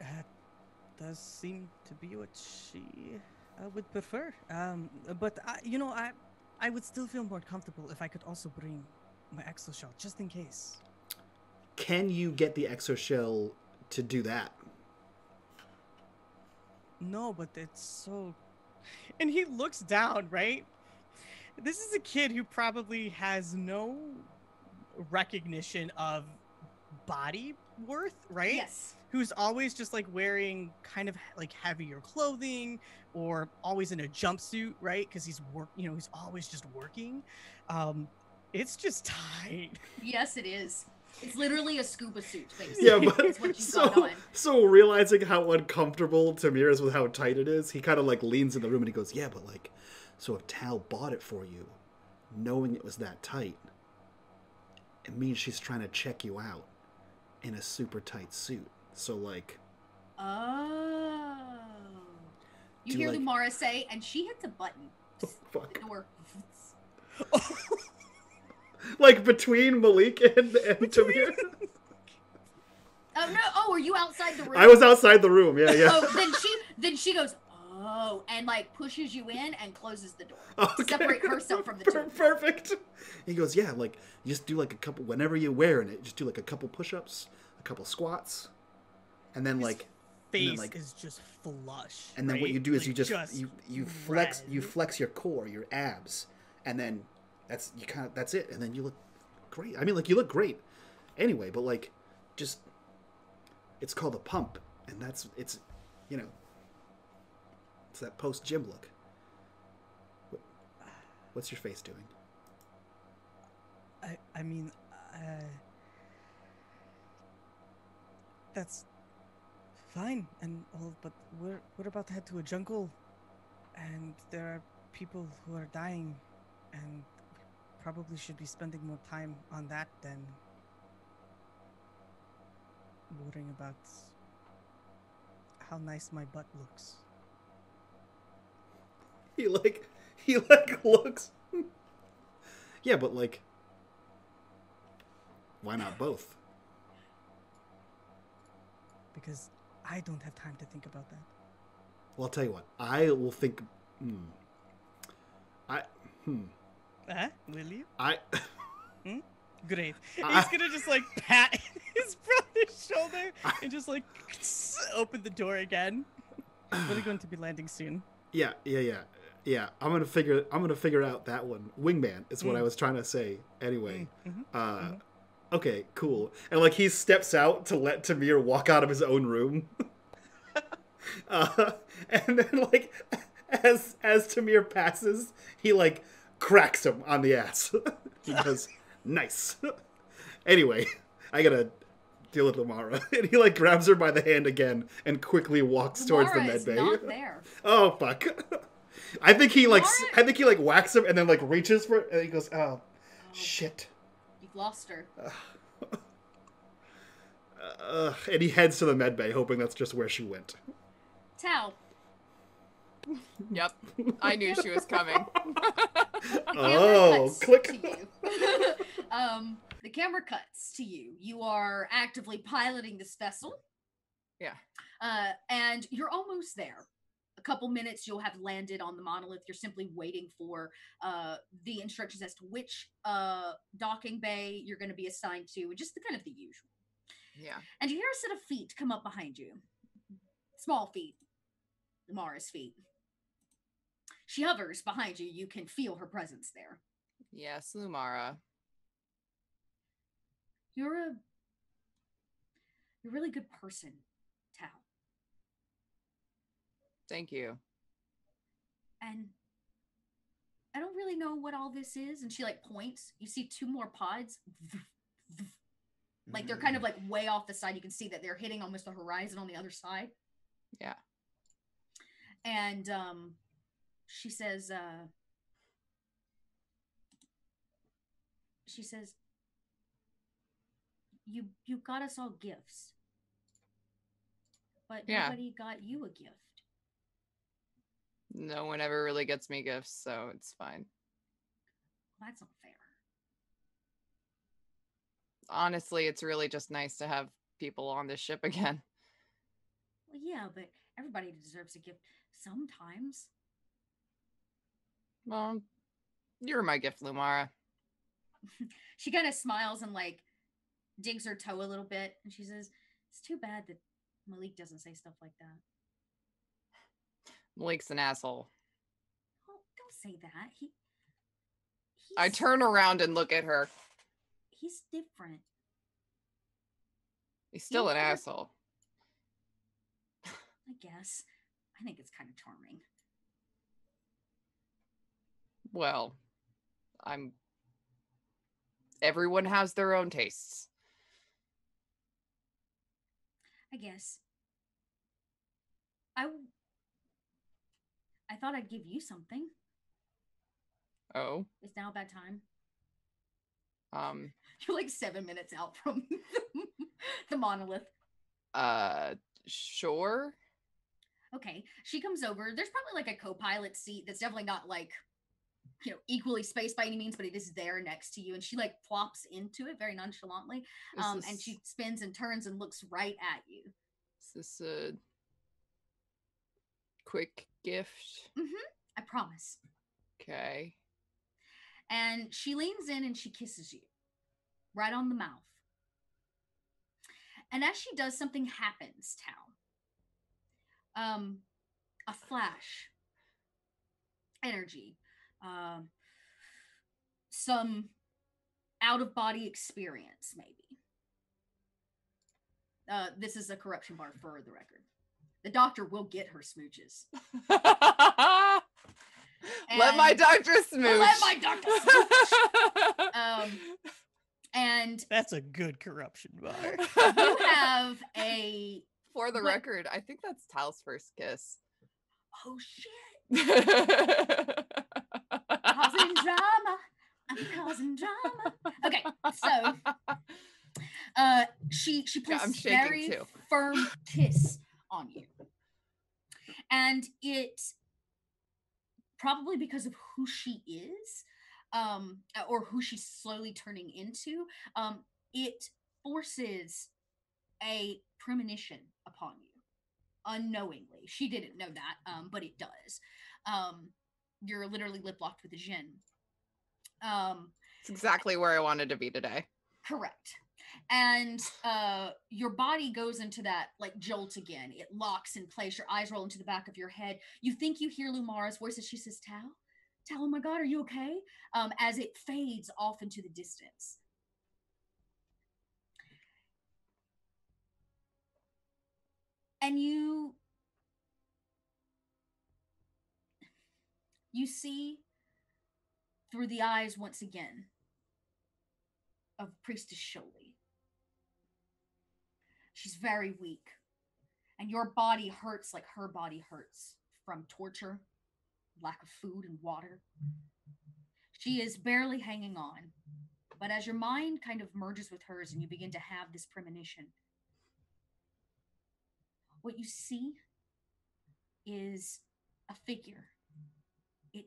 That does seem to be what she uh, would prefer. Um, but I, you know, I, I would still feel more comfortable if I could also bring my exoshell just in case. Can you get the exoshell to do that? No, but it's so. And he looks down, right? This is a kid who probably has no recognition of body worth, right? Yes. who's always just like wearing kind of like heavier clothing or always in a jumpsuit, right? Because he's work, you know, he's always just working. Um, it's just tight. Yes, it is. It's literally a scuba suit, basically. Yeah, but what so so realizing how uncomfortable Tamir is with how tight it is, he kind of like leans in the room and he goes, "Yeah, but like, so if Tal bought it for you, knowing it was that tight, it means she's trying to check you out in a super tight suit. So like, Oh. You hear like- Lumara say, and she hits a button. oh, fuck, Door. like between Malik and and Tamir, Oh no! Oh, are you outside the room? I was outside the room. Yeah, yeah. Oh, then she then she goes, oh, and like pushes you in and closes the door to Okay. separate herself from the two. Per- of you. Perfect. He goes, yeah, like just do like a couple whenever you're wearing it, just do like a couple push-ups, a couple squats, and then His like, and then, Face like- is just flush. and then what you do is Like, you just, you you flex red. you flex your core, your abs, and then that's you kind of that's it, and then you look great. I mean, like you look great anyway, but like just it's called a pump, and that's it's you know it's that post gym look. What's your face doing? I, I mean, uh, that's fine and all, but we're we're about to head to a jungle, and there are people who are dying, and we probably should be spending more time on that than worrying about how nice my butt looks. He like he like looks. yeah, but like, why not both? Because I don't have time to think about that. Well, I'll tell you what. I will think. Hmm. I hmm. Huh? Will you? I hmm? Great. I- He's gonna just like pat his brother's shoulder and just like open the door again. We're going to be landing soon. Yeah, yeah, yeah, yeah. I'm gonna figure. I'm gonna figure out that one. Wingman is what I Mm. was trying to say. Anyway, Mhm. uh, Mhm. okay, cool. And like he steps out to let Tamir walk out of his own room. uh, and then like as as Tamir passes, he like cracks him on the ass. he goes, "Nice." anyway, I gotta deal with Lumara. and he like grabs her by the hand again and quickly walks towards the med bay. Oh fuck. I think he like s- Laura- I think he like whacks him and then like reaches for it and he goes, "Oh, shit." You've lost her. Uh, and he heads to the med bay hoping that's just where she went. Tal. Yep. I knew she was coming. Oh, cuts click. Um, the camera cuts to you. You are actively piloting this vessel. Yeah. Uh, and you're almost there. A couple minutes, you'll have landed on the monolith. You're simply waiting for uh, the instructions as to which uh, docking bay you're going to be assigned to, and just the kind of the usual. Yeah. And you hear a set of feet come up behind you. Small feet. Mara's feet. She hovers behind you. You can feel her presence there. Yes, Lumara. You're a you're a really good person, Tal. Thank you. And I don't really know what all this is. And she like points. You see two more pods. Like they're kind of like way off the side. You can see that they're hitting almost the horizon on the other side. Yeah. And um she says uh she says you you got us all gifts. But Yeah. nobody got you a gift. No one ever really gets me gifts, so it's fine. That's not fair. Honestly, it's really just nice to have people on this ship again. Well, yeah, but everybody deserves a gift sometimes. Well, you're my gift, Lumara. She kind of smiles and like digs her toe a little bit, and she says, "It's too bad that Malik doesn't say stuff like that." Malik's an asshole. Oh, don't say that. He. He's, I turn around and look at her. He's different. He's still an never- asshole. I guess. I think it's kind of charming. Well, I'm. Everyone has their own tastes. I guess. I. I thought I'd give you something. Oh, Is now about time? um, You're like seven minutes out from the monolith. uh, sure. Okay, she comes over. There's probably like a co-pilot seat that's definitely not like, you know, equally spaced by any means, but it is there next to you. And she like plops into it very nonchalantly. Um, this, and she spins and turns and looks right at you. is this a quick gift? Mhm. I promise. Okay. And she leans in and she kisses you right on the mouth. And as she does, something happens, Tal. Um, a flash, energy, um, some out of body experience, maybe. Uh, this is a corruption bar for the record. The doctor will get her smooches. Let my doctor smooch. Let my doctor smooch. Um, and That's a good corruption bar. you have a For the what- record, I think that's Tal's first kiss. oh shit causing drama i'm causing drama okay so uh she she Yeah, places I'm a very too. firm kiss on you and it probably because of who she is um or who she's slowly turning into um it forces a premonition upon you unknowingly she didn't know that um but it does um you're literally lip locked with a Jin. Um, It's exactly where I wanted to be today. correct. And uh your body goes into that like jolt again. It locks in place. Your eyes roll into the back of your head. You think you hear lumara's voice as she says "Tal, Tal, oh my god are you okay? Um as it fades off into the distance. And you you see through the eyes once again of priestess Sholey. She's very weak, and your body hurts like her body hurts from torture, lack of food and water. She is barely hanging on, but as your mind kind of merges with hers and you begin to have this premonition, what you see is a figure. It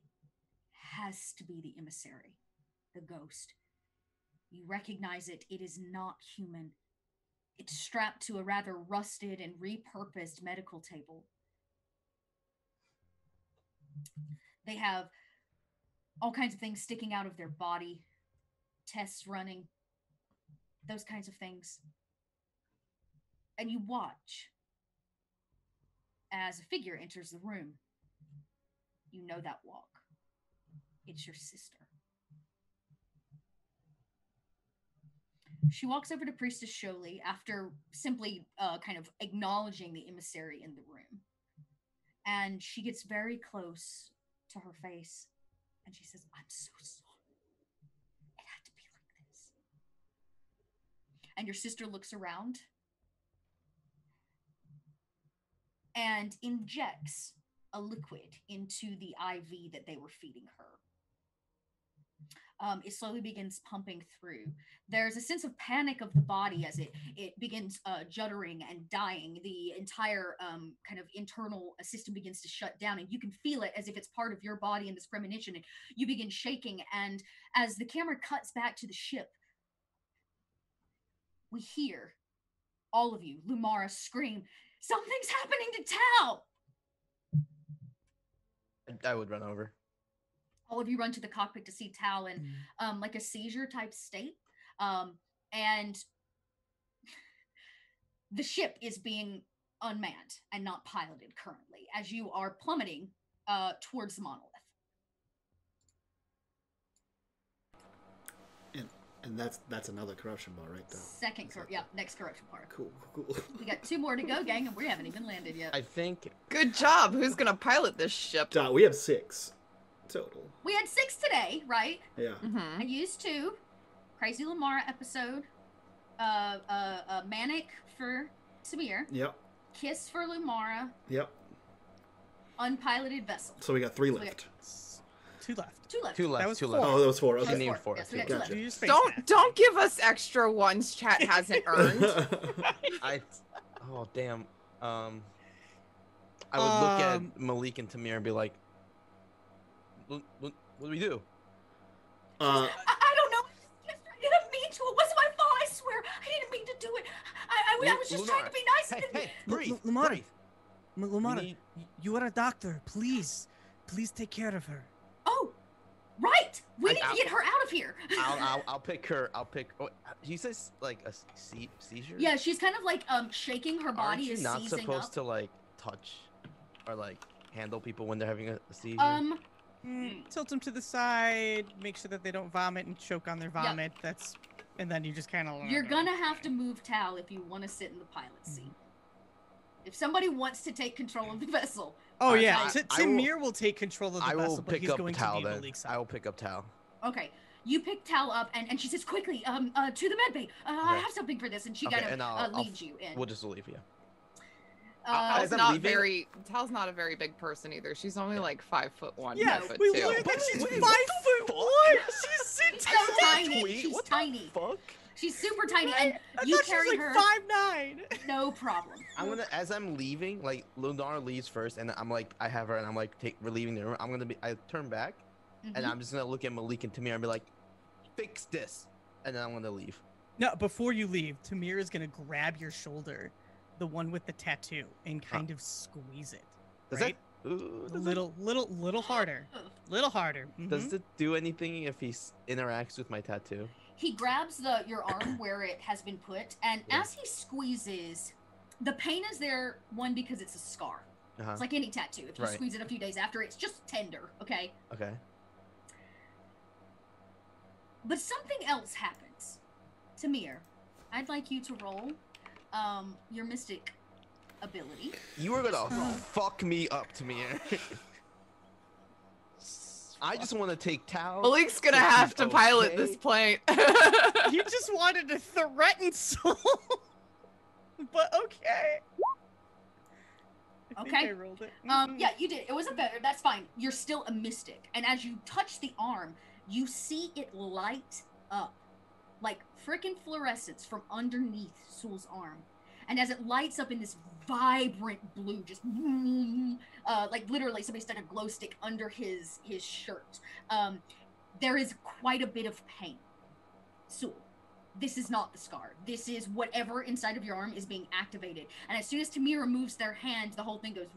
has to be the emissary, the ghost. You recognize it. It is not human. It's strapped to a rather rusted and repurposed medical table. They have all kinds of things sticking out of their body, tests running, those kinds of things. And you watch as a figure enters the room. You know that walk. It's your sister. She walks over to Priestess Sholey after simply uh, kind of acknowledging the emissary in the room. And she gets very close to her face and she says, I'm so sorry. It had to be like this. And your sister looks around and injects a liquid into the IV that they were feeding her. Um, it slowly begins pumping through. There's a sense of panic of the body as it it begins uh, juddering and dying. The entire um, kind of internal system begins to shut down, and you can feel it as if it's part of your body in this premonition. And you begin shaking, and as the camera cuts back to the ship, we hear all of you, Lumara, scream, Something's happening to Tal. I would run over. All of you run to the cockpit to see Tal in um, like a seizure type state. Um, and the ship is being unmanned and not piloted currently as you are plummeting uh, towards the monolith. And and that's that's another corruption bar right there. Second, cor- yeah, next corruption part. Cool, cool, cool. We got two more to go, gang, and we haven't even landed yet. I think Good job. Who's gonna pilot this ship? Dot, we have six total. We had six today, right? Yeah. hmm I used two. Crazy Lumara episode. Uh, uh, uh, Manic for Samir. Yep. Kiss for Lumara. Yep. Unpiloted vessel. So we got three So left. S- Two left. Two left. two left. was two four. left. Oh, that was four. That She named four. Yes, we got Okay. two left. Gotcha. You use space Don't don't give us extra ones chat hasn't earned. I. Oh damn. Um. I would look Um, at Malik and Tamir and be like, "What, what, what do we do?" uh, I, I don't know. I didn't mean to. It wasn't my fault. I swear. I didn't mean to do it. I, I, I was just Lunar, trying to be nice. Hey, and- hey, Lu- breathe, Lu- Lumara. breathe. M- Lumara, need- you are a doctor. Please, please take care of her. Oh, right. We I- need I'll- to get her out of here. I'll, I'll, I'll pick her. I'll pick. Oh, he says like a se- seizure. yeah, she's kind of like um shaking her body Aren't body you is not supposed up. to like touch or like handle people when they're having a, a seizure? Um, Mm, tilt them to the side. Make sure that they don't vomit and choke on their vomit. That's, and then you just kind of. You're gonna have to move Tal if you want to sit in the pilot seat. If somebody wants to take control of the vessel, Oh I- yeah, I- T- I Tamir will take control of the I vessel, but he's up going Tal to be then. Malik's I will pick up Tal. okay. You pick Tal up, and, and she says quickly, um, uh, to the med bay. Uh, I have something for this, and she Okay, kind of and I'll- uh, I'll you in. We'll just leave you. Uh, Tal's not leaving- very. Tal's not a very big person either. She's only like five foot one. Yeah, five foot we two. learned that she's Wait, five what foot the one. She's so so tiny. tiny. She's What the tiny. Fuck. She's super tiny, and I you thought she was carry like her. five nine. No problem. I'm gonna as I'm leaving, like Lunar leaves first, and I'm like I have her, and I'm like take, we're leaving the room. I'm gonna be I turn back, and Mhm. I'm just gonna look at Malik and Tamir and be like, fix this, and then I'm gonna leave. No, before you leave, Tamir is gonna grab your shoulder, the one with the tattoo, and kind of squeeze it. Does right? Ooh, does it- Little, little, little harder. Little harder. Does Mhm. it do anything if he interacts with my tattoo? He grabs the your arm where it has been put, and Yeah. as he squeezes, the pain is there. One because it's a scar. Uh-huh. It's like any tattoo. If you Right. squeeze it a few days after, it's just tender. Okay. Okay. But something else happens. Tamir, I'd like you to roll um, your mystic ability. You are gonna fuck me up, Tamir. I just want to take Tao. Malik's gonna have she's to pilot this plane. You just wanted to threaten Sul. but okay. I think Okay. I rolled it. Um, yeah, you did. It wasn't better. That's fine. You're still a mystic. And as you touch the arm, you see it light up like frickin' fluorescence from underneath Sul's arm. And as it lights up in this vibrant blue, just uh, like literally somebody stuck a glow stick under his his shirt. Um, there is quite a bit of pain. Sul, this is not the scar. This is whatever inside of your arm is being activated. And as soon as Tamir removes their hand, the whole thing goes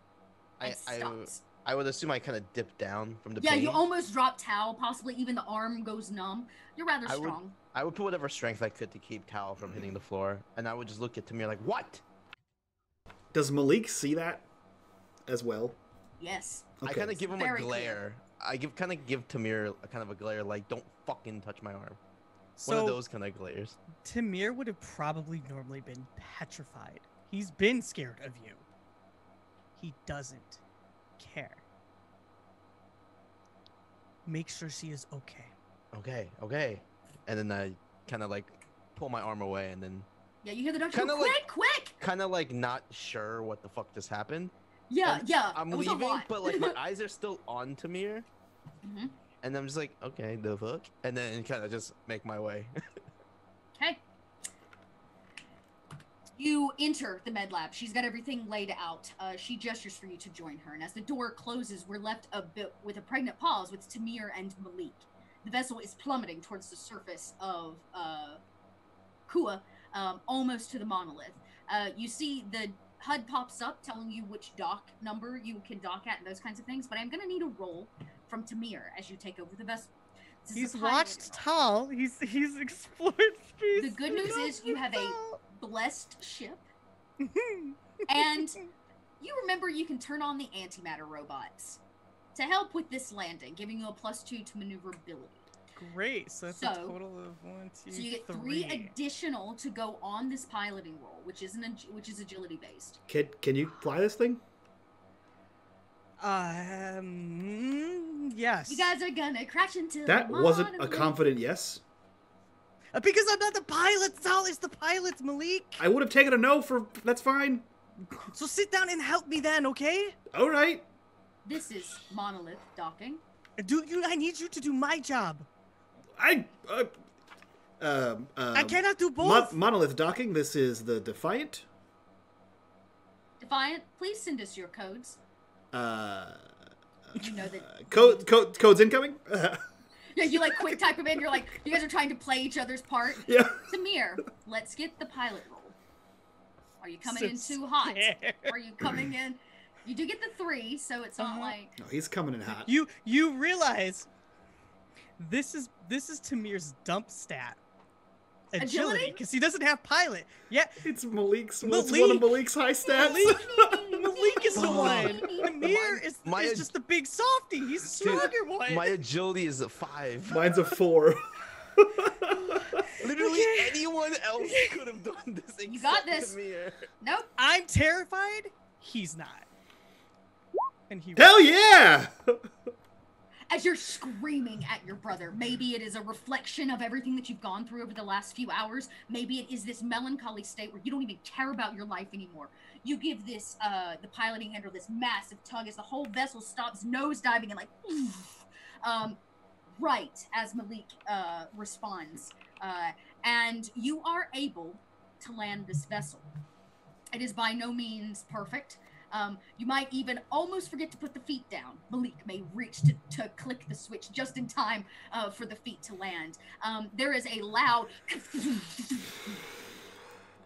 I, stops. I would assume I kind of dip down from the yeah, pain. you almost drop Tao. Possibly even the arm goes numb. You're rather I would- strong. I would put whatever strength I could to keep Tao from hitting the floor, and I would just look at Tamir like, "What?" Does Malik see that as well? Yes. I kind of give him a Very clear. glare. I give kind of give Tamir a kind of a glare, like, "Don't fucking touch my arm." One of those kind of glares. Tamir would have probably normally been petrified. He's been scared of you. He doesn't care. Make sure she is okay. Okay, okay. And then I kind of like pull my arm away, and then Yeah, you hear the doctor Kinda go, like- quick, quick. kind of like not sure what the fuck just happened. Yeah, and yeah. I'm it was a leaving, lot. but like my eyes are still on Tamir, Mhm. and I'm just like, okay, the fuck, and then kind of just make my way. Okay. You enter the med lab. She's got everything laid out. Uh, she gestures for you to join her, and as the door closes, we're left a bit with a pregnant pause with Tamir and Malik. The vessel is plummeting towards the surface of uh, Kua, um, almost to the monolith. Uh, you see the HUD pops up telling you which dock number you can dock at and those kinds of things, but I'm going to need a roll from Tamir as you take over the vessel. He's watched. Tal. He's he's explored space. The good news is you have a-. blessed ship. And you remember you can turn on the antimatter robots to help with this landing, giving you a plus two to maneuverability. Great. So that's a total of one, two, So you get three additional to go on this piloting roll, which is an ag- which is agility based. Can can you fly this thing? Um. Yes. You guys are gonna crash into the That wasn't a confident yes. Uh, because I'm not the pilot. Tal is the pilot, Malik. I would have taken a no for. That's fine. So sit down and help me then, okay? All right. This is monolith docking. Do you? I need you to do my job. I. Uh, um, uh, I cannot do Mon- both. monolith docking. This is the Defiant. Defiant, please send us your codes. Uh, You know that. code, code codes incoming. Yeah, you like quick type them in. You're like, you guys are trying to play each other's part. yeah. Tamir, let's get the pilot roll. Are you coming So in too hot? scared. Are you coming in? You do get the three, so it's not Uh-huh. like No, he's coming in hot. You you realize this is this is Tamir's dump stat. Agility, Agility? because he doesn't have pilot. Yeah, It's Malik's. What's one of Malik's high stats? Malik, Malik is the one. Tamir is, My- is just the big softy. He's the Dude, stronger one. my agility is a five. Mine's a four. Literally Okay. anyone else could have done this. You got this. Tamir. nope. I'm terrified. He's not. And he Hell yeah! As you're screaming at your brother, maybe it is a reflection of everything that you've gone through over the last few hours. Maybe it is this melancholy state where you don't even care about your life anymore. You give this uh the piloting handle this massive tug as the whole vessel stops nosediving and like um right as Malik uh responds. Uh and you are able to land this vessel. It is by no means perfect. Um, you might even almost forget to put the feet down. Malik may reach to, to click the switch just in time uh, for the feet to land. Um, there is a loud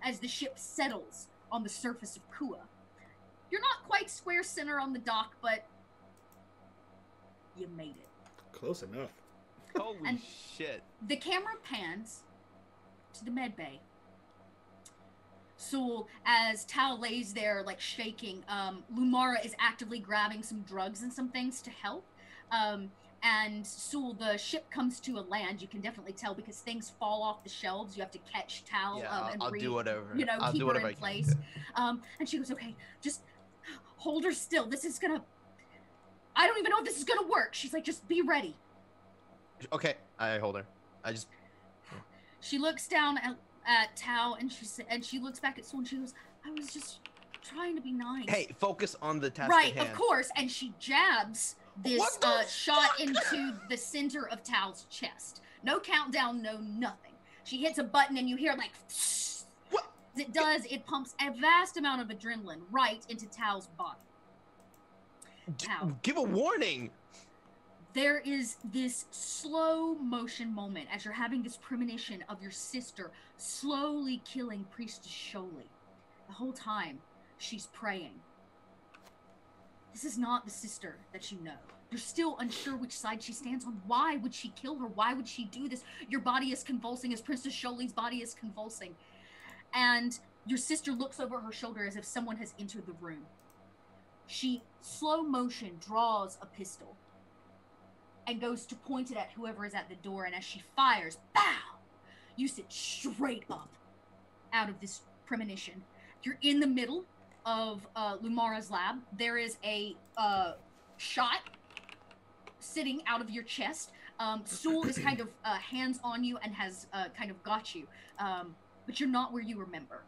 as the ship settles on the surface of Kua. You're not quite square center on the dock, but you made it. Close enough. Holy And- shit. The camera pans to the med bay. Sul, as Tal lays there, like shaking, um, Lumara is actively grabbing some drugs and some things to help. Um, and Sul, the ship comes to a land. You can definitely tell because things fall off the shelves. You have to catch Tal Yeah, um, and I'll re- do whatever. you know, I'll keep do her whatever in I place. Um, and she goes, "Okay, just hold her still. This is gonna. I don't even know if this is gonna work." She's like, "Just be ready." Okay, I hold her. I just She looks down at, at Tao and she and she looks back at Sul and she goes, "I was just trying to be nice." hey, focus on the task right, at hand. of course. And she jabs this uh, shot into the center of Tao's chest. No countdown, no nothing. She hits a button and you hear like. What? As It does. It pumps a vast amount of adrenaline right into Tao's body. Ow. Give a warning. there is this slow motion moment as you're having this premonition of your sister slowly killing Priestess Sholey. The whole time, she's praying. This is not the sister that you know. You're still unsure which side she stands on. Why would she kill her? Why would she do this? Your body is convulsing as Princess Sholey's body is convulsing. And your sister looks over her shoulder as if someone has entered the room. She, slow motion, draws a pistol and goes to point it at whoever is at the door. And as she fires, bow, you sit straight up out of this premonition. You're in the middle of uh, Lumara's lab. There is a uh, shot sitting out of your chest. Um, Sul is kind of uh, hands on you and has uh, kind of got you, um, but you're not where you remember.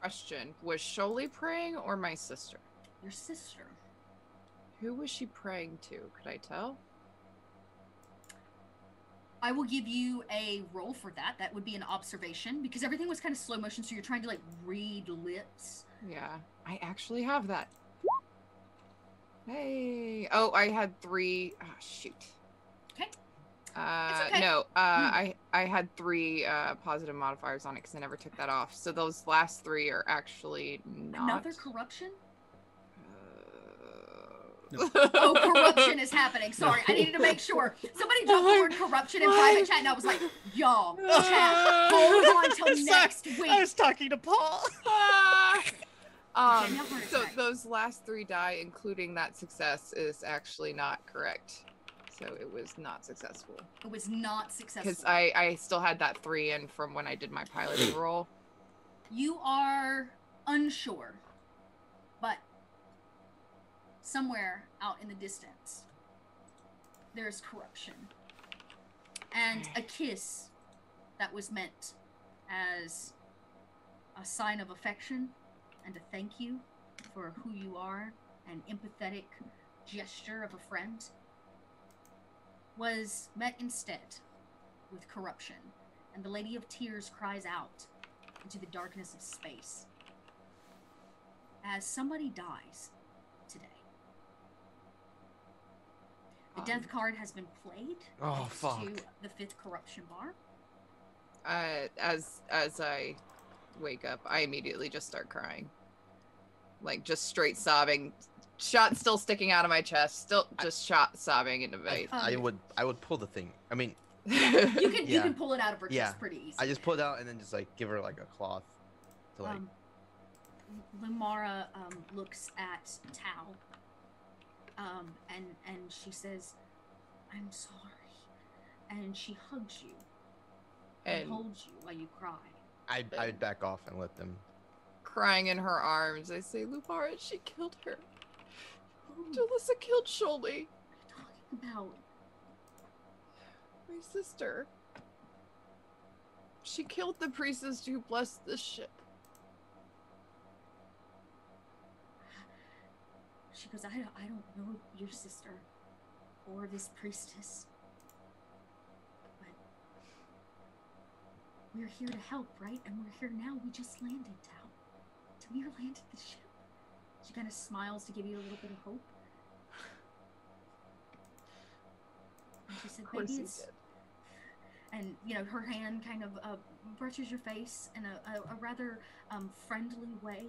Question: Was Sholey praying or my sister? Your sister. Who was she praying to? Could I tell? I will give you a roll for that. That would be an observation because everything was kind of slow motion, so you're trying to like read lips. Yeah, I actually have that. Hey. Oh, I had three. Oh, shoot. Okay. Uh, okay. no. Uh, Hmm. I I had three uh positive modifiers on it because I never took that off. So those last three are actually not. Another corruption? Uh, Oh, corruption is happening. Sorry, I needed to make sure. Somebody dropped the word corruption in private chat, and I was like, y'all, chat, hold on till Sorry, next I week. was talking to Paul. Ah! um, so those last three die, including that success, is actually not correct. So it was not successful It was not successful. because I I still had that three in from when I did my piloting roll. You are unsure, but somewhere out in the distance, there's corruption. And a kiss that was meant as a sign of affection and a thank you for who you are, an empathetic gesture of a friend, was met instead with corruption. And the Lady of Tears cries out into the darkness of space as somebody dies today. The death card has been played Oh, fuck. to the fifth corruption bar. Uh, as as I wake up, I immediately just start crying, like just straight sobbing. Shot still sticking out of my chest, still just shot sobbing into I, my. I would I would pull the thing. I mean, You can you can pull it out of her chest pretty easy. I just pull it out and then just like give her like a cloth to like. um, Lumara um, looks at Tao, um, and and she says, "I'm sorry," and she hugs you and, and holds you while you cry. I I'd back off and let them. crying in her arms, I say, "Lumara, she killed her. Jalissa killed Sholey, Talking about my sister. She killed the priestess who blessed the ship. She goes, I, I don't know your sister or this priestess, but we're here to help, right? And we're here now. We just landed, Tao. Tamir landed the ship. She kind of smiles to give you a little bit of hope. And she said, maybe it's did. and you know her hand kind of uh, brushes your face in a, a, a rather um, friendly way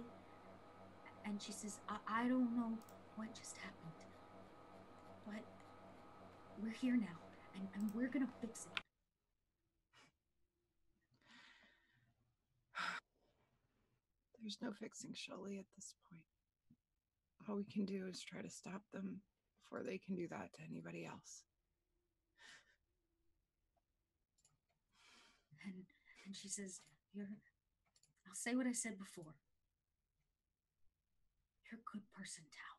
and she says, I, I don't know what just happened, What? we're here now, and, and we're gonna fix it. There's no fixing Shelly at this point. All we can do is try to stop them before they can do that to anybody else. And and she says, You're I'll say what I said before. You're a good person, Tao.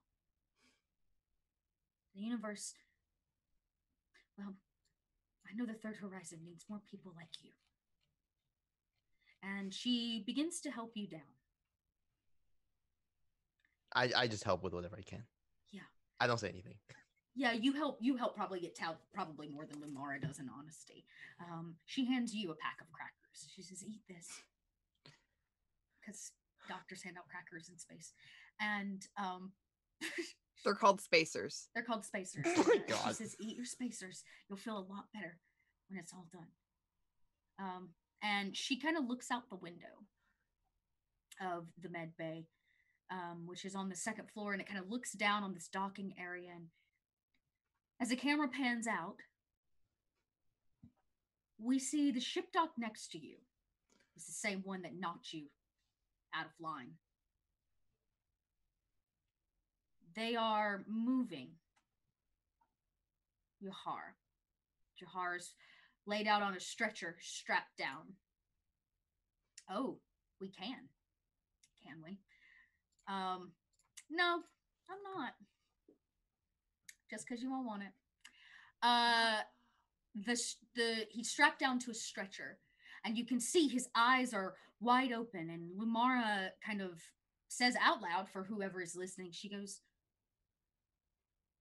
The universe well, I know the third horizon needs more people like you. And she begins to help you down. I, I just help with whatever I can. Yeah. I don't say anything. Yeah, you help you help probably get Tao probably more than Lumara does in honesty. Um, she hands you a pack of crackers. She says, "Eat this," because doctors hand out crackers in space, and um, They're called spacers. they're called spacers. Oh my Uh, She says, "Eat your spacers. You'll feel a lot better when it's all done." Um, and she kind of looks out the window of the med bay, um, which is on the second floor, and it kind of looks down on this docking area. And as the camera pans out, we see the ship dock next to you. It's the same one that knocked you out of line. They are moving Jahar. Jahar is laid out on a stretcher, strapped down. Oh, we can. Can we? Um, no, I'm not. Just because you won't want it. Uh, the the he's strapped down to a stretcher, and you can see his eyes are wide open. And Lumara kind of says out loud for whoever is listening. She goes,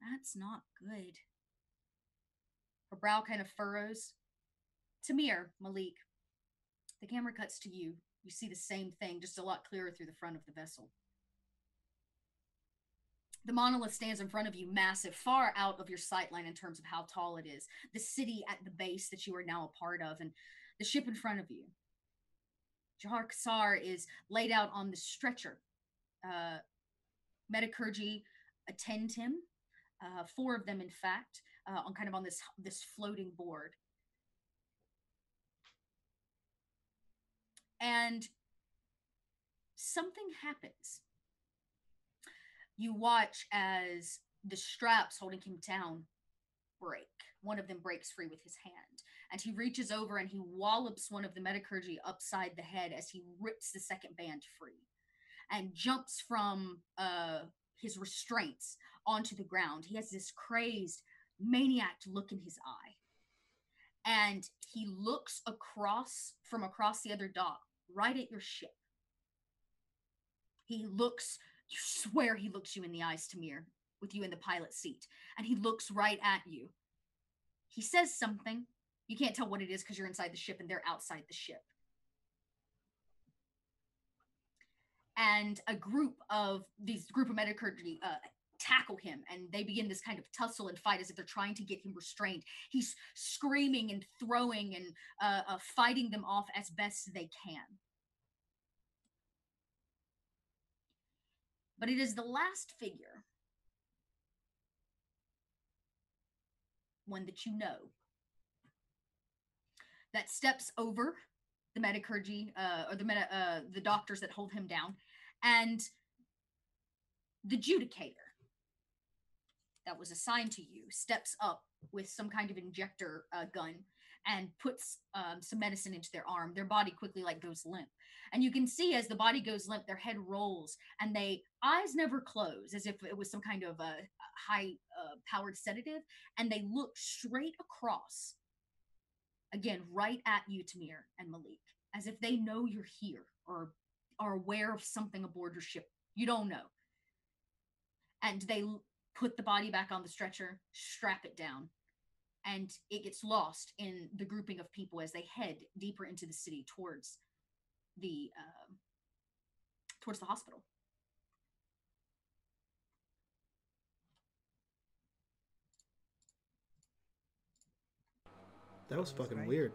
"That's not good." Her brow kind of furrows. Tamir, Malik, the camera cuts to you. You see the same thing, just a lot clearer through the front of the vessel. The monolith stands in front of you, massive, far out of your sight line in terms of how tall it is. The city at the base that you are now a part of, and the ship in front of you. Jahar Kassar is laid out on the stretcher. Uh, Metacurgy attend him, uh, four of them, in fact, uh, on kind of on this this floating board. And something happens you watch as the straps holding him down break. One of them breaks free with his hand, and he reaches over and he wallops one of the metacurgy upside the head as he rips the second band free and jumps from uh, his restraints onto the ground. He has this crazed, maniac look in his eye. And he looks across from across the other dock, right at your ship. He looks you swear he looks you in the eyes, Tamir, with you in the pilot seat, and he looks right at you. He says something. You can't tell what it is because you're inside the ship and they're outside the ship. And a group of these group of metacurgy uh, tackle him and they begin this kind of tussle and fight as if they're trying to get him restrained. He's screaming and throwing and uh, uh, fighting them off as best they can. but it is the last figure one that you know that steps over the metacurgy uh, or the meta, uh, the doctors that hold him down and the judicator that was assigned to you steps up with some kind of injector uh, gun and puts um, some medicine into their arm their body quickly like goes limp. And you can see as the body goes limp their head rolls and they eyes never close as if it was some kind of a high uh, powered sedative and they look straight across again right at you tamir and malik as if they know you're here or are aware of something aboard your ship. You don't know. And they put the body back on the stretcher strap it down and it gets lost in the grouping of people as they head deeper into the city towards the um, towards the hospital. That was That was fucking right. weird.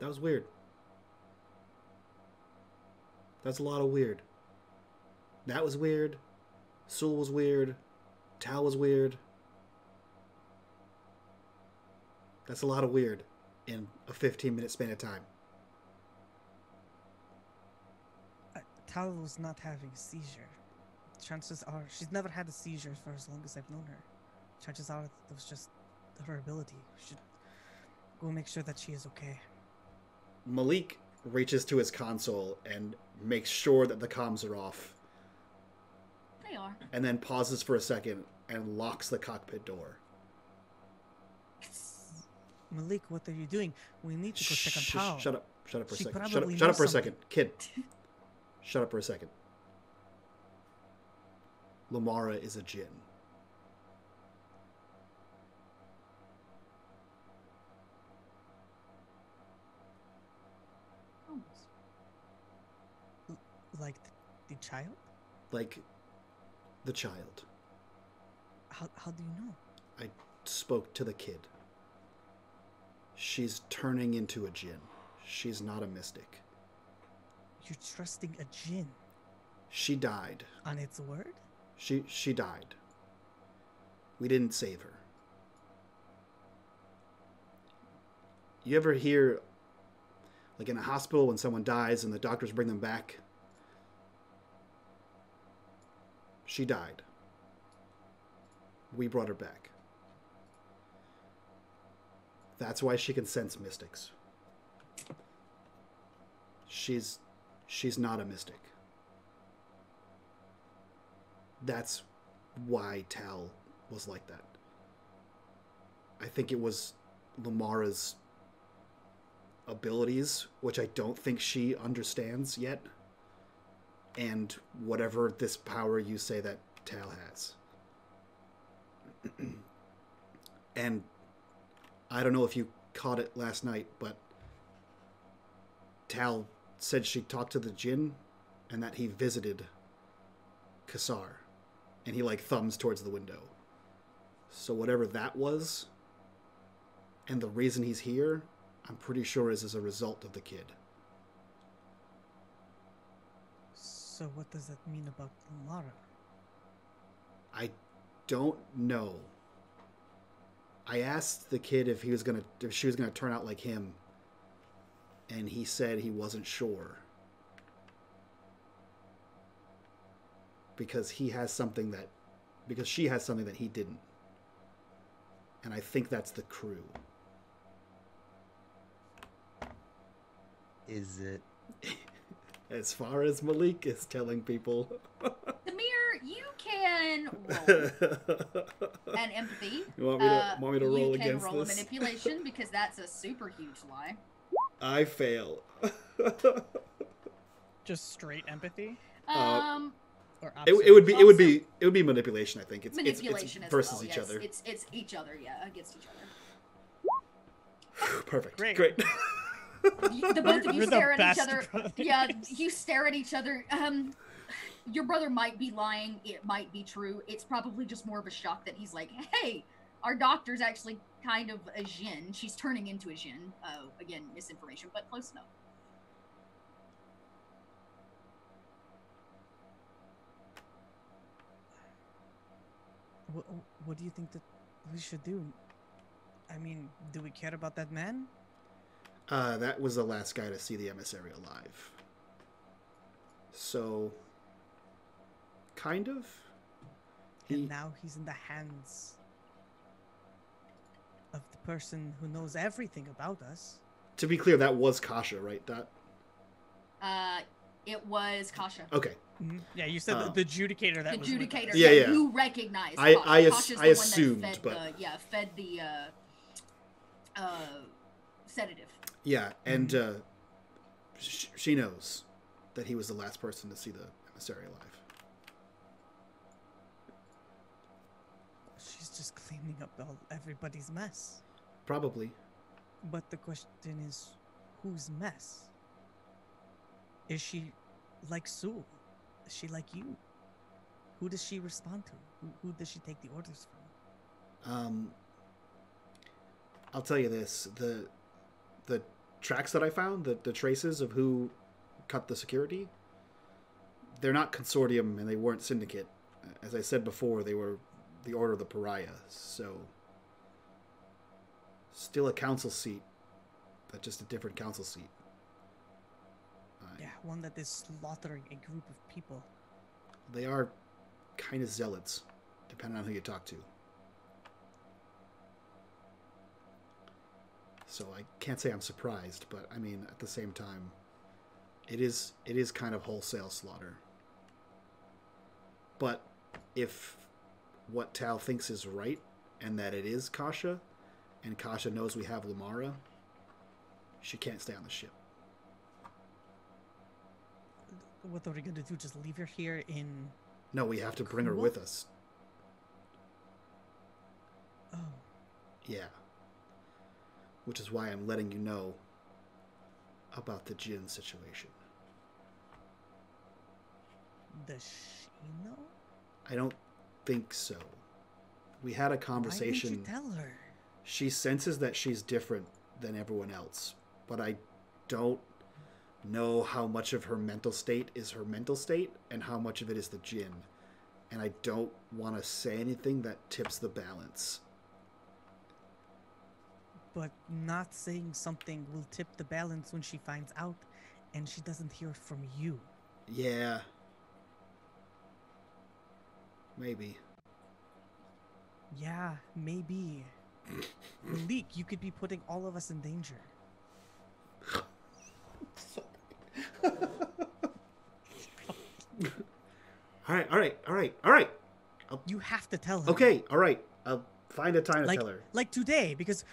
That was weird. That's a lot of weird. That was weird. Sul was weird. Tal was weird. That's a lot of weird in a 15 minute span of time. Uh, Tal was not having a seizure. Chances are she's never had a seizure for as long as I've known her. Chances are that was just her ability. We should go make sure that she is okay. Malik reaches to his console and makes sure that the comms are off, are. and then pauses for a second and locks the cockpit door. Malik, what are you doing? We need to go check on Shh, Shut up. Shut up for a She second. Shut up, shut up knows for a second. Kid. Shut up for a second. Lumara is a djinn. Like the, the child? Like the child. How, how do you know? I spoke to the kid. She's turning into a djinn. She's not a mystic. You're trusting a jinn She died. on its word? She she died. We didn't save her. You ever hear like in a hospital when someone dies and the doctors bring them back? She died. We brought her back. That's why she can sense mystics. She's she's not a mystic. That's why Tal was like that. I think it was Lumara's abilities, which I don't think she understands yet, and whatever this power you say that Tal has. and I don't know if you caught it last night, but Tal said she talked to the Jinn and that he visited Kassar. And he like thumbs towards the window. So whatever that was, and the reason he's here, I'm pretty sure is as a result of the kid. So what does that mean about Lumara? I don't know. I asked the kid if he was gonna if she was gonna turn out like him, and he said he wasn't sure. Because he has something that because she has something that he didn't. And I think that's the crew. Is it? As far as Malik is telling people. Samir, you can roll an empathy. You want me to Uh, want me to you roll can against roll a this? manipulation because that's a super huge lie. I fail. Just straight empathy Uh, Um, or It, it would be it would be it would be manipulation. I think it's it's- manipulation it's, as versus well. each yes. other. It's it's each other, yeah, against each other. Perfect. Great. Great. You- the both of you We're stare at each other. brothers. Yeah, you stare at each other. Um, your brother might be lying. It might be true. It's probably just more of a shock that he's like, "Hey, our doctor's actually kind of a Jinn. She's turning into a Jinn." Oh, again, misinformation, but close enough. What, what do you think that we should do? I mean, do we care about that man? Uh, that was the last guy to see the emissary alive. So, kind of. He, And now he's in the hands of the person who knows everything about us. to be clear, that was Kasha, right? That Uh, it was Kasha, okay. Mhm. Yeah, you said Oh. the, the adjudicator that the was with adjudicator. Yeah, yeah. You recognize. I- Kasha. I ass- the I one that assumed, fed but- the, yeah, fed the uh, uh, sedative. Yeah, and uh, sh- she knows that he was the last person to see the emissary alive. She's just cleaning up all everybody's mess. Probably. But the question is, whose mess? Is she like Sue? Is she like you? Who does she respond to? Who, who does she take the orders from? Um, I'll tell you this: the the tracks that I found, the the traces of who cut the security, they're not consortium and they weren't syndicate. As I said before, they were the Order of the Pariah. So still a council seat, but just a different council seat. Yeah, one that is slaughtering a group of people. They are kind of zealots, depending on who you talk to. So I can't say I'm surprised, but I mean at the same time, it is it is kind of wholesale slaughter. But if what Tal thinks is right, and that it is Kasha, and Kasha knows we have Lumara, she can't stay on the ship. What are we gonna do? Just leave her here in? No, we have to bring her with us. Oh, Yeah. Which is why I'm letting you know about the Jinn situation. does she know? I don't think so. We had a Why didn't conversation. you tell her? She senses that she's different than everyone else, but I don't know how much of her mental state is her mental state and how much of it is the Jinn. And I don't want to say anything that tips the balance. But not saying something will tip the balance when she finds out, and she doesn't hear from you. Yeah. Maybe. Yeah, maybe. Malik, you could be putting all of us in danger. All right, all right, all right, all right. You have to tell her. Okay, all right. I'll find a time to tell her. like today because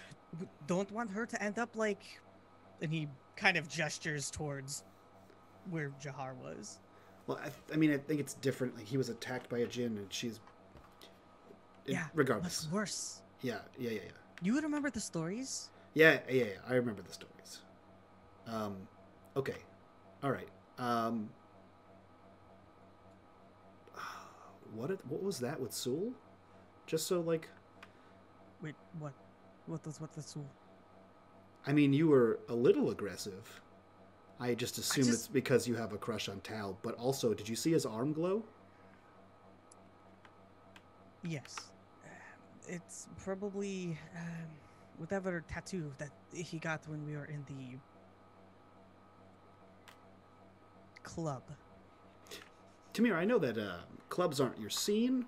don't want her to end up like and he kind of gestures towards where Jahar was. Well, I, I mean, I think it's different. Like he was attacked by a jinn, and she's. it- Yeah, Regardless. What's worse? Yeah, yeah, yeah, yeah. You remember the stories? Yeah, yeah, yeah. I remember the stories. Um, okay, all right. Um, what? It, what was that with Sul? Just so like, Wait, what? What the soul? I mean, you were a little aggressive. I just assume just- it's because you have a crush on Tal. But also, did you see his arm glow? Yes. It's probably um, whatever tattoo that he got when we were in the club. Tamir, I know that uh, clubs aren't your scene.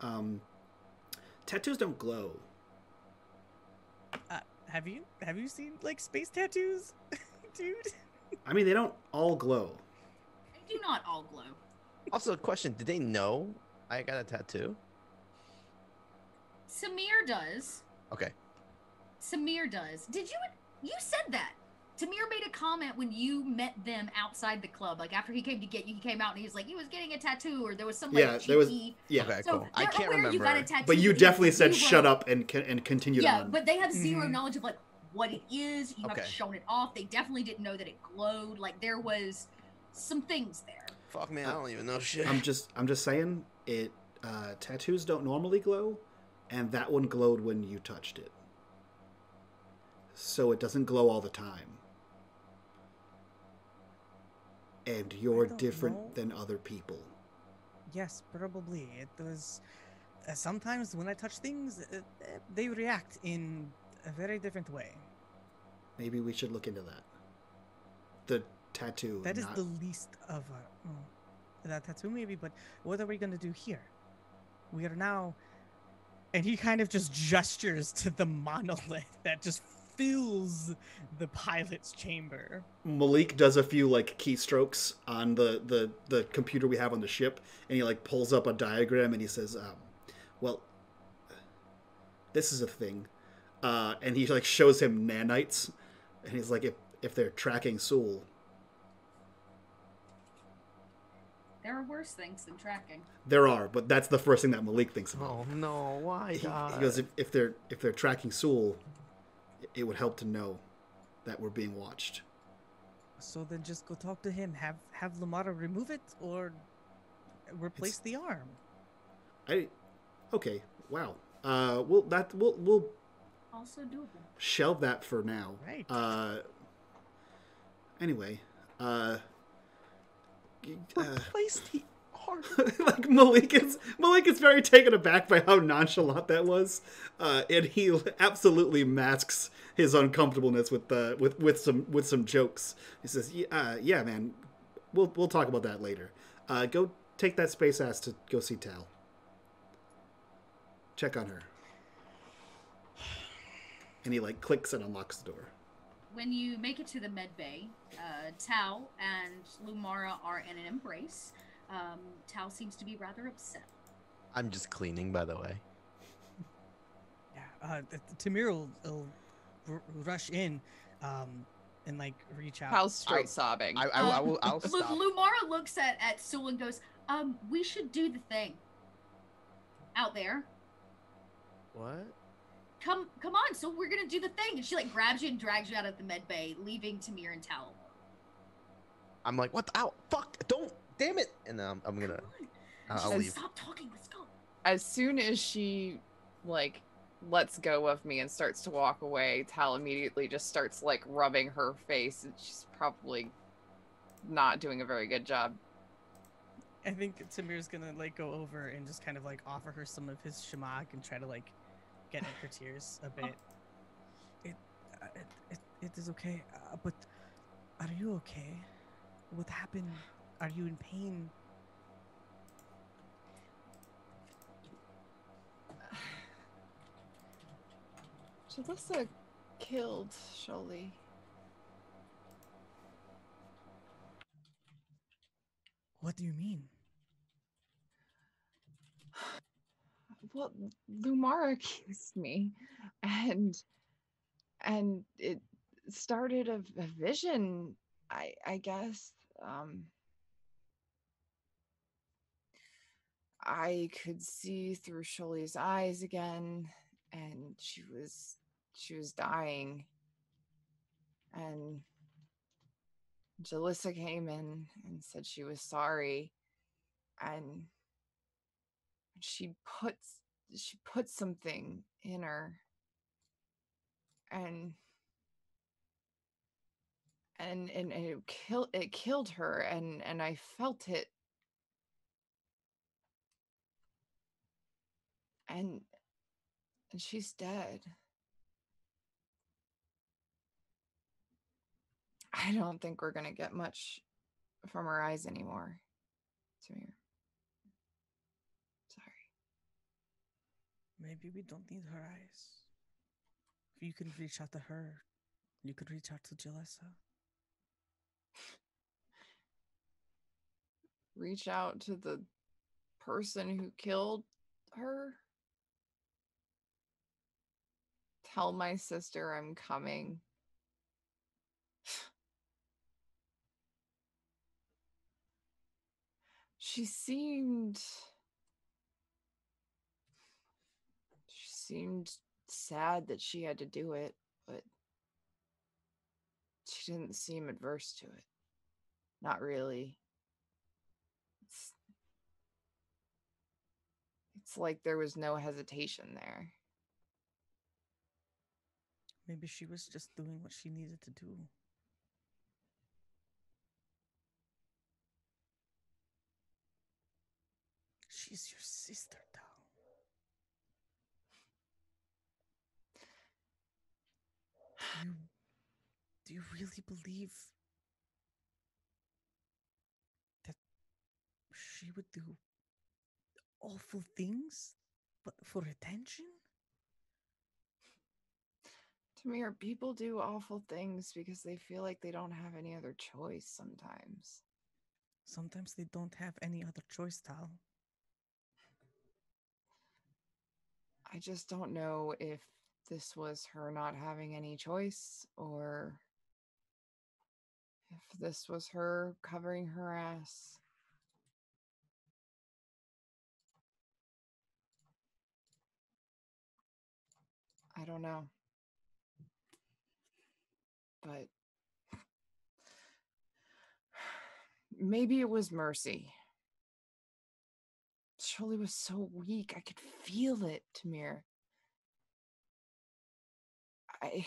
Um, tattoos don't glow. Uh, have you have you seen like space tattoos, dude? I mean, they don't all glow. They do not all glow. Also, a question: Did they know I got a tattoo? Samir does. Okay. Samir does. Did you? You said that. Tamir made a comment when you met them outside the club. Like after he came to get you, he came out and he was like, he was getting a tattoo, or there was some like Yeah, there was- cheeky- Yeah, Okay, So cool. I can't remember. you got a tattoo. but you definitely said zero- "shut up" and con- and continued Yeah, on. but they have 0 Mhm. knowledge of like what it is. You Okay. haven't shown it off. They definitely didn't know that it glowed. Like there was some things there. Fuck me, I don't even know shit. I'm just I'm just saying it. Uh, tattoos don't normally glow, and that one glowed when you touched it. So it doesn't glow all the time. And you're different know. than other people. Yes, probably. It was. Uh, sometimes when I touch things, uh, uh, they react in a very different way. Maybe we should look into that. The tattoo. That is not- the least of our. Oh, that tattoo, maybe, but what are we gonna do here? We are now. And he kind of just gestures to the monolith that just fills the pilot's chamber. Malik does a few like keystrokes on the, the the computer we have on the ship, and he like pulls up a diagram and he says, um, "Well, this is a thing," uh, and he like shows him nanites, and he's like, "If if they're tracking Sul, There are worse things than tracking. there are, but that's the first thing that Malik thinks about." Oh no! Why? He, he goes, if, "If they're if they're tracking Sul, it would help to know that we're being watched." So then just go talk to him. Have have Lumara remove it or replace the arm. I, okay, wow. Uh, we'll that we'll we'll Also doable. shelve that for now. Right. Uh, anyway, uh, uh, Placed like Malik is Malik is very taken aback by how nonchalant that was, uh, and he absolutely masks his uncomfortableness with uh, with with some with some jokes. He says, "Yeah, uh, yeah, man, we'll we'll talk about that later. Uh, go take that space ass to go see Tal. Check on her." And he like clicks and unlocks the door. When you make it to the med bay, uh, Tao and Lumara are in an embrace. Um, Tao seems to be rather upset. I'm just cleaning, by the way. Yeah, uh, Tamir will, will r- rush in, um, and like reach out. How's straight I'll- sobbing? I, I, I Um, will. I'll Lu- stop. Lumara looks at at Sul and goes, "Um, we should do the thing out there. What? Come, come on. So we're gonna do the thing." And she like grabs you and drags you out of the med bay, leaving Tamir and Tao. I'm like, what? The, ow! Fuck! Don't! Damn it! And then I'm, I'm gonna. Come. I'll, I'll leave. Stop talking. Let's go. as soon as she like lets go of me and starts to walk away, Tal immediately just starts like rubbing her face and she's probably not doing a very good job. I think Tamir's gonna like go over and just kind of like offer her some of his shemagh and try to like get at her tears a bit. It, uh, it, it, it is okay, uh, but are you okay? What happened? Are you in pain? Jalissa killed Sholi. What do you mean? Well, Lumara accused me, and and it started a, a vision. I I guess. Um, I could see through Sholi's eyes again, and she was she was dying. And Jalissa came in and said she was sorry, and she puts she put something in her and and and, and it killed it killed her and and i felt it and and she's dead i don't think we're gonna get much from her eyes anymore Samir. sorry Maybe we don't need her eyes. If you can reach out to her, you could reach out to Jalessa. reach out to the person who killed her. Tell my sister I'm coming. She seemed. She seemed sad that she had to do it, but she didn't seem adverse to it. Not really. It's, it's like there was no hesitation there. Maybe she was just doing what she needed to do. She's your sister, Tal. Do you, do you really believe that she would do awful things for attention? Tamir, people do awful things because they feel like they don't have any other choice sometimes. Sometimes they don't have any other choice, Tal. I just don't know if this was her not having any choice or if this was her covering her ass. I don't know but maybe it was mercy. Shirley was so weak. I could feel it, Tamir. I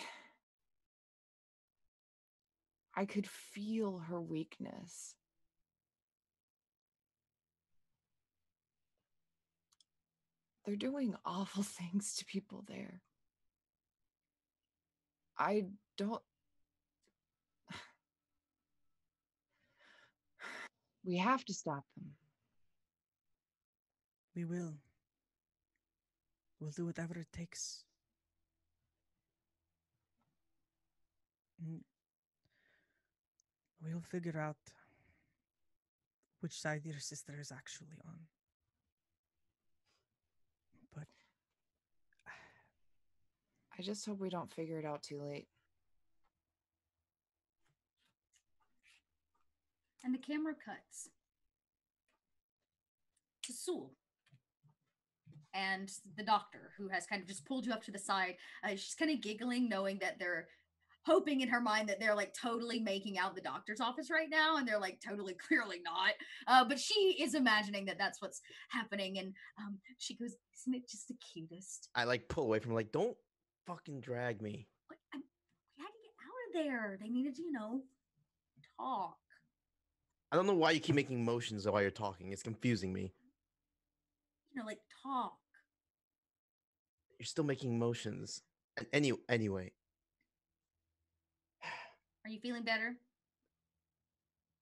I could feel her weakness. They're doing awful things to people there. I don't We have to stop them. We will. We'll do whatever it takes. Mm. We'll figure out which side your sister is actually on. But I just hope we don't figure it out too late. And the camera cuts to Sul and the doctor, who has kind of just pulled you up to the side. Uh, she's kind of giggling, knowing that they're hoping in her mind that they're like totally making out the doctor's office right now, and they're like totally clearly not. Uh, but she is imagining that that's what's happening, and um, she goes, "Isn't it just the cutest?" I like pull away from her, like, don't fucking drag me. What? I'm, we had to get out of there. They needed to, you know, talk. I don't know why you keep making motions while you're talking. It's confusing me. You know, like talk. You're still making motions. And any anyway, Are you feeling better?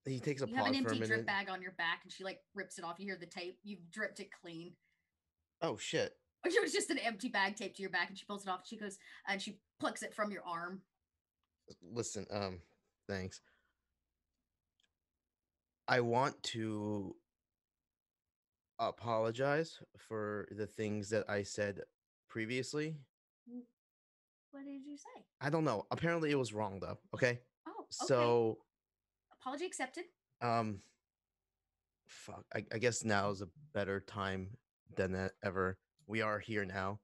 he takes a you have an empty drip bag on your back, and she like rips it off. You hear the tape. You've dripped it clean. Oh shit. It was just an empty bag taped to your back, and she pulls it off. She goes and she plucks it from your arm. Listen, um, thanks. I want to apologize for the things that I said previously. What did you say? I don't know. Apparently it was wrong though. Okay. Oh, okay. So apology accepted. um fuck. I, I guess now is a better time than ever. We are here now.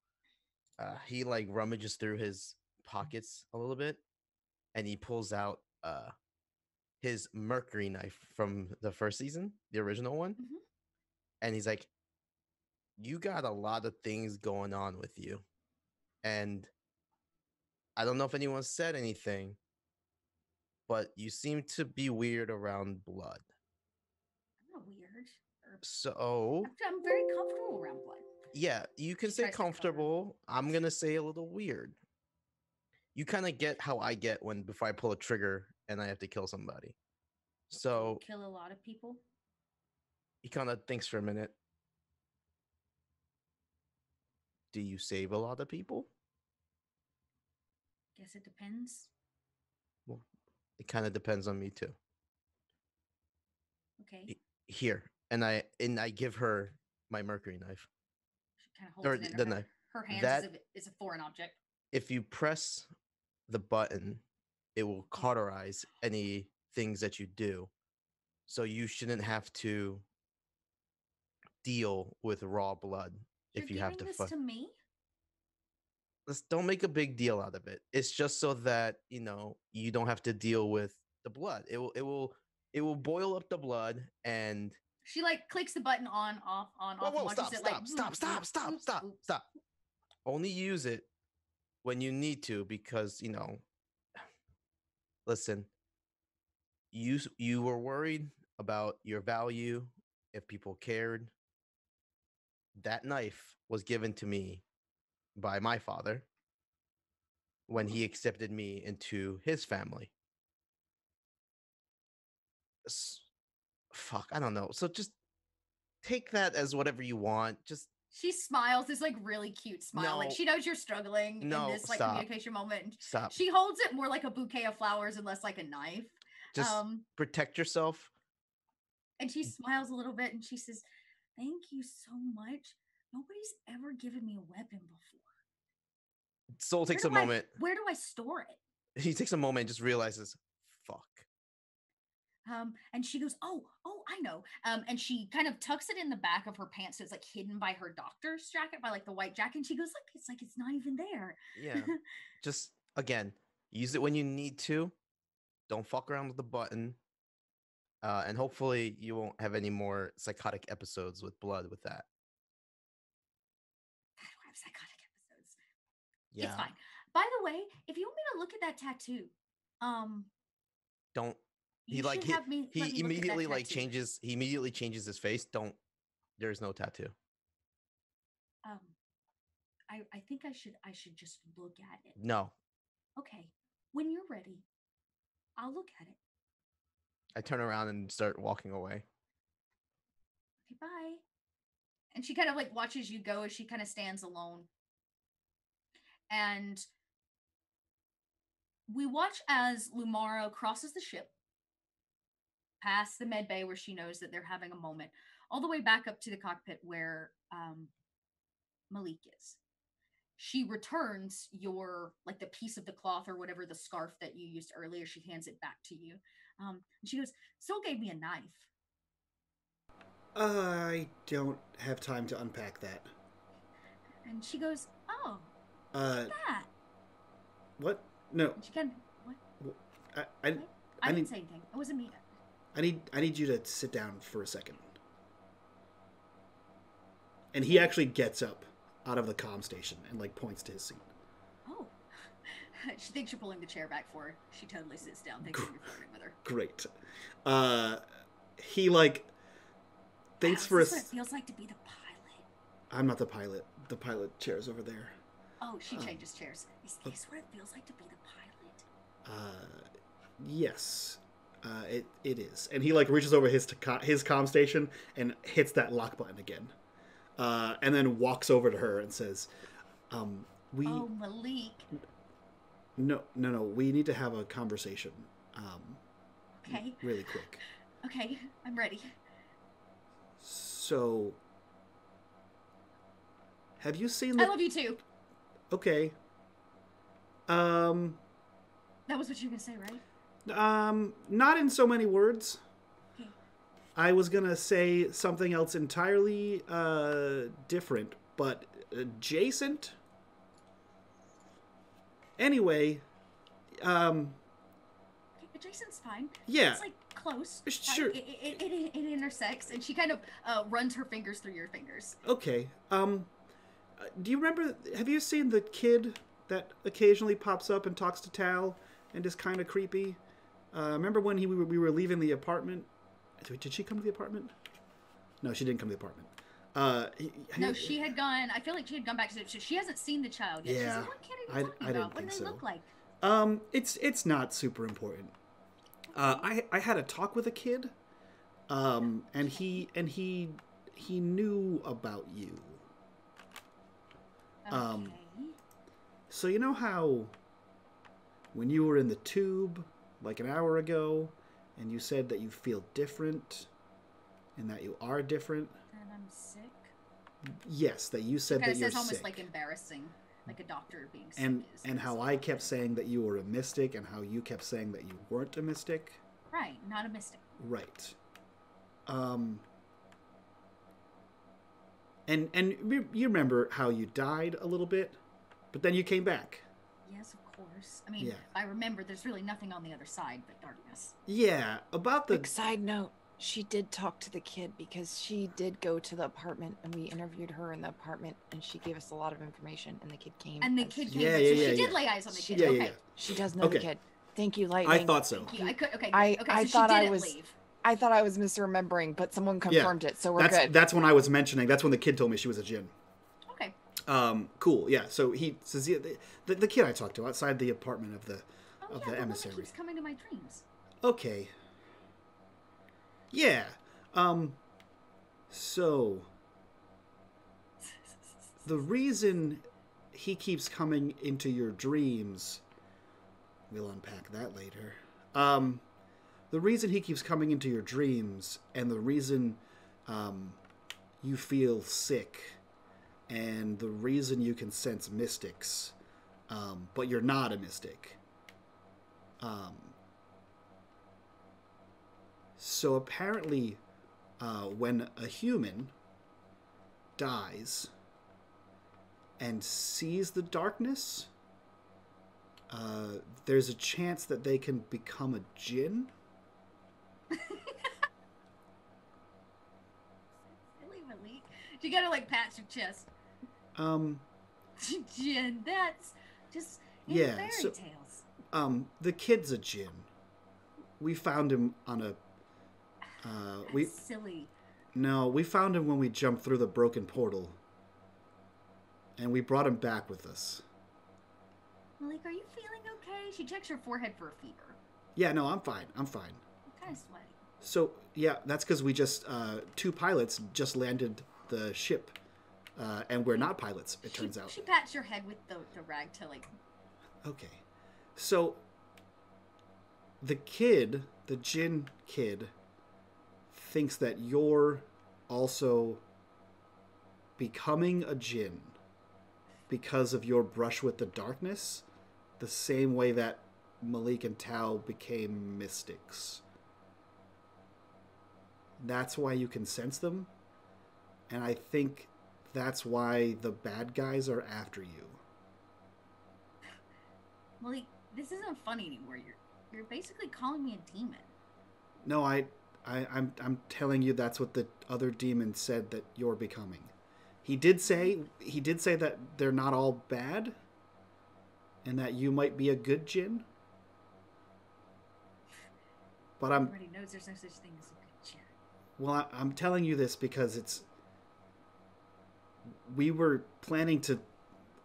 Uh he like rummages through his pockets a little bit and he pulls out uh his mercury knife from the first season, the original one. Mhm. And he's like, You got a lot of things going on with you. And I don't know if anyone said anything, but you seem to be weird around blood. I'm not weird. So, I'm, very comfortable around blood. yeah, you can She say comfortable. I'm going to say a little weird. You kind of get how I get when before I pull a trigger and I have to kill somebody. So, kill a lot of people. he kind of thinks for a minute. Do you save a lot of people? Guess it depends. Well, It kind of depends on me too. Okay. Here, and I and I give her my mercury knife. She kind of holds or it in the her, knife. her That- as if a foreign object. If you press the button, it will cauterize any things that you do. So you shouldn't have to deal with raw blood if You're you have to this fuck. to me. let's don't make a big deal out of it. It's just so that you know you don't have to deal with the blood. It will it will it will boil up the blood and She like clicks the button on, off, on, whoa, off. whoa, stop, it, stop, like, stop, boop, stop, boop, stop, mm, stop, stop. Only use it when you need to because you know. Listen, you you were worried about your value if people cared. That knife was given to me by my father when he accepted me into his family. S- Fuck, I don't know. So just take that as whatever you want. Just She smiles this like really cute smile. Like she knows you're struggling No, in this like stop. communication moment. stop. She holds it more like a bouquet of flowers and less like a knife. Just um, protect yourself. and she smiles a little bit and she says, "Thank you so much. Nobody's ever given me a weapon before. Sul takes a moment. Where do I store it?" He takes a moment and just realizes. Um, and she goes, "Oh, oh, I know." Um, and she kind of tucks it in the back of her pants, so it's like hidden by her doctor's jacket, by like the white jacket. And she goes, "Look, it's like it's not even there." Yeah. just again, use it when you need to. Don't fuck around with the button. Uh, and hopefully you won't have any more psychotic episodes with blood with that. I don't have psychotic episodes. Yeah. It's fine. By the way, if you want me to look at that tattoo, um, Don't he like he, me. he me look at that immediately like changes he immediately changes his face. Don't there's no tattoo. Um, I, I think I should I should just look at it. No. Okay. When you're ready, I'll look at it. I turn around and start walking away. Okay, bye. And she kind of like watches you go as she kind of stands alone. And we watch as Lumara crosses the ship past the med bay where she knows that they're having a moment, all the way back up to the cockpit where um, Malik is. She returns your like the piece of the cloth or whatever the scarf that you used earlier. She hands it back to you. Um, and she goes, "Sul gave me a knife." I don't have time to unpack that. And she goes, "Oh, Uh, that." what? No, she of what? I, I, What? I, I didn't need- say anything. It wasn't me. I need, I need you to sit down for a second. And he actually gets up out of the comm station and like points to his seat. Oh. she thinks you're pulling the chair back for her. She totally sits down, thinking you're flirting with her. Great. Uh, he like thanks Wow, for a. what it feels like to be the pilot. I'm not the pilot. The pilot chair's over there. Oh, she Oh. changes chairs. Is this what it feels like to be the pilot? Uh, yes, uh, it it is. And he like reaches over his to co- his comm station and hits that lock button again, uh, and then walks over to her and says, um, "We Oh, Malik. no no no. We need to have a conversation, um, Okay. really quick. Okay, I'm ready. So, have you seen I the? love you too. Okay. Um, That was what you were gonna say, right? Um, not in so many words. I was gonna say something else entirely uh, different, but adjacent. Anyway, um, adjacent's fine. yeah, It's like close. Sure. It, it, it, it, intersects, and she kind of uh, runs her fingers through your fingers. okay. Um, do you remember? Have you seen the kid that occasionally pops up and talks to Tal and is kind of creepy? Uh, remember when he we were, we were leaving the apartment? Did she come to the apartment? No, she didn't come to the apartment. Uh, he- No, he- she had gone. I feel like she had gone back to. She, she hasn't seen the child yet. She's Yeah, like, what kid are I- you talking I about? What do they so. look like? Um, it's it's not super important. Uh, I I had a talk with a kid, um, and he and he he knew about you. Um, Okay. So you know how when you were in the tube like an hour ago, and you said that you feel different, and that you are different. and I'm sick. Yes, that you said that you're almost sick. like embarrassing, like a doctor being sick. and is- and how I kept saying that you were a mystic, and how you kept saying that you weren't a mystic. right, not a mystic. Right. Um. And and you remember how you died a little bit, but then you came back. Yes, of course. I mean, Yeah. I remember there's really nothing on the other side but darkness. Yeah, about the Quick side note: she did talk to the kid because she did go to the apartment and we interviewed her in the apartment and she gave us a lot of information and the kid came. And the as- kid came. Yeah, yeah, so yeah, she did lay eyes on the She kid. yeah, okay. yeah, yeah. She does know Okay. the kid. Thank you, Lightning. I thought so. Thank you. I could. Okay. I- good. okay. I so thought she I didn't was- leave. I thought I was misremembering, but someone confirmed it, so we're that's good. that's when I was mentioning. That's when the kid told me she was a Jinn. Um, cool. Yeah. So he says yeah, the, the, kid I talked to outside the apartment of the Oh of yeah, the the emissary. keeps coming to my dreams. Okay. Yeah. Um. So the reason he keeps coming into your dreams, we'll unpack that later. Um, the reason he keeps coming into your dreams, and the reason um, you feel sick, and the reason you can sense mystics, um, but you're not a mystic. Um, so apparently, uh, when a human dies and sees the darkness, uh, there's a chance that they can become a jinn. Silly Malik. You gotta like pat your chest. Um, Jinn, that's just Yeah, fairy so- tales. um, the kid's a jinn. We found him on a. Uh, That's we silly. no, we found him when we jumped through the broken portal. and we brought him back with us. Malik, are you feeling okay? She checks your forehead for a fever. Yeah, no, I'm fine. I'm fine. I'm kind of sweaty. So yeah, that's because we just uh, two pilots just landed the ship, uh, and we're not pilots. It She- turns out. She pats your head with the, the rag to like. Okay, so the kid, the Jinn kid, thinks that you're also becoming a Jinn because of your brush with the darkness, the same way that Malik and Tal became mystics. That's why you can sense them, and I think that's why the bad guys are after you. Malik, this isn't funny anymore. You're you're basically calling me a demon. No, I, I, I'm, I'm telling you that's what the other demon said that you're becoming. He did say he did say that they're not all bad, and that you might be a good Jinn. But I'm Everybody knows there's no such thing as a good chin. well, I, I'm telling you this because it's. We were planning to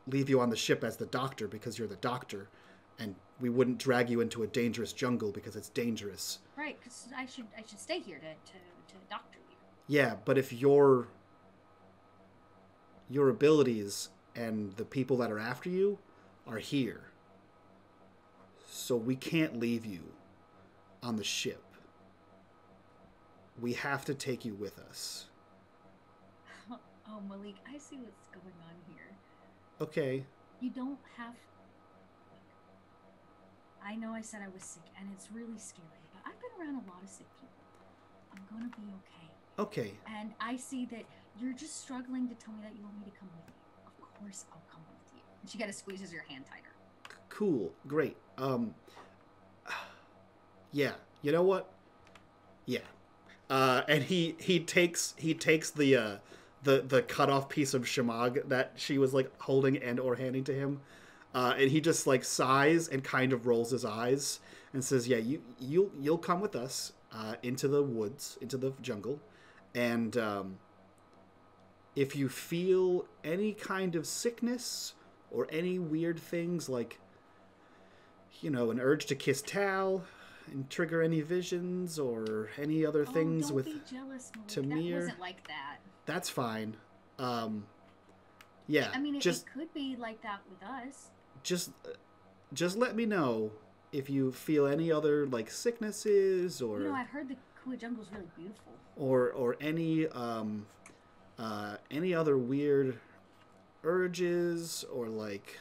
leave you on the ship as the doctor because you're the doctor, and we wouldn't drag you into a dangerous jungle because it's dangerous. Right, because I should I should stay here to, to, to doctor you. Yeah, but if your your abilities and the people that are after you are here. So we can't leave you on the ship. We have to take you with us. Oh, Malik, I see what's going on here. Okay. You don't have. I know I said I was sick, and it's really scary, but I've been around a lot of sick people. I'm gonna be okay. Okay. And I see that you're just struggling to tell me that you want me to come with you. Of course, I'll come with you. And she kind of squeezes your hand tighter. c- Cool. Great. Um Yeah, you know what? Yeah. Uh and he he takes he takes the uh the the cut off piece of shemagh that she was like holding and or handing to him. Uh, and he just like sighs and kind of rolls his eyes and says, "Yeah, you you'll you'll come with us uh, into the woods, into the jungle, and um, if you feel any kind of sickness or any weird things like, you know, an urge to kiss Tal and trigger any visions or any other oh, things with be jealous, Tamir. That wasn't like that. That's fine. Um, yeah, I mean, it, just it could be like that with us. just just let me know if you feel any other like sicknesses or You know, I've heard the Kua Jungle is really beautiful. or or any um uh any other weird urges or like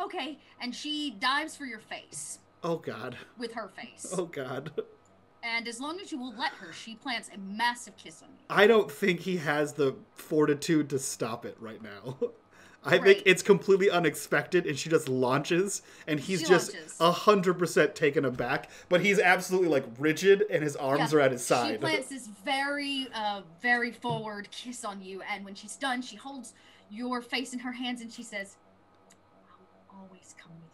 Okay, and she dives for your face oh god with her face. oh god And as long as you will let her, she plants a massive kiss on you. i don't think he has the fortitude to stop it right now i think it's completely unexpected and she just launches and he's She just a hundred percent taken aback but he's absolutely like rigid and his arms Yeah, are at his side. She plants this very, uh, very forward kiss on you, and when she's done, she holds your face in her hands and she says, "I'll always come with you, Malik."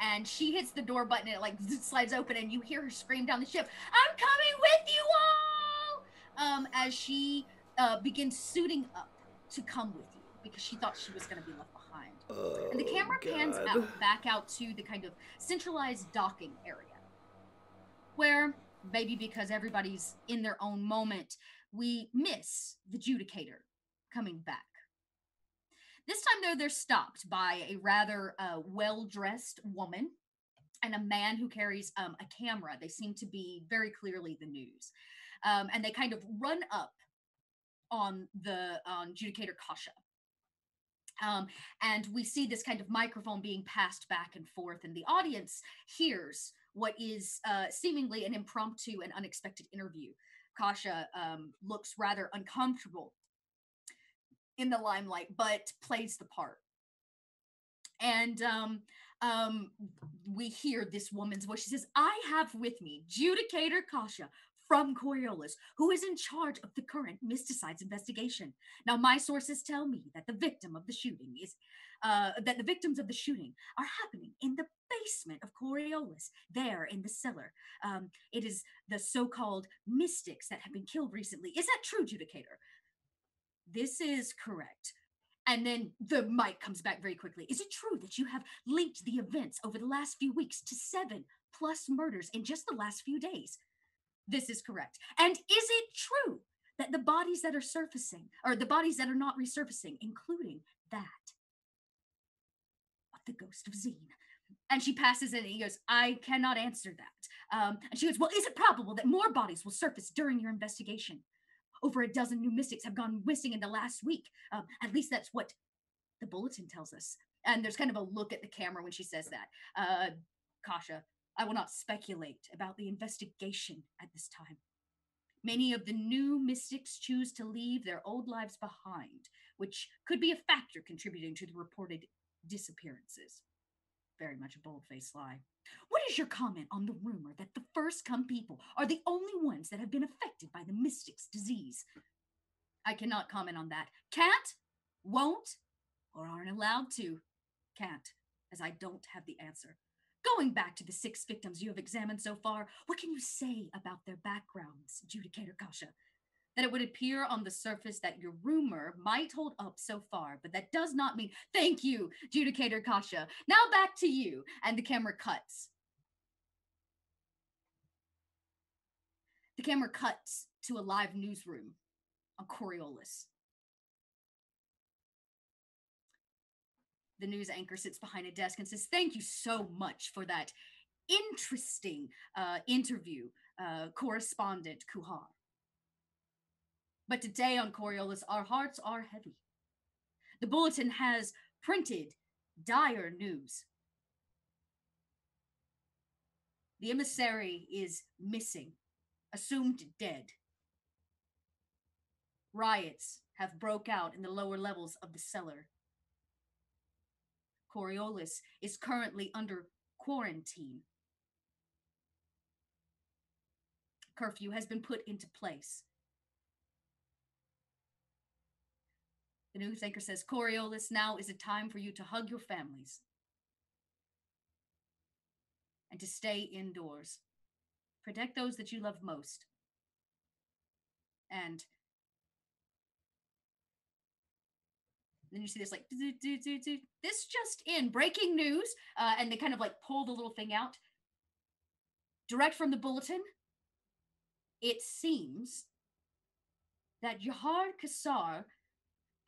And she hits the door button and it like slides open, and you hear her scream down the ship, "I'm coming with you all!" Um, as she uh, begins suiting up to come with you because she thought she was going to be left behind. And the Oh, camera pans out back out to the kind of centralized docking area. Where, maybe because everybody's in their own moment, we miss the judicator coming back. This time, though, they're stopped by a rather uh, well dressed woman and a man who carries um, a camera. They seem to be very clearly the news. Um, and they kind of run up on the on judicator Kasha. Um, and we see this kind of microphone being passed back and forth, and the audience hears what is uh, seemingly an impromptu and unexpected interview. Kasha um, looks rather uncomfortable in the limelight, but plays the part. And um, um, we hear this woman's voice. She says, I have with me Judicator Kasha from Coriolis, who is in charge of the current Mysticides investigation. Now, my sources tell me that the victim of the shooting is uh, that the victims of the shooting are happening in the basement of Coriolis, there in the cellar. Um, it is the so-called mystics that have been killed recently. Is that true, Judicator? This is correct. And then the mic comes back very quickly. Is it true that you have linked the events over the last few weeks to seven plus murders in just the last few days? This is correct. And is it true that the bodies that are surfacing, or the bodies that are not resurfacing, including that of the ghost of Xene? And she passes it and he goes, I cannot answer that. Um, and she goes, Well, is it probable that more bodies will surface during your investigation? Over a dozen new mystics have gone missing in the last week. Um, at least that's what the bulletin tells us. And there's kind of a look at the camera when she says that. Uh, Kasha, I will not speculate about the investigation at this time. Many of the new mystics choose to leave their old lives behind, which could be a factor contributing to the reported disappearances. Very much a bold faced lie. What is your comment on the rumor that the first come people are the only ones that have been affected by the mystic's disease? I cannot comment on that. Can't, won't, or aren't allowed to. Can't, as I don't have the answer. Going back to the six victims you have examined so far, what can you say about their backgrounds, Judicator Kasha? That it would appear on the surface that your rumor might hold up so far, but that does not mean. Thank you, Judicator Kasha. Now back to you. And the camera cuts. The camera cuts to a live newsroom on Coriolis. the news anchor sits behind a desk and says, Thank you so much for that interesting uh, interview, uh, correspondent Kuhar. But today on Coriolis, our hearts are heavy. The bulletin has printed dire news. The emissary is missing, assumed dead. Riots have broke out in the lower levels of the cellar. Coriolis is currently under quarantine. Curfew has been put into place. The news anchor says, Coriolis, now is a time for you to hug your families and to stay indoors. Protect those that you love most. And then you see this like this just in breaking news uh, and they kind of like pull the little thing out direct from the bulletin it seems that Jahar Kassar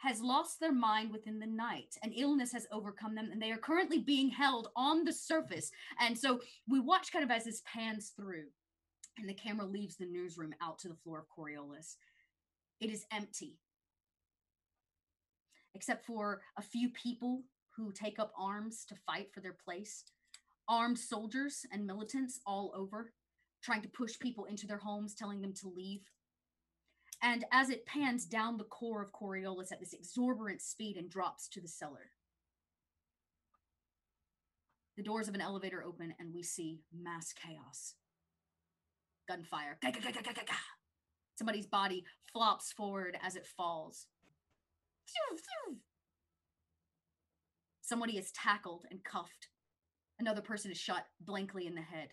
has lost their mind within the night. An illness has overcome them, and they are currently being held on the surface. And so we watch kind of as this pans through, and the camera leaves the newsroom out to the floor of Coriolis. It is empty except for a few people who take up arms to fight for their place. Armed soldiers and militants all over, trying to push people into their homes, telling them to leave. And as it pans down the core of Coriolis at this exorbitant speed and drops to the cellar, the doors of an elevator open and we see mass chaos. Gunfire. Somebody's body flops forward as it falls. Somebody is tackled and cuffed. Another person is shot blankly in the head.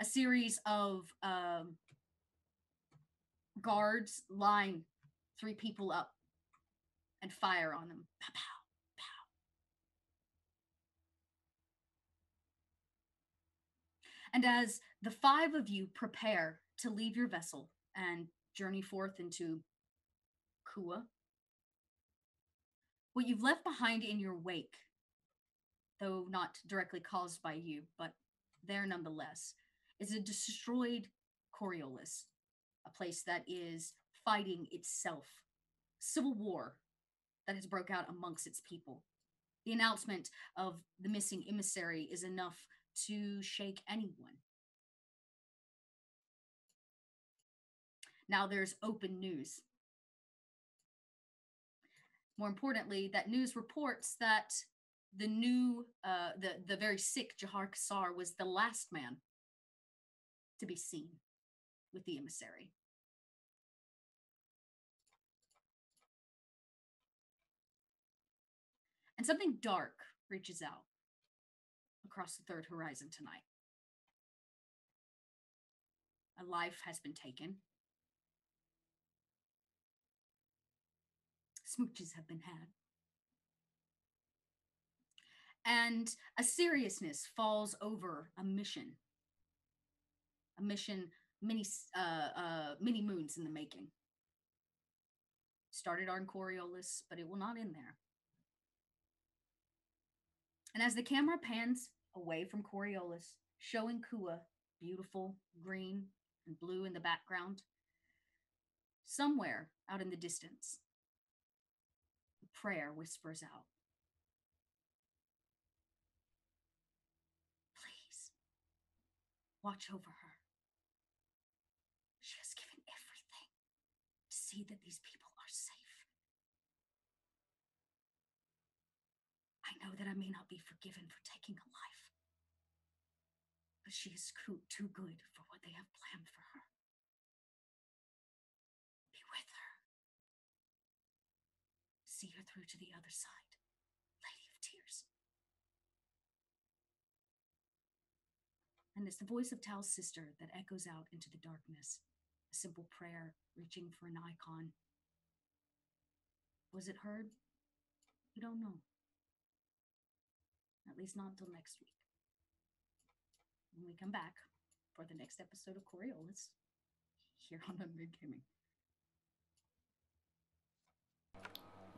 A series of um, guards line three people up and fire on them. Pow, pow, pow. And as the five of you prepare to leave your vessel and journey forth into Kua, what you've left behind in your wake, though not directly caused by you, but there nonetheless, is a destroyed Coriolis, a place that is fighting itself. Civil war that has broke out amongst its people. The announcement of the missing emissary is enough to shake anyone. Now there's open news more importantly, that news reports that the new, uh, the the very sick Jahar Kassar was the last man to be seen with the emissary. And something dark reaches out across the third horizon tonight. A life has been taken. smooches have been had. and a seriousness falls over a mission. A mission many uh, uh, many moons in the making. Started on Coriolis, but it will not end there. And as the camera pans away from Coriolis, showing Kua, beautiful green and blue in the background, somewhere out in the distance, a prayer whispers out. Please, watch over her. She has given everything that these people are safe. I know that I may not be forgiven for taking a life, but she is too good for what they have planned for her. Be with her. See her through to the other side, Lady of Tears. And it's the voice of Tal's sister that echoes out into the darkness, a simple prayer reaching for an icon. Was it heard? We don't know. At least not until next week. When we come back for the next episode of Coriolis here on Unmade Gaming.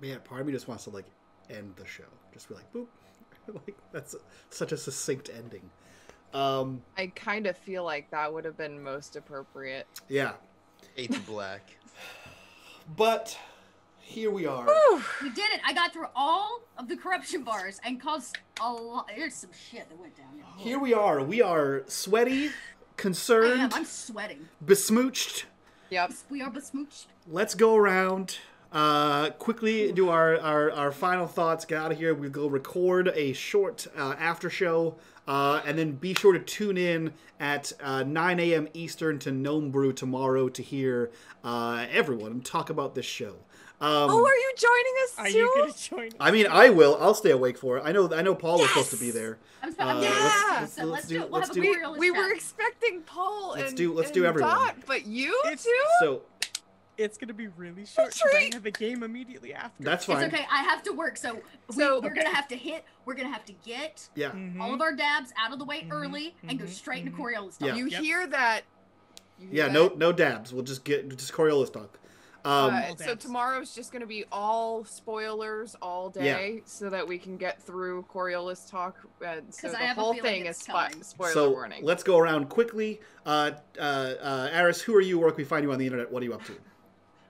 Man, part of me just wants to like end the show. Just be like, boop. like that's such a succinct ending. Um, I kind of feel like that would have been most appropriate. yeah, Eight to black. but here we are. We did it! I got through all of the corruption bars and caused a lot. There's some shit that went down. here. Here we are. We are sweaty, concerned. I am. I'm sweating. besmooched. Yep. We are besmooched. Let's go around. Uh, quickly do our, our, our final thoughts. Get out of here. We'll go record a short uh, after show, uh, and then be sure to tune in at uh, 9 a.m. Eastern to Gnome Brew tomorrow to hear uh, everyone talk about this show. Um, Oh, are you joining us Are too? you gonna join? I mean, I will. I'll stay awake for it. I know. I know Paul was supposed to be there. I'm, sp- I'm Uh, doing let's- let's- so let's let's do- do it. We'll let's do- a we, we were expecting Paul Let's and, do- let's do everyone. Dot, but you It's- too? So It's gonna be really short because I treat. have a game immediately after. that's It's fine. okay. I have to work, so, So- we, we're gonna have to hit. We're gonna have to get Yeah. Mhm. all of our dabs out of the way Mhm, early and go mhm, straight into mhm. Coriolis Yeah. talk. You Yep. hear that? You hear Yeah. that? No. No dabs. We'll just get just Coriolis talk. Um, Uh, so dabs. tomorrow's just going to be all spoilers all Yeah. day, so that we can get through Coriolis talk. Uh, so 'Cause the I have a whole thing is it's spo- coming. spoiler so warning. let's go around quickly. Uh, uh, uh, Aras, who are you? Where can we find you on the internet? What are you up to?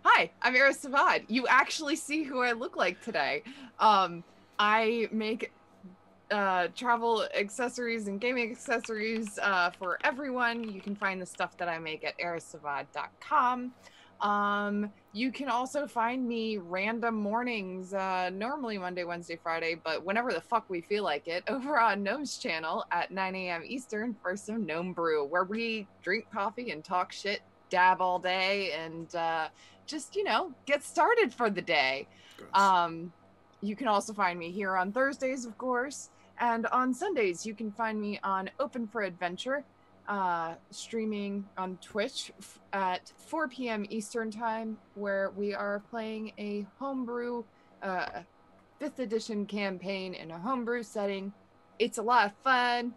Hi, I'm Aras Sivad. You actually see who I look like today. Um, I make uh, travel accessories and gaming accessories uh, for everyone. You can find the stuff that I make at erisavad.com. Um, you can also find me random mornings, uh, normally Monday, Wednesday, Friday, but whenever the fuck we feel like it, over on Gnome's channel at 9 a.m. Eastern for some Gnome Brew, where we drink coffee and talk shit, dab all day, and uh, just, you know, get started for the day. Um, you can also find me here on Thursdays, of course, and on Sundays you can find me on Open for Adventure, uh, streaming on Twitch at 4 p.m. Eastern Time, where we are playing a homebrew uh, fifth edition campaign in a homebrew setting. It's a lot of fun,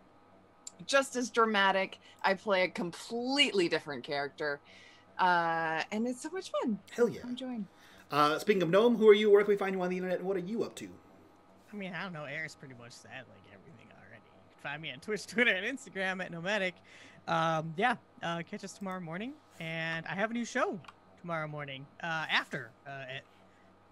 just as dramatic. I play a completely different character, uh, and it's so much fun. Hell yeah. Come join. Uh, speaking of gnome, who are you? Where can we find you on the internet? And what are you up to? I mean, I don't know. Aras pretty much said like everything already. You can find me on Twitch, Twitter, and Instagram at Gnomedic. Um, yeah, uh, catch us tomorrow morning, and I have a new show tomorrow morning. Uh, after uh, at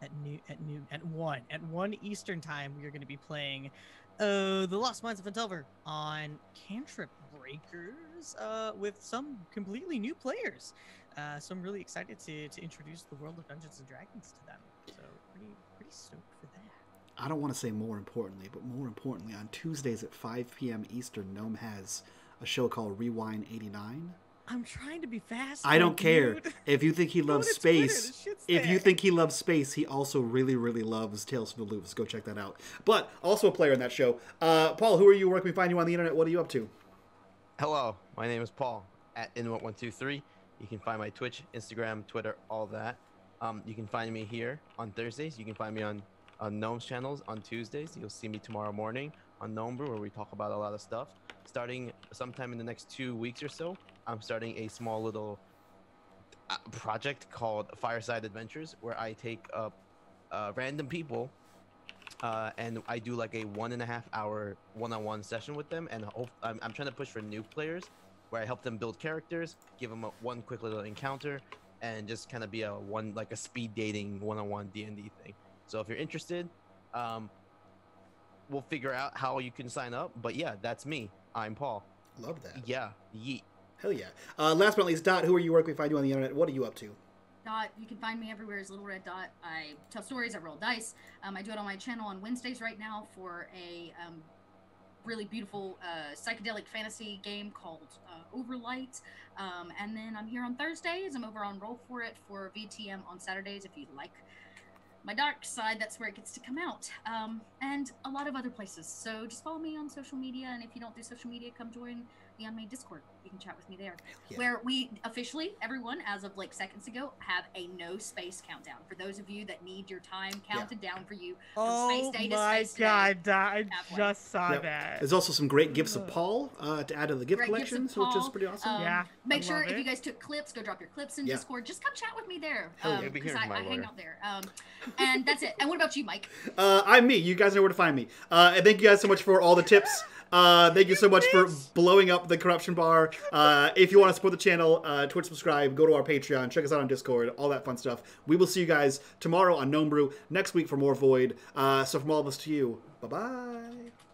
at new at noon at one at one Eastern time, we are going to be playing uh the Lost Mines of Phandelver on Cantrip Breakers uh, with some completely new players. Uh, so I'm really excited to to introduce the world of Dungeons and Dragons to them. So pretty pretty stoked for that. I don't want to say more importantly, but more importantly, on Tuesdays at 5 p.m. Eastern, Gnome has a show called Rewind 89. I'm trying to be fast. I don't like, care. dude. If you think he loves to Twitter, space, if you think he loves space, he also really, really loves Tales from the Loops. Go check that out. But also a player in that show. Uh, Paul, who are you? Where can we find you on the internet? What are you up to? Hello, my name is Paul at inwhat123. You can find my Twitch, Instagram, Twitter, all that. Um, you can find me here on Thursdays. You can find me on, on Gnome's channels on Tuesdays. You'll see me tomorrow morning on Gnome Brew where we talk about a lot of stuff. Starting sometime in the next two weeks or so, I'm starting a small little uh, project called Fireside Adventures where I take up uh, random people uh, and I do like a one and a half hour one-on-one session with them, and I'm, I'm trying to push for new players, where I help them build characters, give them a, one quick little encounter, and just kind of be a one like a speed dating one-on-one D and D thing. So if you're interested, um, we'll figure out how you can sign up. But yeah, that's me. I'm Paul. Love that. Yeah, yeet. Hell yeah. Uh, last but not least, Dot, who are you? Where can we find you on the internet? What are you up to? Dot. You can find me everywhere as Little Red Dot. I tell stories. I roll dice. Um, I do it on my channel on Wednesdays right now for a um, really beautiful uh, psychedelic fantasy game called uh, Overlight. Um, and then I'm here on Thursdays. I'm over on Roll for It for VTM on Saturdays if you like my dark side. That's where it gets to come out. Um, and a lot of other places. So just follow me on social media. And if you don't do social media, come join the Unmade Discord. You can chat with me there. yeah. Where we officially, everyone, as of like seconds ago, have a no space countdown. For those of you that need your time counted down for you. Oh Space Day to my Space Day. god, that, I Halfway. just saw Yep. that. There's also some great gifts of Paul uh, to add to the gift Great gifts of collection, which is pretty awesome. Um, Yeah, Make I sure if it. you guys took clips, go drop your clips in Yeah. Discord. Just come chat with me there. Hell. Um, You'll because I, I hang out there. Um, and that's it. And what about you, Mike? Uh, I'm me. You guys know where to find me. Uh, and thank you guys so much for all the tips. Uh, thank you so much for blowing up the corruption bar. Uh, if you want to support the channel, uh, Twitch subscribe, go to our Patreon, check us out on Discord, all that fun stuff. We will see you guys tomorrow on Gnome Brew, next week for more Void. Uh, so from all of us to you, bye bye.